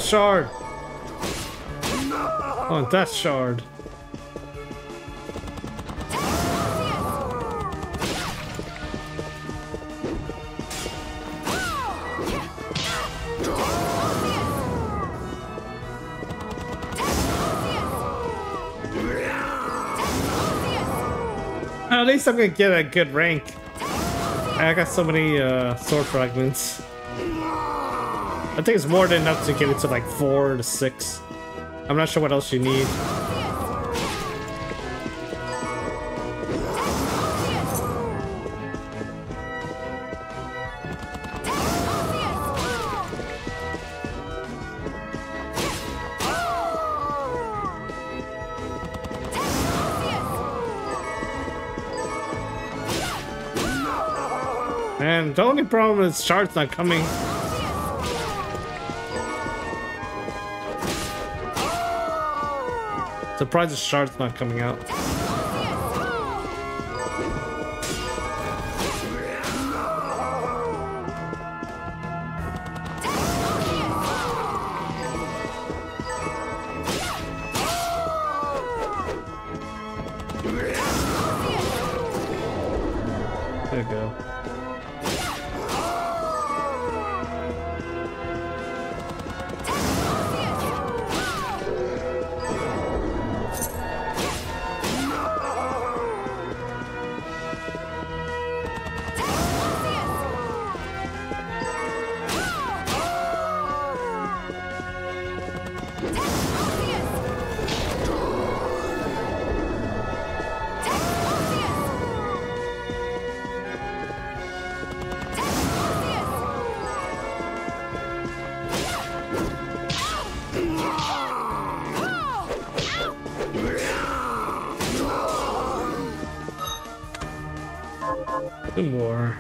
Shard. Want that shard. At least I'm gonna get a good rank. I got so many uh, sword fragments. I think it's more than enough to get it to like four to six. I'm not sure what else you need. Man, the only problem is shards not coming. Surprised the shard's not coming out. Two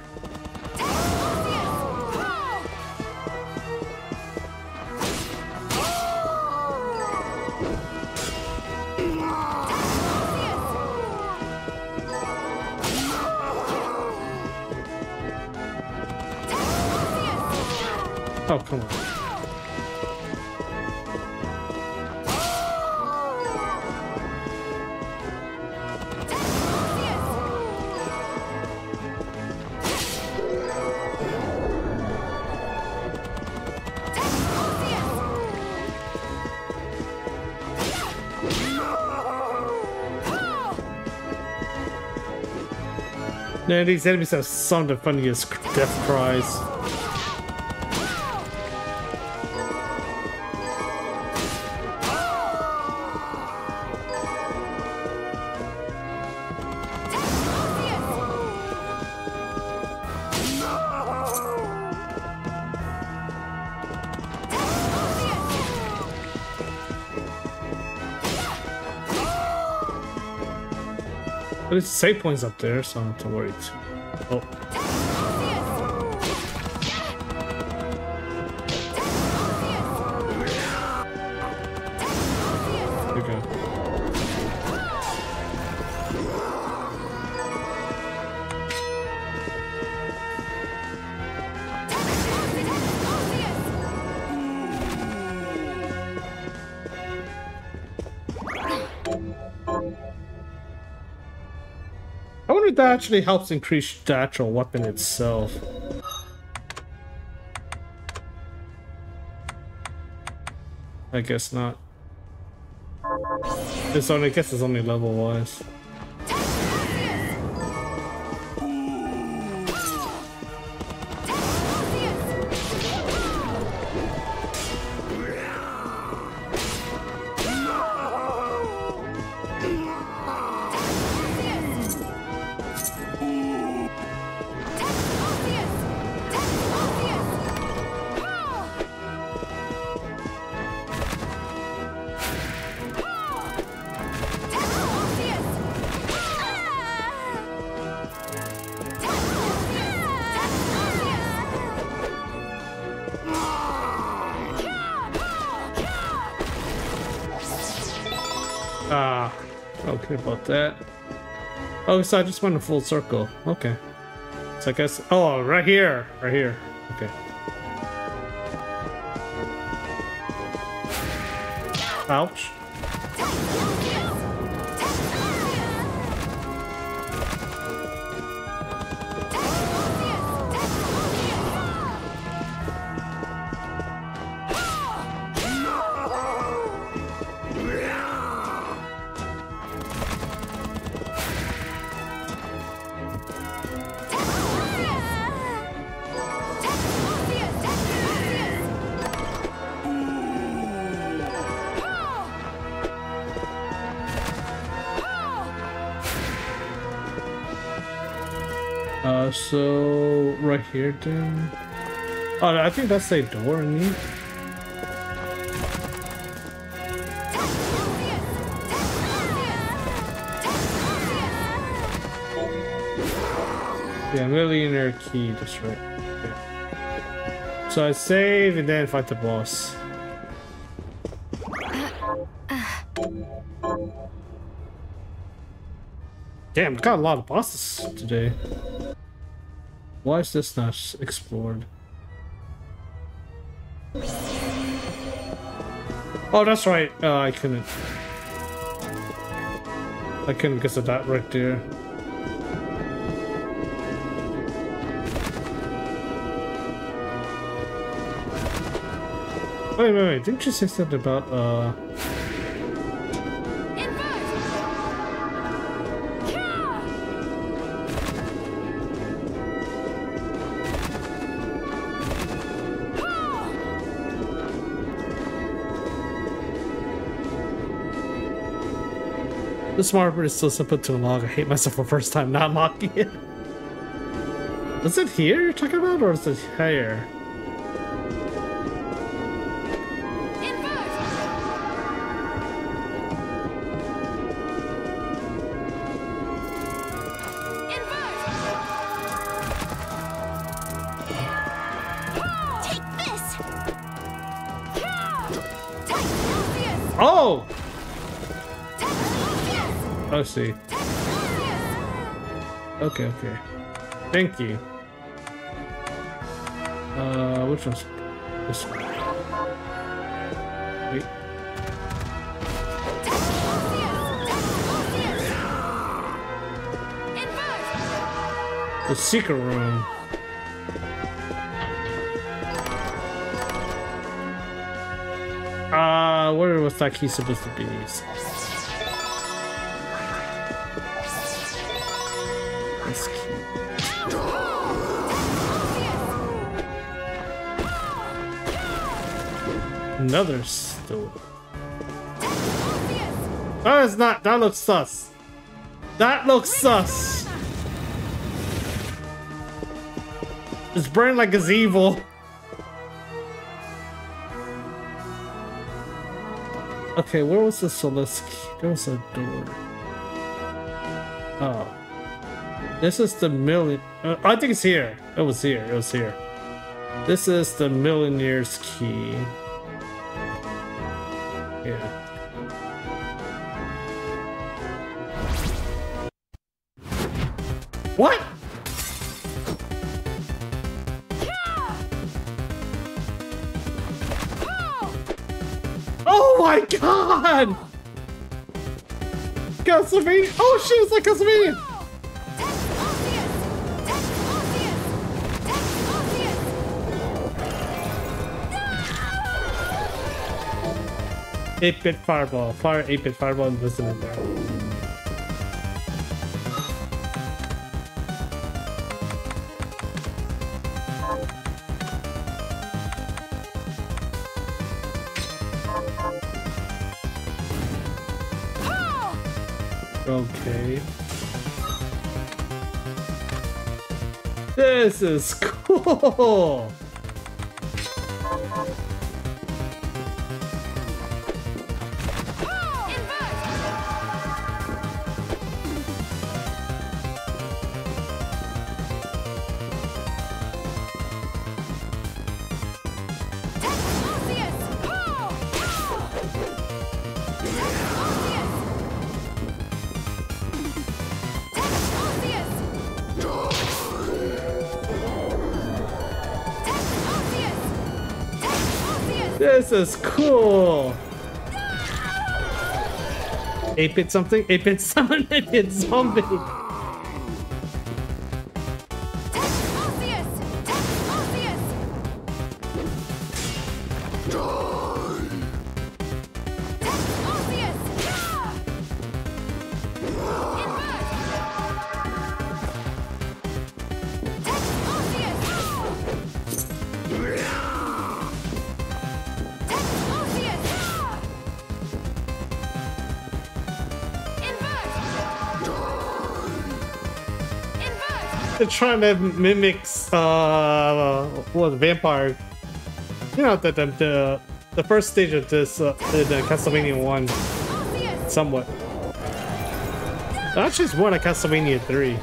Yeah, these enemies have some of the funniest death cries. Save points up there, so not to worry. too- actually helps increase the weapon itself. I guess not. It's only, I guess it's only level wise. Oh, so I just went a full circle. Okay. So I guess. Oh, right here, right here. Here then. Oh, I think that's a door in need. Yeah, millionaire key, that's right. Okay. So I save and then fight the boss. Damn, got a lot of bosses today. Why is this not explored? Oh, that's right. Uh, I couldn't. I couldn't guess of that right there. Wait, wait, wait. Didn't you say something about, uh... This marker is so simple to unlock. I hate myself for the first time not unlocking it. Is it here you're talking about, or is it here? See. Okay, okay. Thank you. Uh, which one's this one? Wait. The secret room. Uh, where was that key supposed to be? Another store. That is not. That looks sus. That looks sus. It's burning like it's evil. Okay, where was the Soliski? There was a door. Oh. This is the million. Uh, I think it's here. It was here. It was here. This is the Millionaire's Key. God! Castlevania! Oh shit, it's like Castlevania! Eight bit fireball, fire eight bit fireball invisible there. This is cool! This is cool! 8-bit something? 8-bit summon 8-bit zombie! Trying to mimic uh what vampire you know the the the, the first stage of this uh, the, the Castlevania one somewhat. Actually, it's more like Castlevania 3.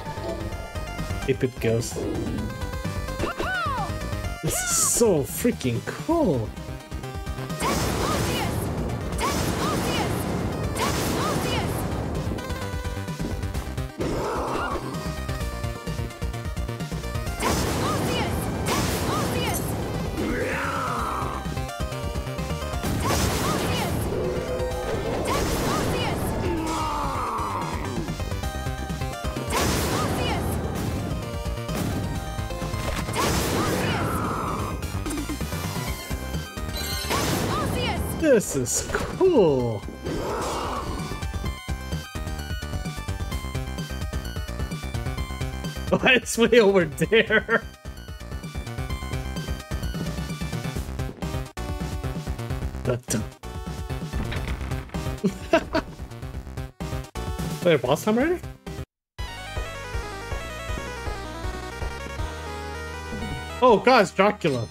8-bit Ghost. This is so freaking cool. This is cool. Oh, it's way over there. Wait, boss time already? Oh, guys, Dracula.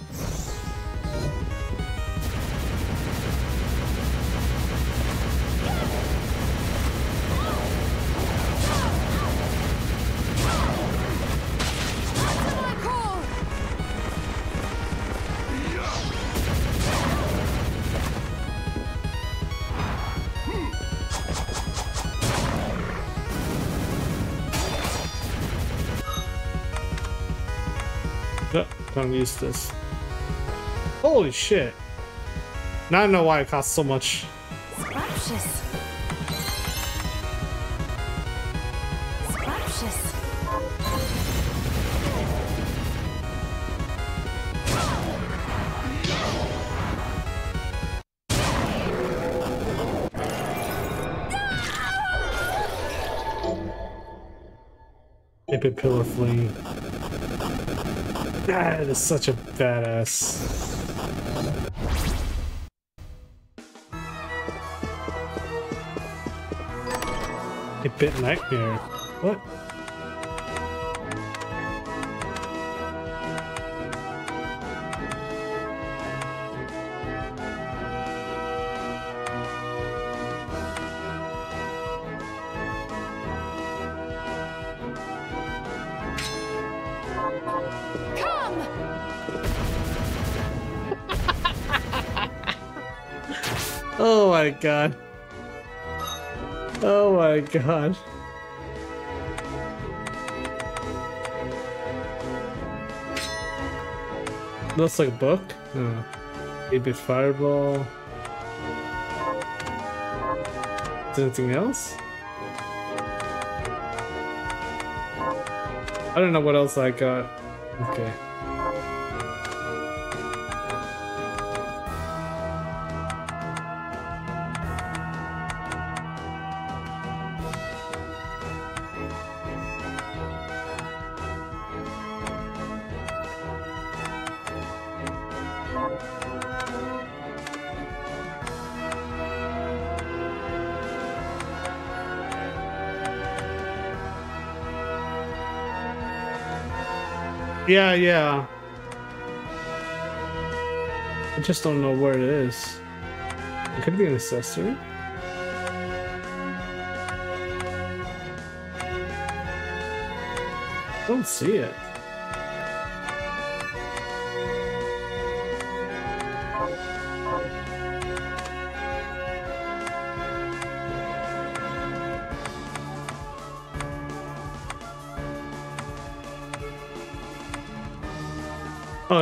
Use this. Holy shit. Now I know why it costs so much. Scrumptious. Scrumptious. Epic Pillar Flame. Is such a badass. A bit nightmare. What? God. Oh my god. Looks like a book. Hmm. Oh. 8-bit fireball. Is there anything else? I don't know what else I got. Okay. Yeah, yeah. I just don't know where it is. It could be an accessory. Don't see it.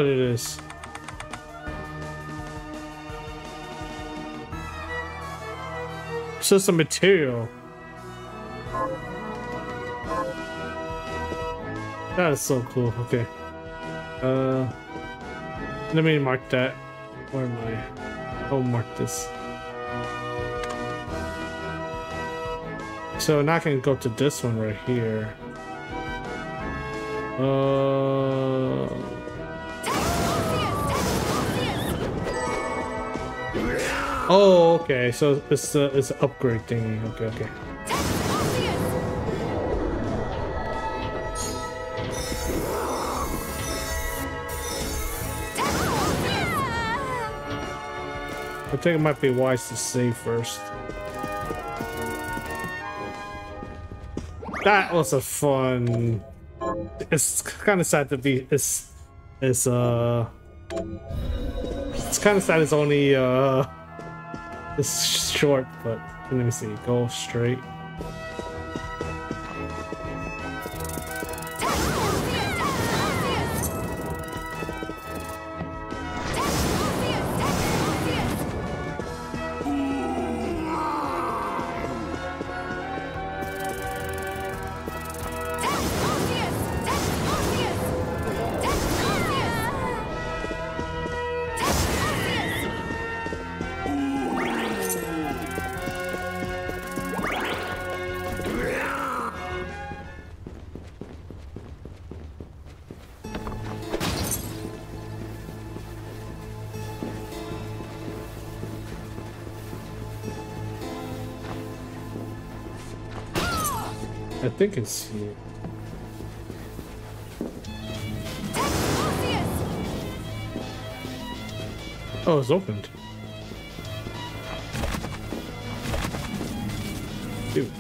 Oh, it is. It's just a material. That is so cool. Okay. Uh, let me mark that. Where am I? I'll mark this. So now I can go to this one right here. Uh. Oh, okay. So it's uh, it's an upgrade thingy. Okay, okay. I think it might be wise to save first. That was a fun. It's kind of sad to be. It's it's uh. It's kind of sad. It's only uh. It's short, but let me see. Go straight. Think it's. Oh, it's opened. Dude.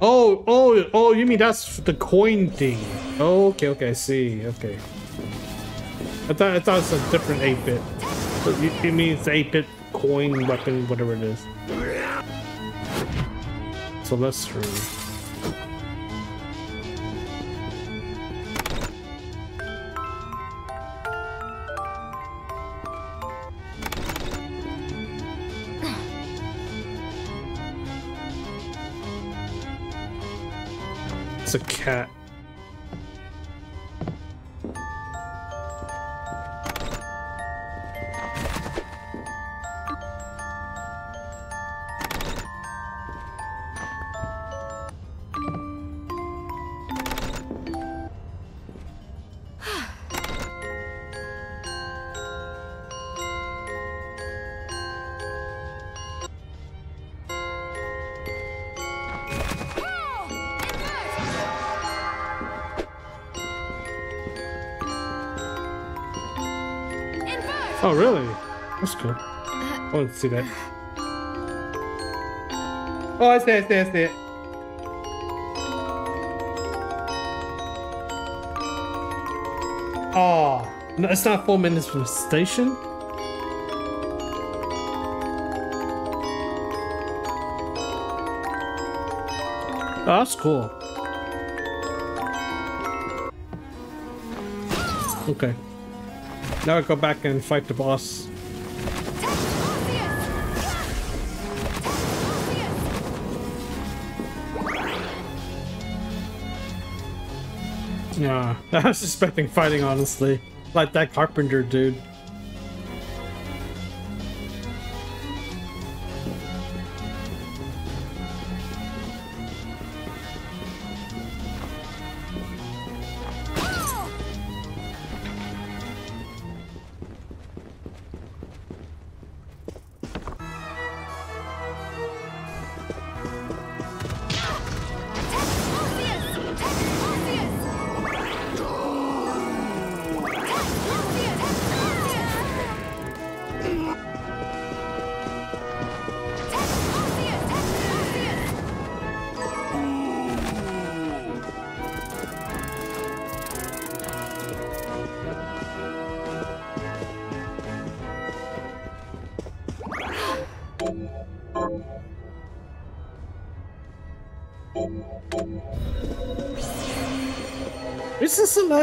Oh, oh, oh, you mean that's the coin thing. Okay, okay, I see, okay. I thought, I thought it's a different 8-bit. It it means 8-bit coin, weapon, whatever it is. So let's through. It's a cat. Oh, really? That's cool. I want to see that. Oh, I see it, I see it, I see it. Oh, no, it's not four minutes from the station? Oh, that's cool. Okay. Now I go back and fight the boss. Yeah, I was expecting fighting, honestly. Like that carpenter dude.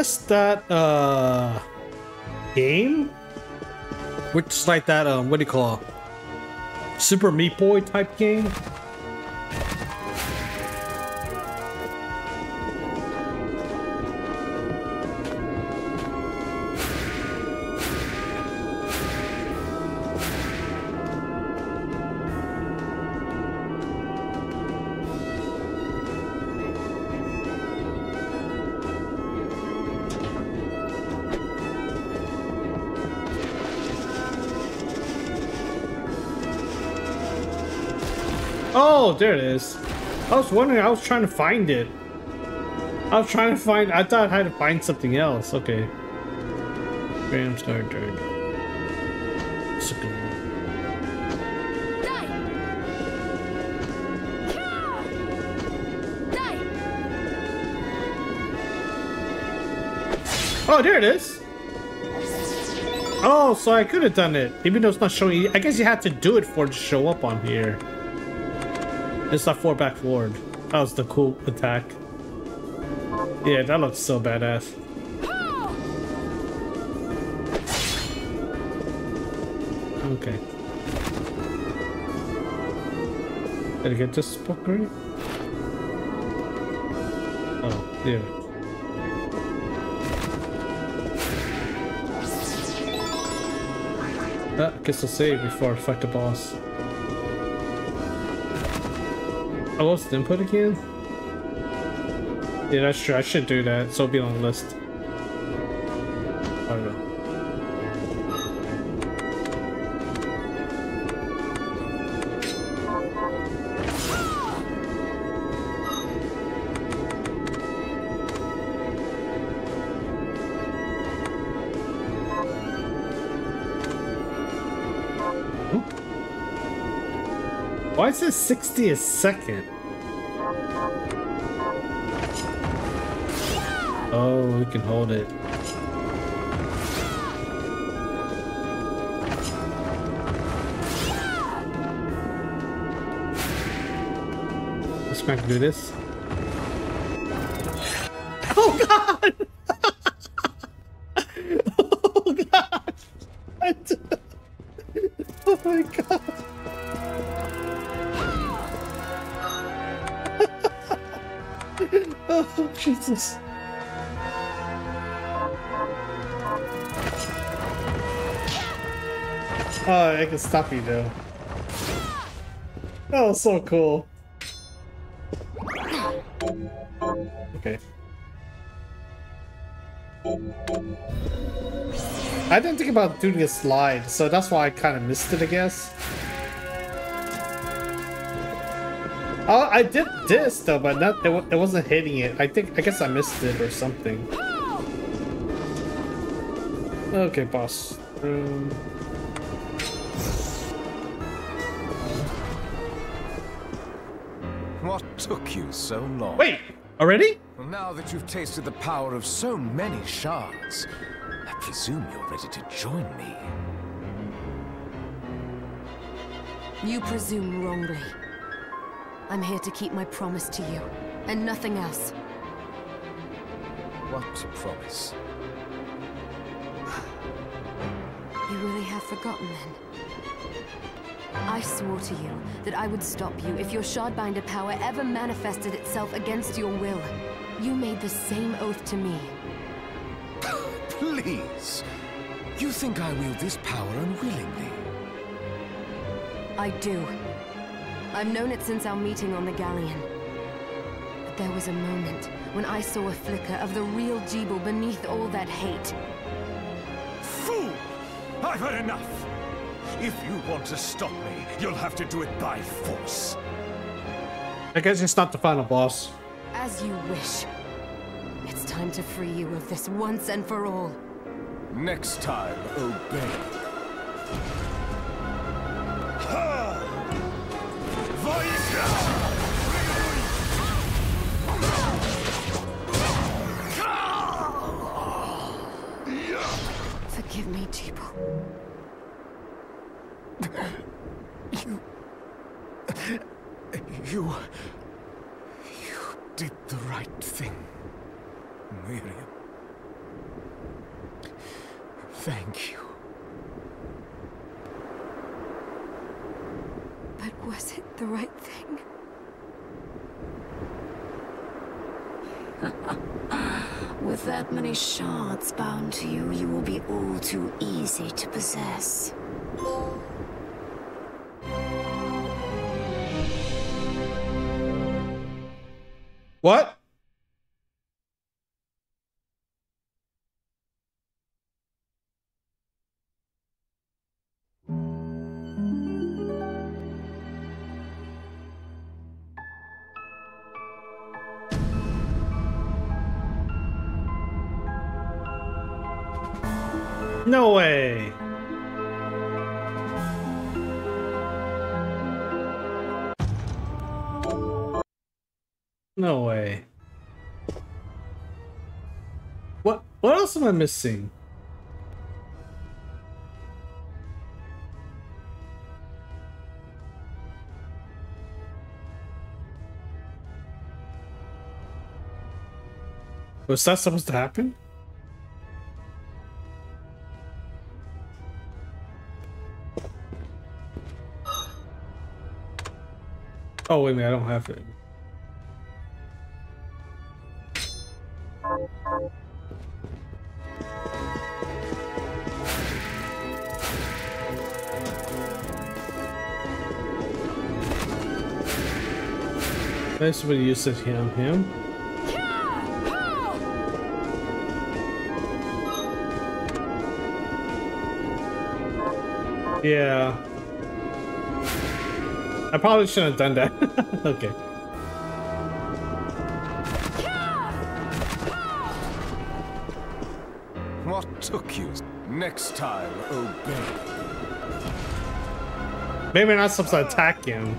This that uh game? Which is like that um what do you call it? Super Meat Boy type game? There it is. I was wondering, I was trying to find it. I was trying to find, I thought I had to find something else. Okay. Graham Star one. Oh, there it is. Oh, so I could have done it, even though it's not showing. I guess you had to do it for it to show up on here. It's not four back forward. That was the cool attack. Yeah, that looks so badass. Okay. Did I get this right? Oh, yeah. Ah, guess I'll save before I fight the boss. Oh, lost the input again? Yeah, that's true. I should do that, so it'll be on the list. 60 a second. Oh, we can hold it. Let's not do this. Oh, you though. Was so cool. Okay. I didn't think about doing a slide, so that's why I kind of missed it, I guess. Oh, I did this though, but not it, it wasn't hitting it. I think I guess I missed it or something. Okay, boss. Um, took you so long? wait, already? Well, now that you've tasted the power of so many shards, I presume you're ready to join me. You presume wrongly. I'm here to keep my promise to you, and nothing else. What a promise? You really have forgotten then? I swore to you that I would stop you if your Shardbinder power ever manifested itself against your will. You made the same oath to me. Please! You think I wield this power unwillingly? I do. I've known it since our meeting on the Galleon. But there was a moment when I saw a flicker of the real Gebel beneath all that hate. Fool! I've had enough! If you want to stop me, you'll have to do it by force. I guess it's not the final boss. As you wish. It's time to free you of this once and for all. Next time, obey. You... You did the right thing, Miriam. Thank you. But was it the right thing? With that many shards bound to you, you will be all too easy to possess. What? No way. No way. What what else am I missing? Was that supposed to happen? Oh wait a minute, I don't have it. Nice when you said him, him. Yeah. I probably shouldn't have done that. okay. What took you? Next time, obey. Maybe not supposed to attack him.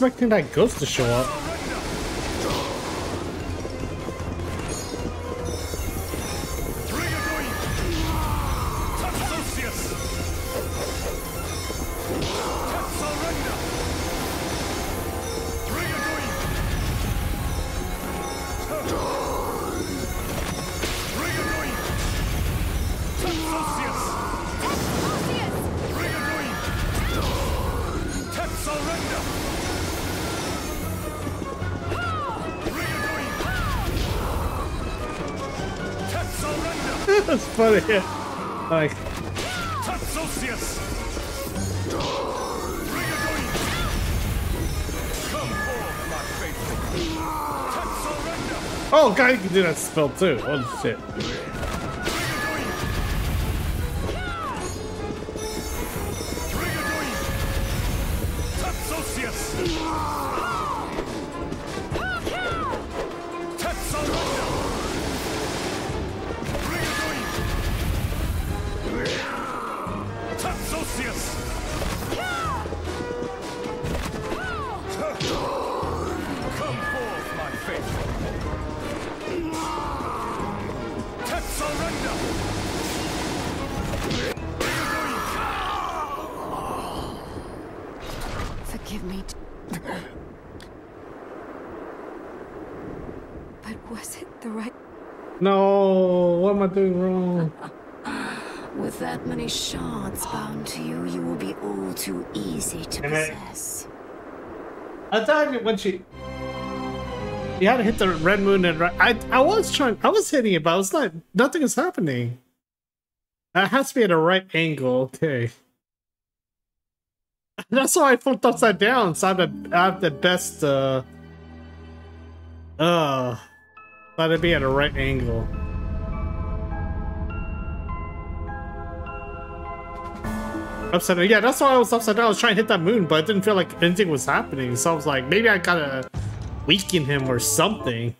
expecting that ghost to show up. Funny. Like, Tatsosius! Come forth, my faithful. Tatsurrender! oh, God, you can do that spell too. Oh shit. No, what am I doing wrong? With that many shards bound to you, you will be all too easy to it. possess. I thought when she, you had to hit the red moon and right. I I was trying. I was hitting it, but it's not. Nothing is happening. It has to be at a right angle. Okay. That's why I flipped upside down. So I have the, I have the best. uh Uh, let it be at a right angle. Upside down. Yeah, that's why I was upside down. I was trying to hit that moon, but it didn't feel like anything was happening. So I was like, maybe I gotta weaken him or something.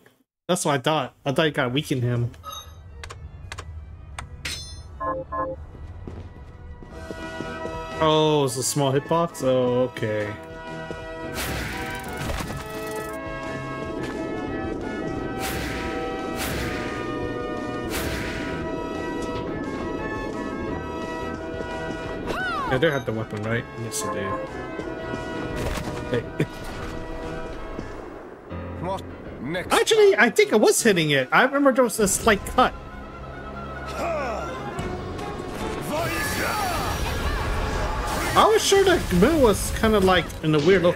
That's what I thought. I thought you gotta weaken him. Oh, it's a small hitbox? Oh, okay. I do have the weapon, right? Yes, I do. Hey. What next? Actually, I think I was hitting it. I remember there was a slight cut. I was sure the moon was kind of like in a weird look.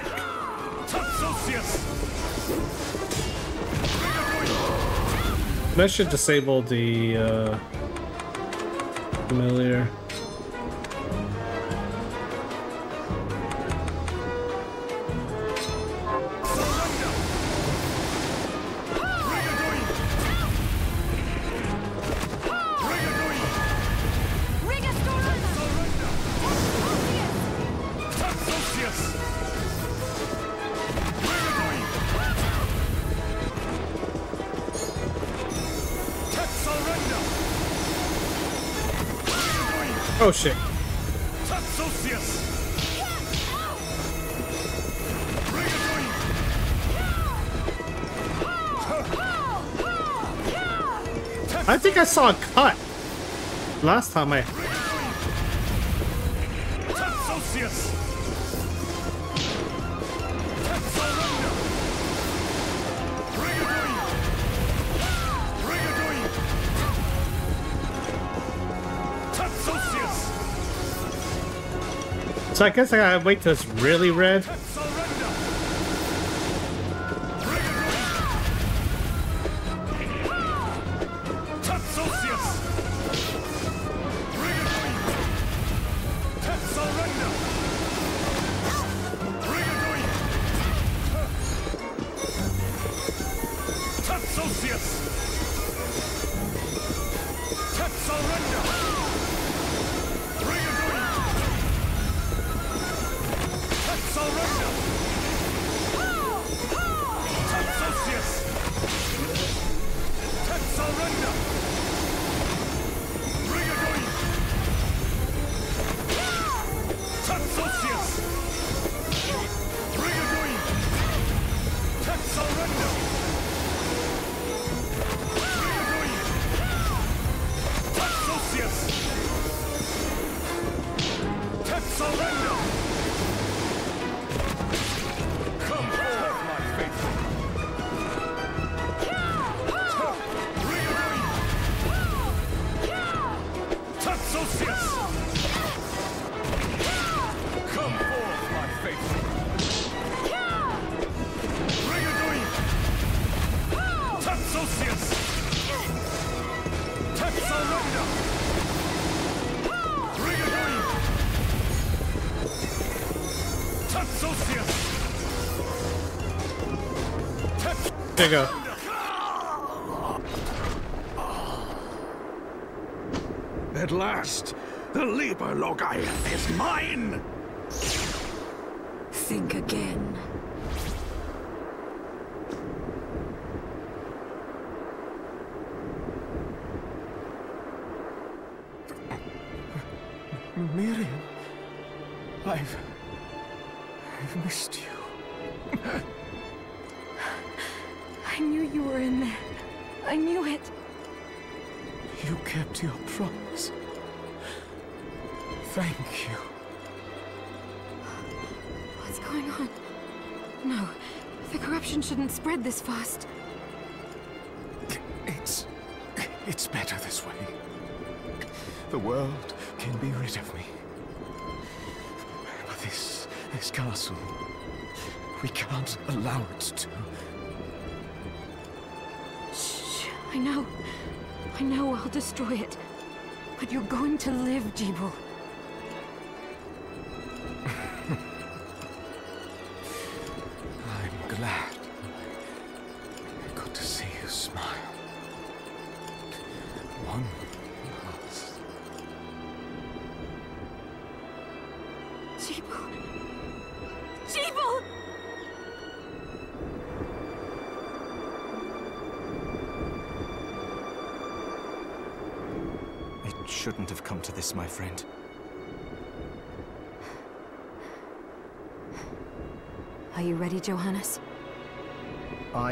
That should disable the uh, familiar. Oh shit. I think I saw a cut last time I. I guess I gotta wait till it's really red. There go. At last, the Liber Logaeth is mine! Think again. Miriam, I've... I've missed you. You were in there. I knew it. You kept your promise. Thank you. What's going on? No, the corruption shouldn't spread this fast. It's... it's better this way. The world can be rid of me. But this... this castle... We can't allow it to. I know. I know I'll destroy it. But you're going to live, Gebel.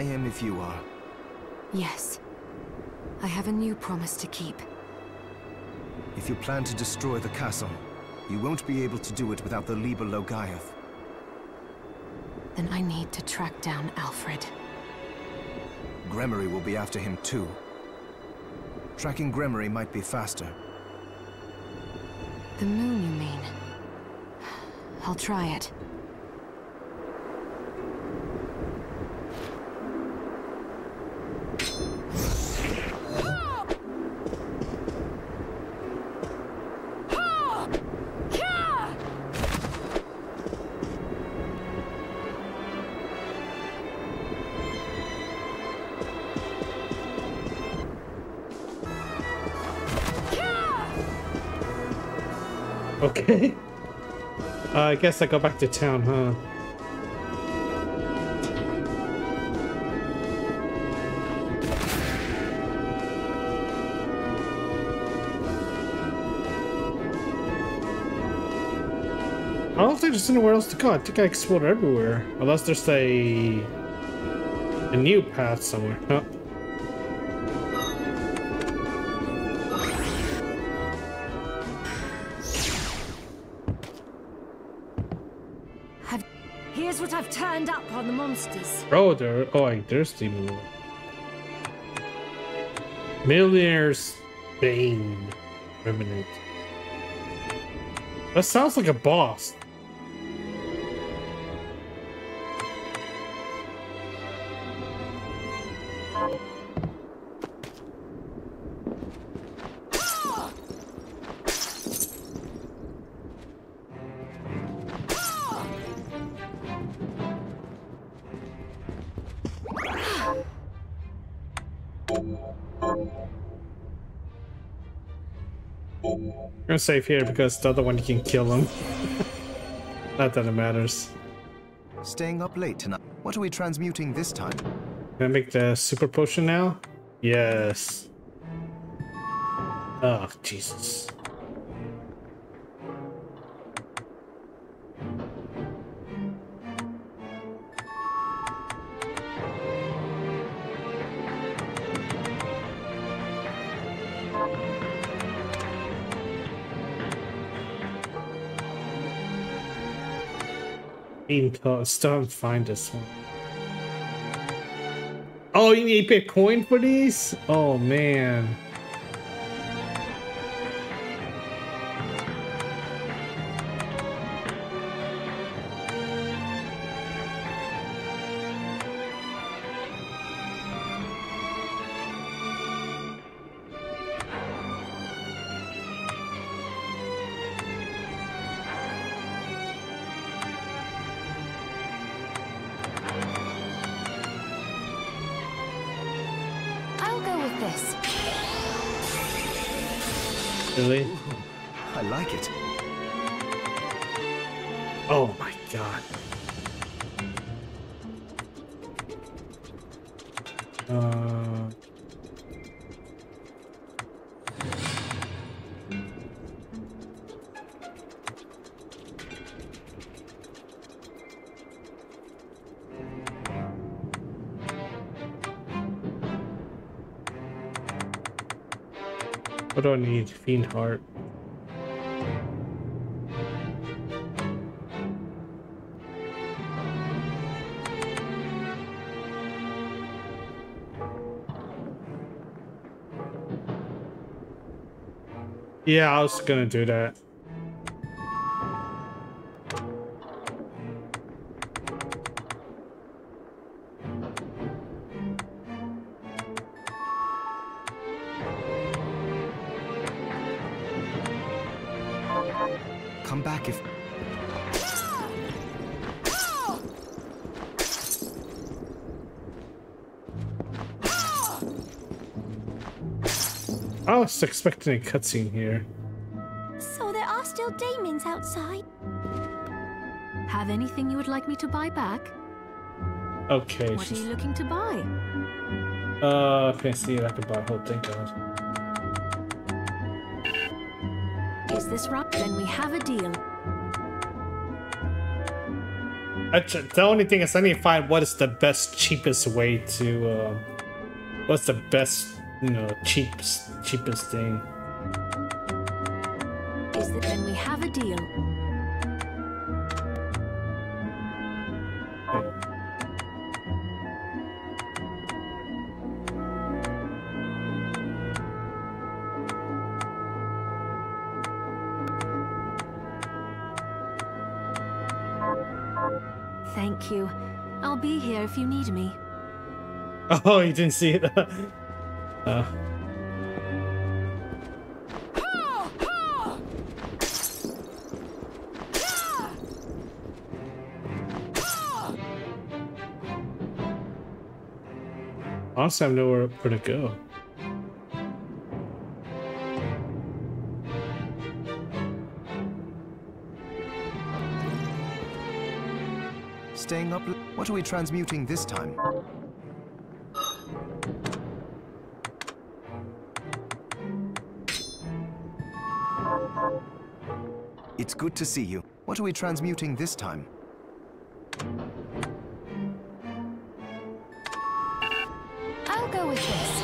Am if you are. Yes. I have a new promise to keep. If you plan to destroy the castle, you won't be able to do it without the Liber Logaeth. Then I need to track down Alfred. Gremory will be after him too. Tracking Gremory might be faster. The moon, you mean? I'll try it. I guess I go back to town, huh? I don't think there's anywhere else to go. I think I explored everywhere. Unless there's a... a new path somewhere. Monsters. Oh, the moon. Millionaire's Bane Remnant. That sounds like a boss. Save here because the other one you can kill him. Not that it matters. Staying up late tonight. What are we transmuting this time? Can I make the super potion now? Yes. Oh, Jesus. Intel, still haven't find this one. Oh, you need to pay a coin for these? Oh man. Fiend Heart. Yeah, I was gonna do that. Expecting a cutscene here. So there are still daemons outside? Have anything you would like me to buy back? Okay, What are you looking to buy? Uh, I can't see it. I can buy a whole thing, guys. Is this right? Then we have a deal. Actually, the only thing is I need to find what is the best, cheapest way to, uh, what's the best, you know, cheapest, cheapest thing. Is that then we have a deal? Thank you. I'll be here if you need me. Oh, you didn't see it? uh. Honestly, I have nowhere where to go. Staying up... What are we transmuting this time? Good to see you. What are we transmuting this time? I'll go with this.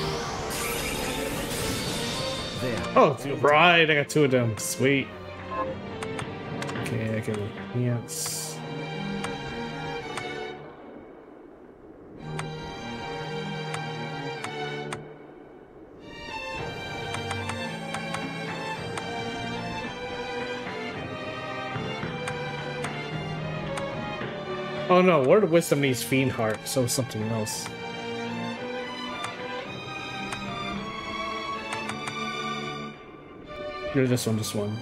There. Oh, right, I got two of them. Sweet. Okay, I can yes. Oh no, Word of Wisdom needs Fiend Heart, so something else. You're this one, this one.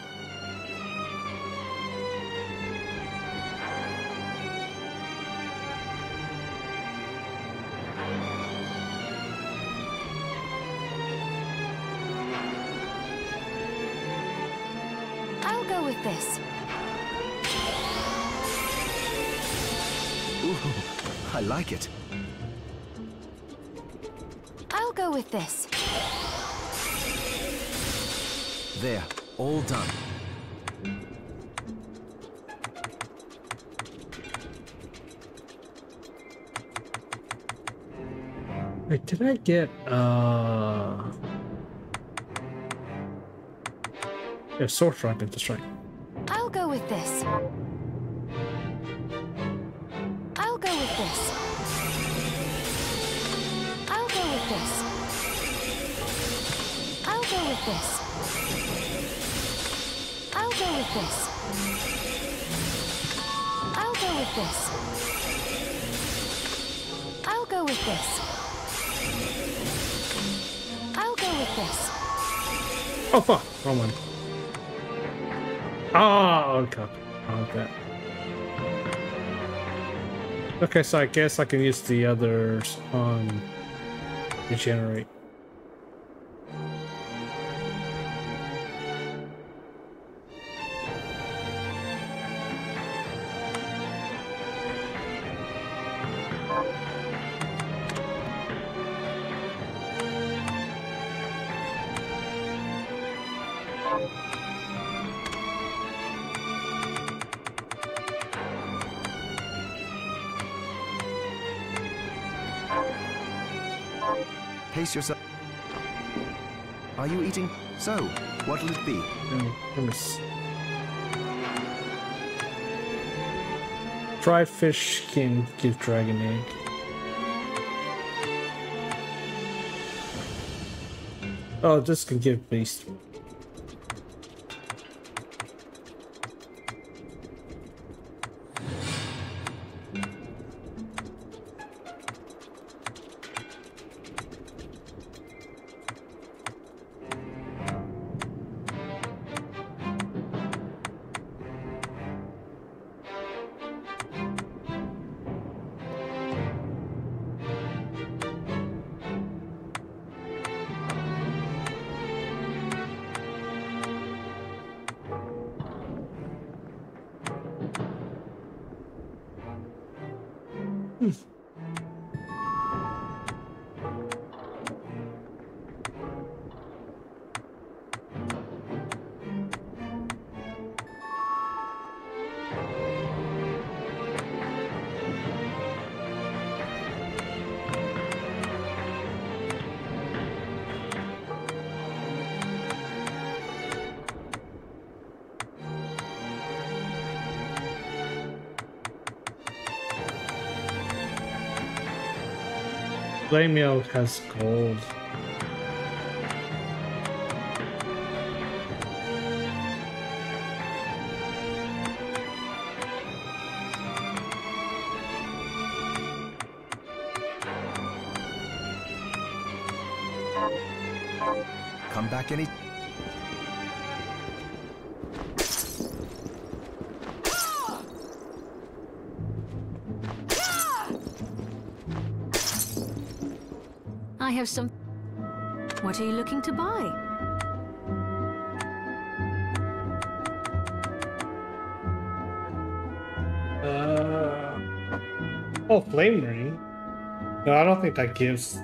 Like it. I'll go with this. There. All done. Wait, did I get uh Yeah, sorcerer I meant to strike. Okay, so I guess I can use the others on regenerate. Are you eating? So, what'll it be? Mm. Fried fish can give dragon egg. Oh, this can give beast. Flameo has gold. Have some... What are you looking to buy? Uh, oh, flame ring. No, I don't think that gives.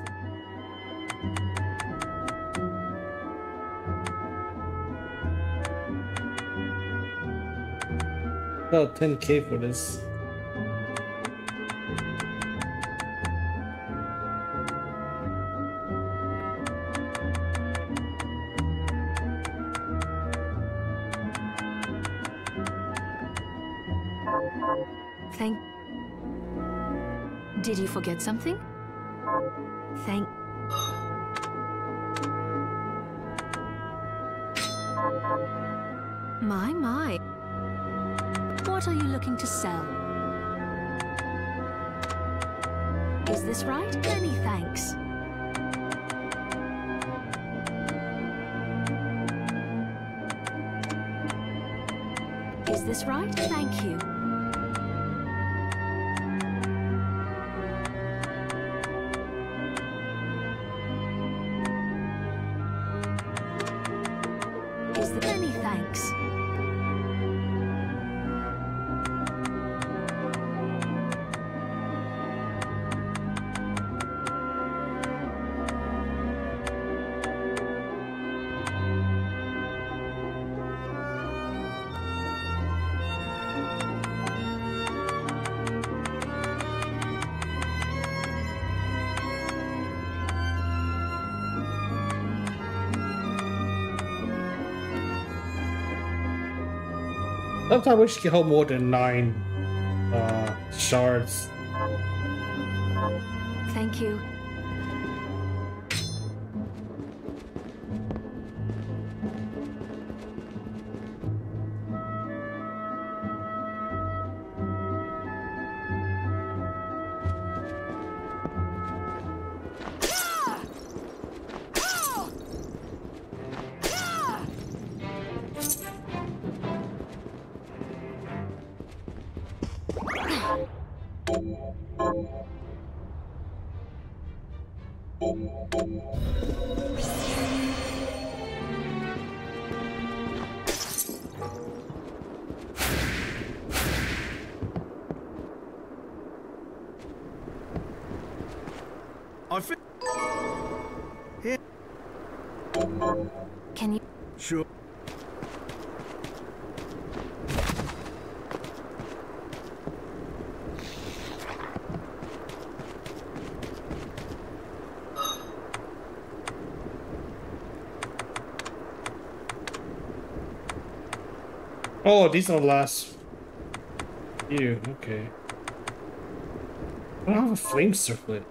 about 10k for this. Something? I wish you hold more than nine uh, shards. Thank you. These are the last few. Okay. I don't have a flame circlet.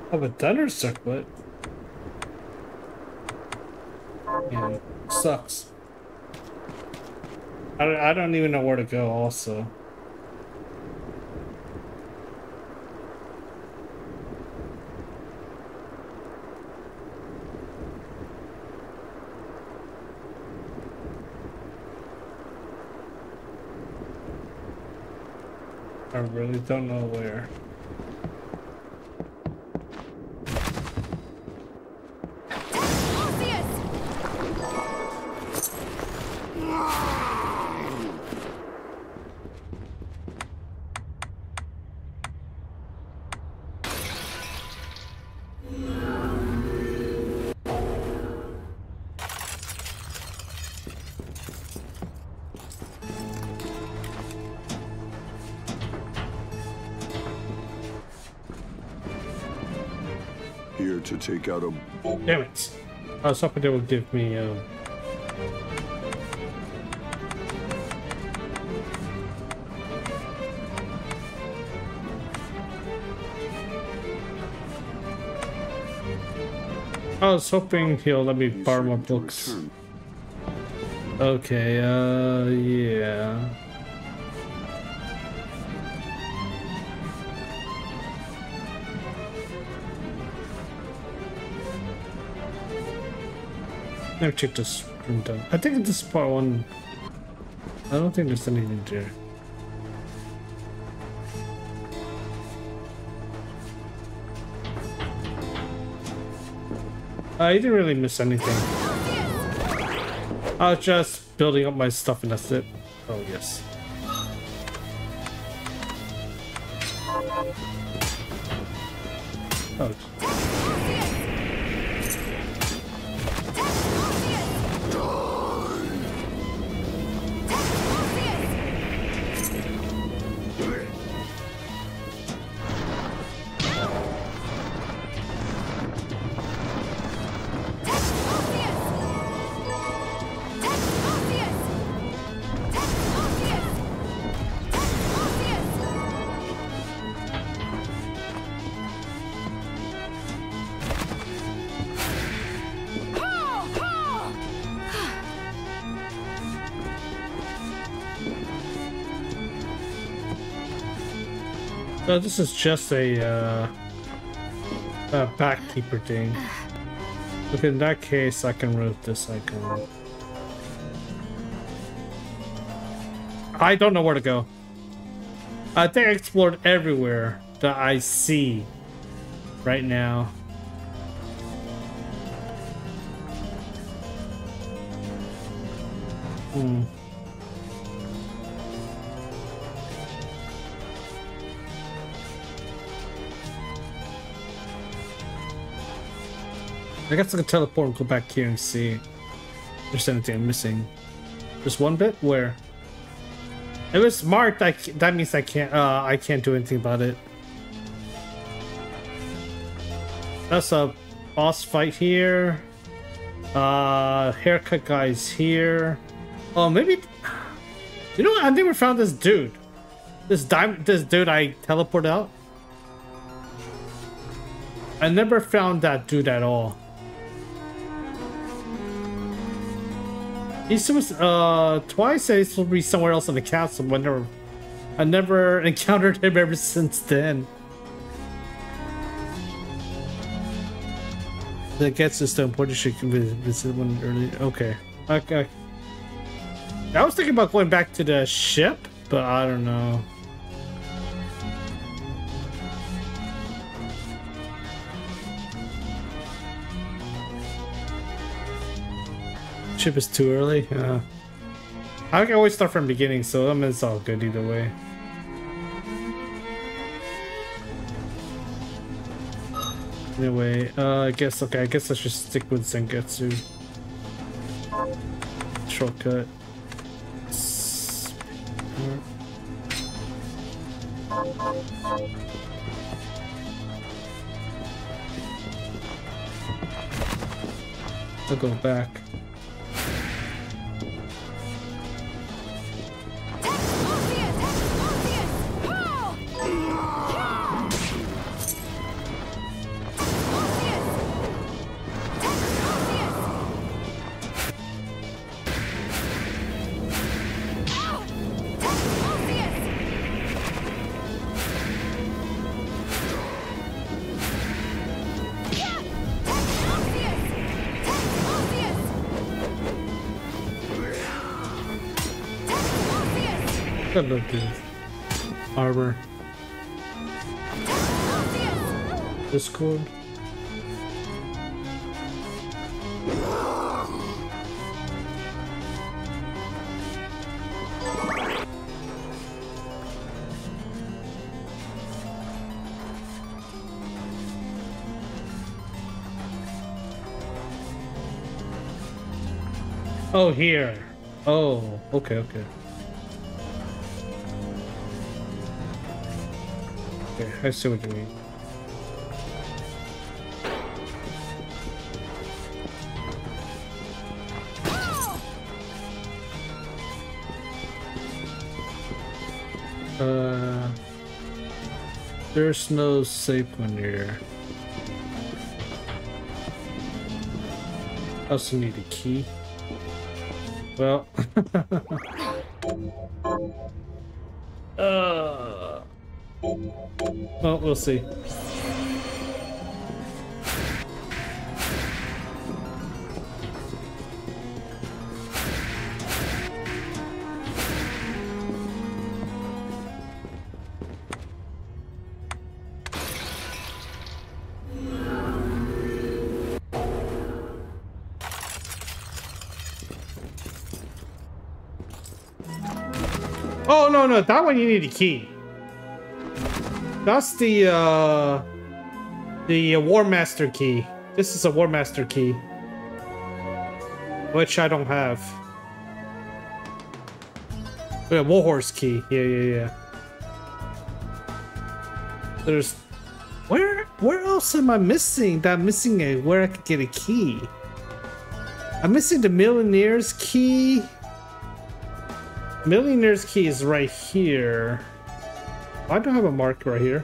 I have a thunder circlet. Yeah, sucks. I don't, I don't even know where to go also. I really don't know where. Take out a... Damn it. I was hoping they would give me, um... I was hoping he'll let me borrow more books. Okay, uh, yeah. Never check this room down. I think this part one. I don't think there's anything there. I didn't really miss anything. I was just building up my stuff and that's it. Oh yes. This is just a, uh, a backkeeper thing. Look, in that case, I can route this icon. I don't know where to go. I think I explored everywhere that I see right now. I guess I can teleport and go back here and see if there's anything I'm missing. There's one bit where if it's marked, I, that means I can't uh, I can't do anything about it. That's a boss fight here. Uh, haircut guy's here. Oh, maybe. You know what? I never found this dude. This diamond, this dude I teleported out. I never found that dude at all. He's supposed uh twice he's supposed to be somewhere else in the castle, but never I never encountered him ever since then. The gets important she can visit one early okay. Okay. I was thinking about going back to the ship, but I don't know. chip is too early? Uh, I can always start from beginning, so I mean, it's all good either way. Anyway, uh, I guess, okay, I guess I should stick with Zengetsu. Shortcut. I'll go back. That look good. Armor. Discord. Oh, here. Oh, okay, okay. I see what you mean. Uh, there's no safe one here. I also need a key. Well, well, see. Oh no no, that one you need a key. That's the uh the uh, War Master key. This is a War Master key, which I don't have. Yeah, Warhorse key. Yeah yeah yeah. There's where where else am I missing? That I'm missing a where I could get a key. I'm missing the Millionaire's key. Millionaire's key is right here. Why don't have a mark right here?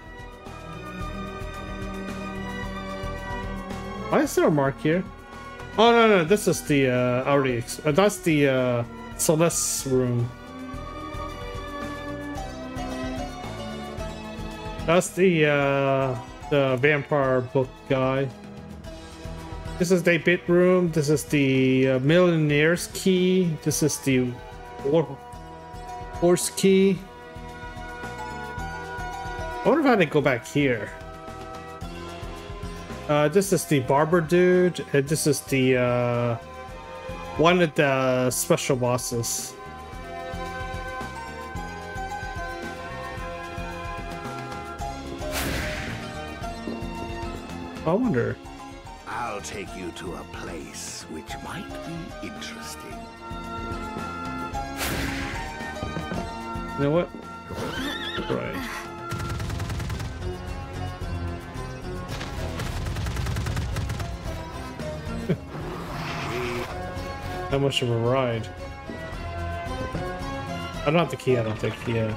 Why is there a mark here? Oh no no, this is the uh, already. Uh, that's the uh, Celeste's room. That's the uh, the vampire book guy. This is the bit room. This is the uh, millionaire's key. This is the war horse key. I wonder if I can go back here. Uh, this is the barber dude, and this is the uh, one of the special bosses. I wonder. I'll take you to a place which might be interesting. You know what? Right. How much of a ride? I don't have the key, I don't think, yeah.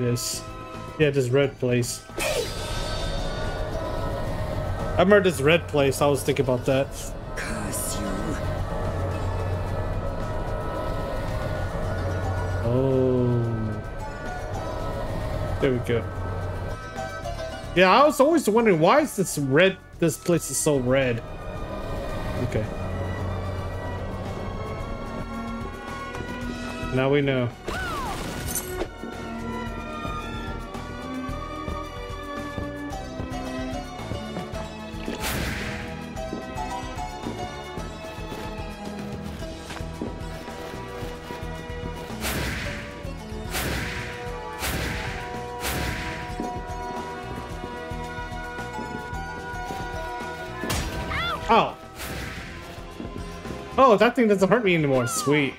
It is. Yeah, this red place. I remember this red place. I was thinking about that. Curse you. Oh. There we go. Yeah, I was always wondering why is this red? This place is so red. Okay. Now we know. Oh, that thing doesn't hurt me anymore. Sweet.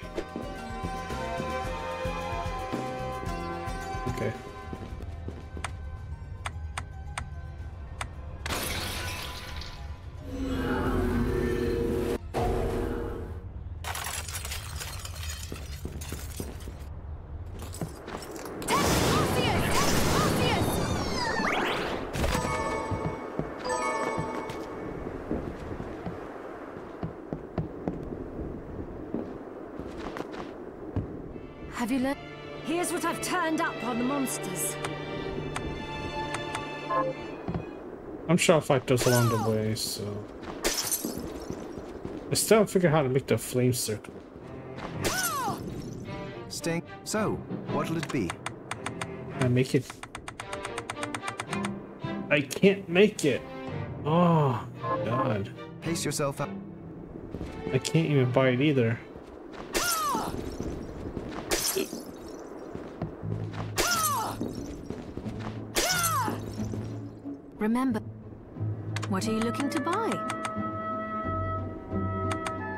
Sure I'll fight those along the way, so... I still haven't figured out how to make the flame circle. Sting. So, what'll it be? I make it. I can't make it. Oh, God. Pace yourself up. I can't even buy it either. What are you looking to buy?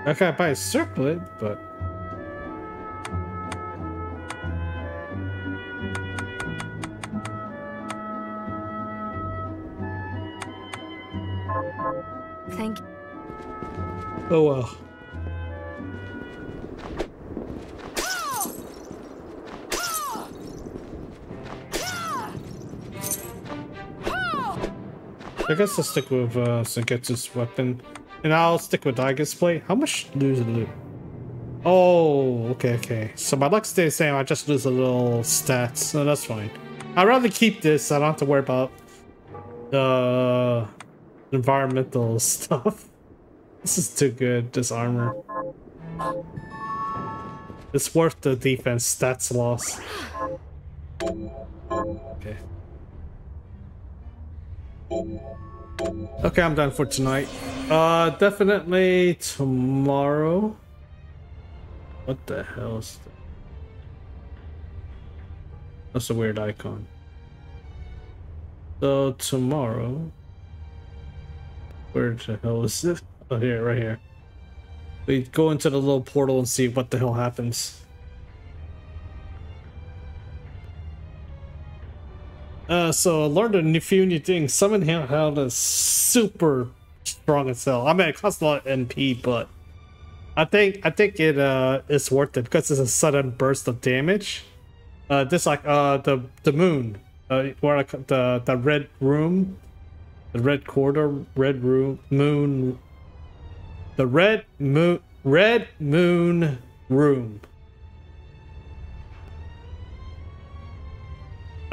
I can't buy a circlet, but... Thank you. Oh well. I guess I'll stick with uh, Zangetsu's weapon. And I'll stick with Daiga's plate. How much lose a loot? Oh, okay, okay. So my luck stays the same. I just lose a little stats. So that's fine. I'd rather keep this. I don't have to worry about the environmental stuff. This is too good, this armor. It's worth the defense stats loss. Okay, I'm done for tonight. Uh, definitely tomorrow. What the hell is that? That's a weird icon. So tomorrow, where the hell is it? Oh, here, right here. We go into the little portal and see what the hell happens. Uh, so I learned a few new things. Summon handheld is super strong hell. I mean, it costs a lot of MP, but I think I think it uh is worth it because it's a sudden burst of damage. Uh, just like uh the the moon, uh, where I, the the red room, the red quarter, red room, moon, the red moon, red moon room.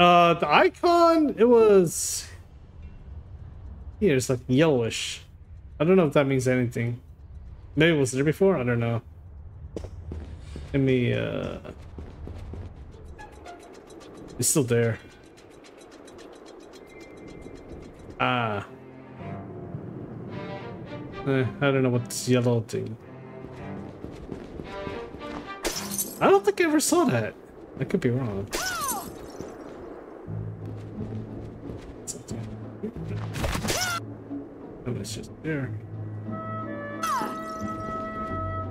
Uh, the icon, it was... Yeah, it's like yellowish. I don't know if that means anything. Maybe it was there before? I don't know. Let me, uh... It's still there. Ah. Eh, I don't know what this yellow thing. I don't think I ever saw that. I could be wrong. It's just there.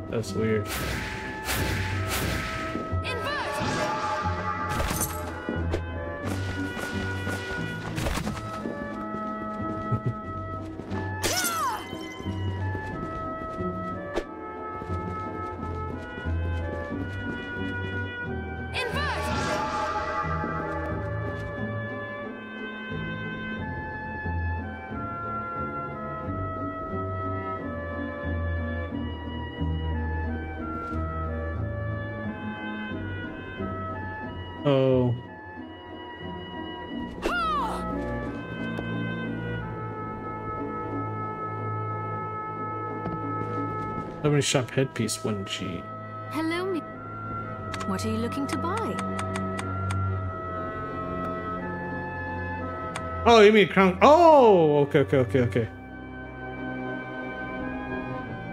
That's weird. How many sharp headpiece one G? Hello, me. What are you looking to buy? Oh, you mean crown? Oh, okay, okay, okay, okay.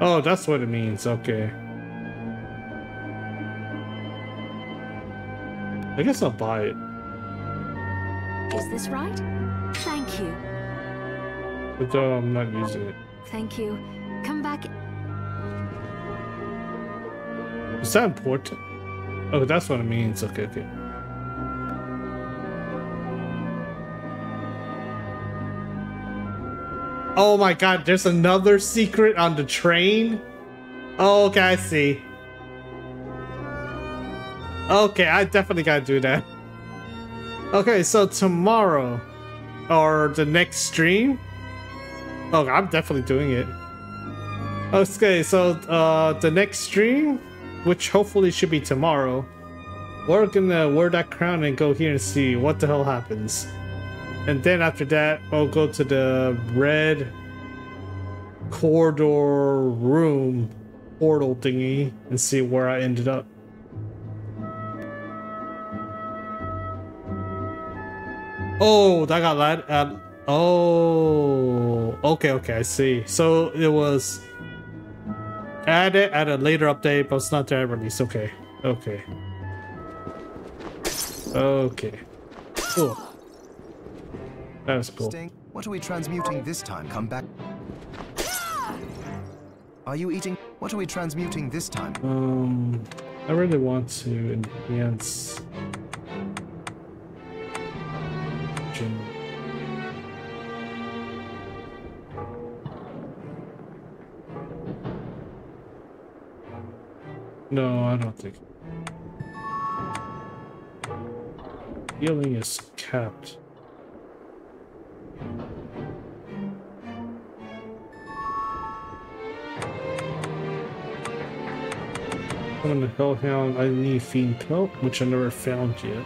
Oh, that's what it means. Okay. I guess I'll buy it. Is this right? Thank you. But uh, I'm not using it. Thank you. Is that important? Oh, that's what it means. Okay, okay. Oh my god, there's another secret on the train? Oh, okay, I see. Okay, I definitely gotta do that. Okay, so tomorrow, or the next stream? Oh, I'm definitely doing it. Okay, so uh, the next stream, which hopefully should be tomorrow, we're gonna wear that crown and go here and see what the hell happens. And then after that, I'll go to the red corridor room portal thingy and see where I ended up. Oh, that got that. Uh, oh, okay, okay, I see. So it was added at a later update, but it's not there release. Okay, okay, okay. Cool. That was cool. What are we transmuting this time? Come back. Are you eating? What are we transmuting this time? Um, I really want to enhance. Gym. No, I don't think. Healing is capped. I'm the Hellhound, I need Fiend Pelt, which I never found yet.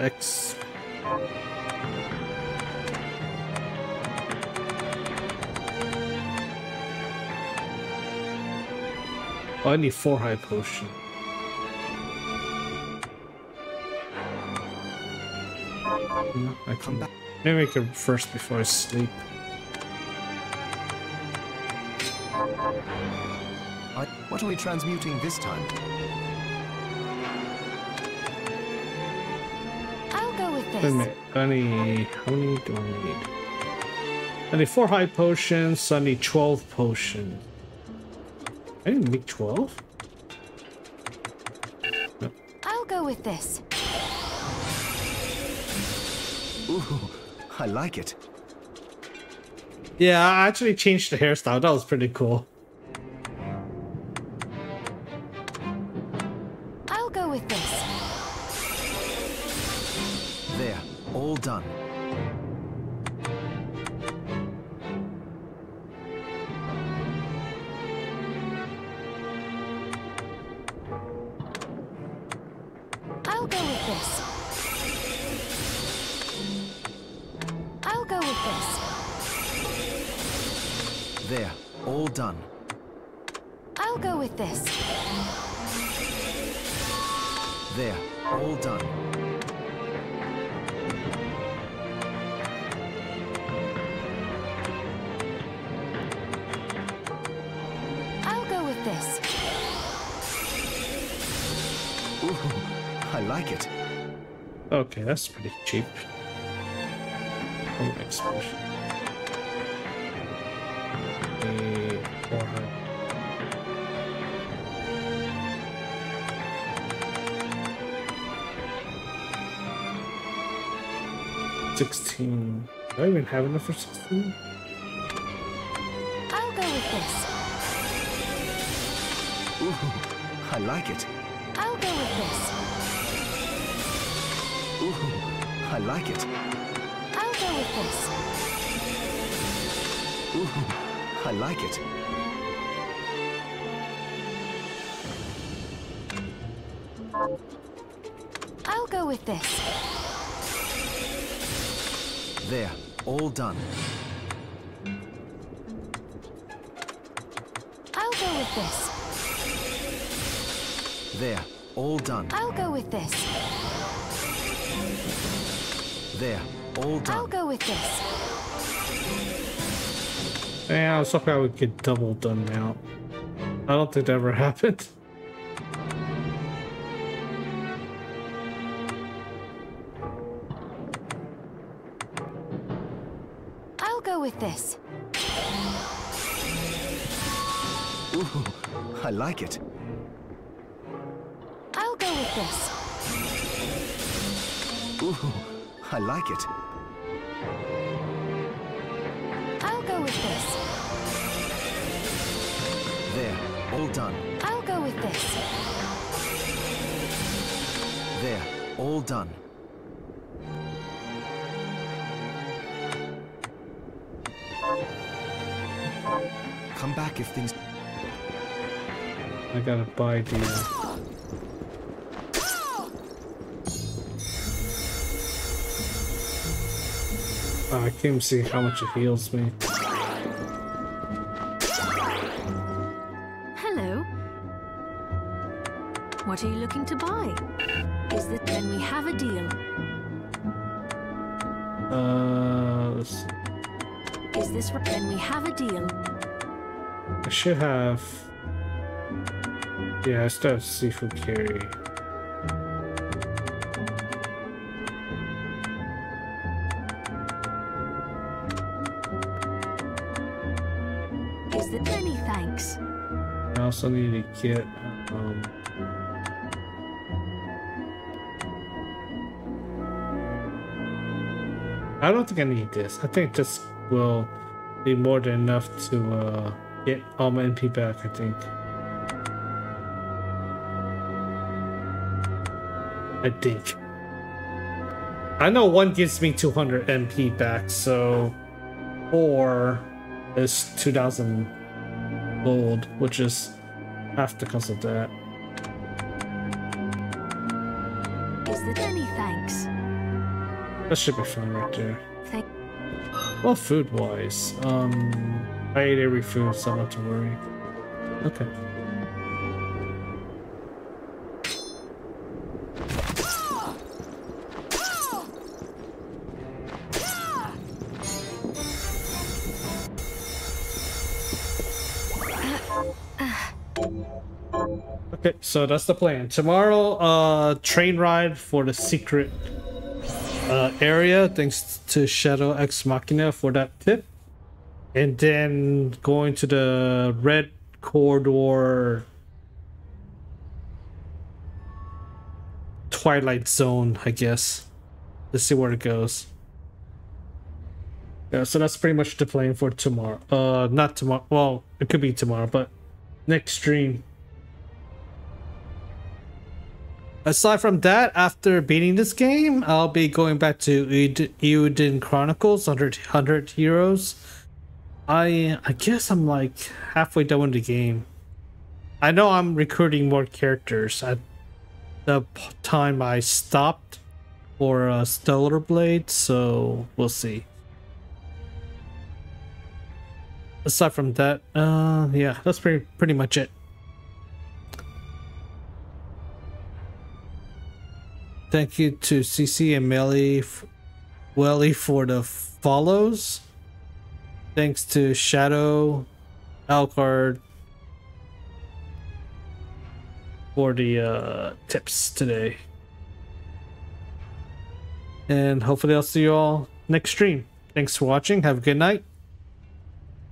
X? Oh, I need four high potion. I come back. Maybe I can first before I sleep. What are we transmuting this time? I'll Wait a minute. I need. How many do I need? I need four high potions, so I need 12 potions. I didn't make 12? I'll go with this. Ooh, I like it. Yeah, I actually changed the hairstyle. That was pretty cool. That's pretty cheap. Oh, explosion. Eh, 400. Sixteen. Do I even have enough for sixteen? I'll go with this. Ooh, I like it. Like it. I'll go with this. Ooh, I like it. I'll go with this. There, all done. I'll go with this. There, all done. I'll go with this. There, all done. I'll go with this. Yeah, I was hoping I would get double done now. I don't think that ever happened. I'll go with this. Ooh, I like it. Like it. I'll go with this. There, all done. I'll go with this. There, all done. Come back if things... I gotta buy the... Uh... I can't even see how much it heals me. Hello. What are you looking to buy? Is that then we have a deal? Uh, let's... Is this then we have a deal? I should have. Yeah, I still have Seafood Curry. Need. Um, I don't think I need this. I think this will be more than enough to uh, get all my MP back, I think. I think. I know one gives me 200 MP back, so four is 2000 gold, which is the cost of that. Is that any thanks? That should be fine right there. Thank Well, food wise, um, I ate every food, so not to worry. Okay. So that's the plan. Tomorrow, uh, train ride for the secret uh, area. Thanks to Shadow Ex Machina for that tip. And then going to the red corridor Twilight Zone, I guess. Let's see where it goes. Yeah, so that's pretty much the plan for tomorrow. Uh, not tomorrow. Well, it could be tomorrow, but next stream. Aside from that, after beating this game, I'll be going back to Eiyuden Chronicles 100, 100 Heroes. I I guess I'm like halfway done with the game. I know I'm recruiting more characters at the time I stopped for uh, Stellar Blade, so we'll see. Aside from that, uh, yeah, that's pretty pretty much it. Thank you to CC and Melly, Welly for the follows. Thanks to Shadow, Alcard for the uh, tips today. And hopefully I'll see you all next stream. Thanks for watching. Have a good night.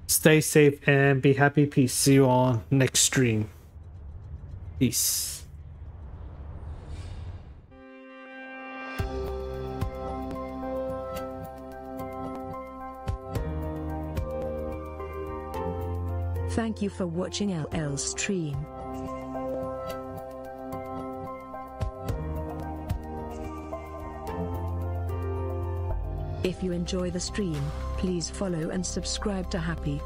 Stay safe and be happy. Peace. See you all next stream. Peace. Thank you for watching LL stream. If you enjoy the stream, please follow and subscribe to Happy.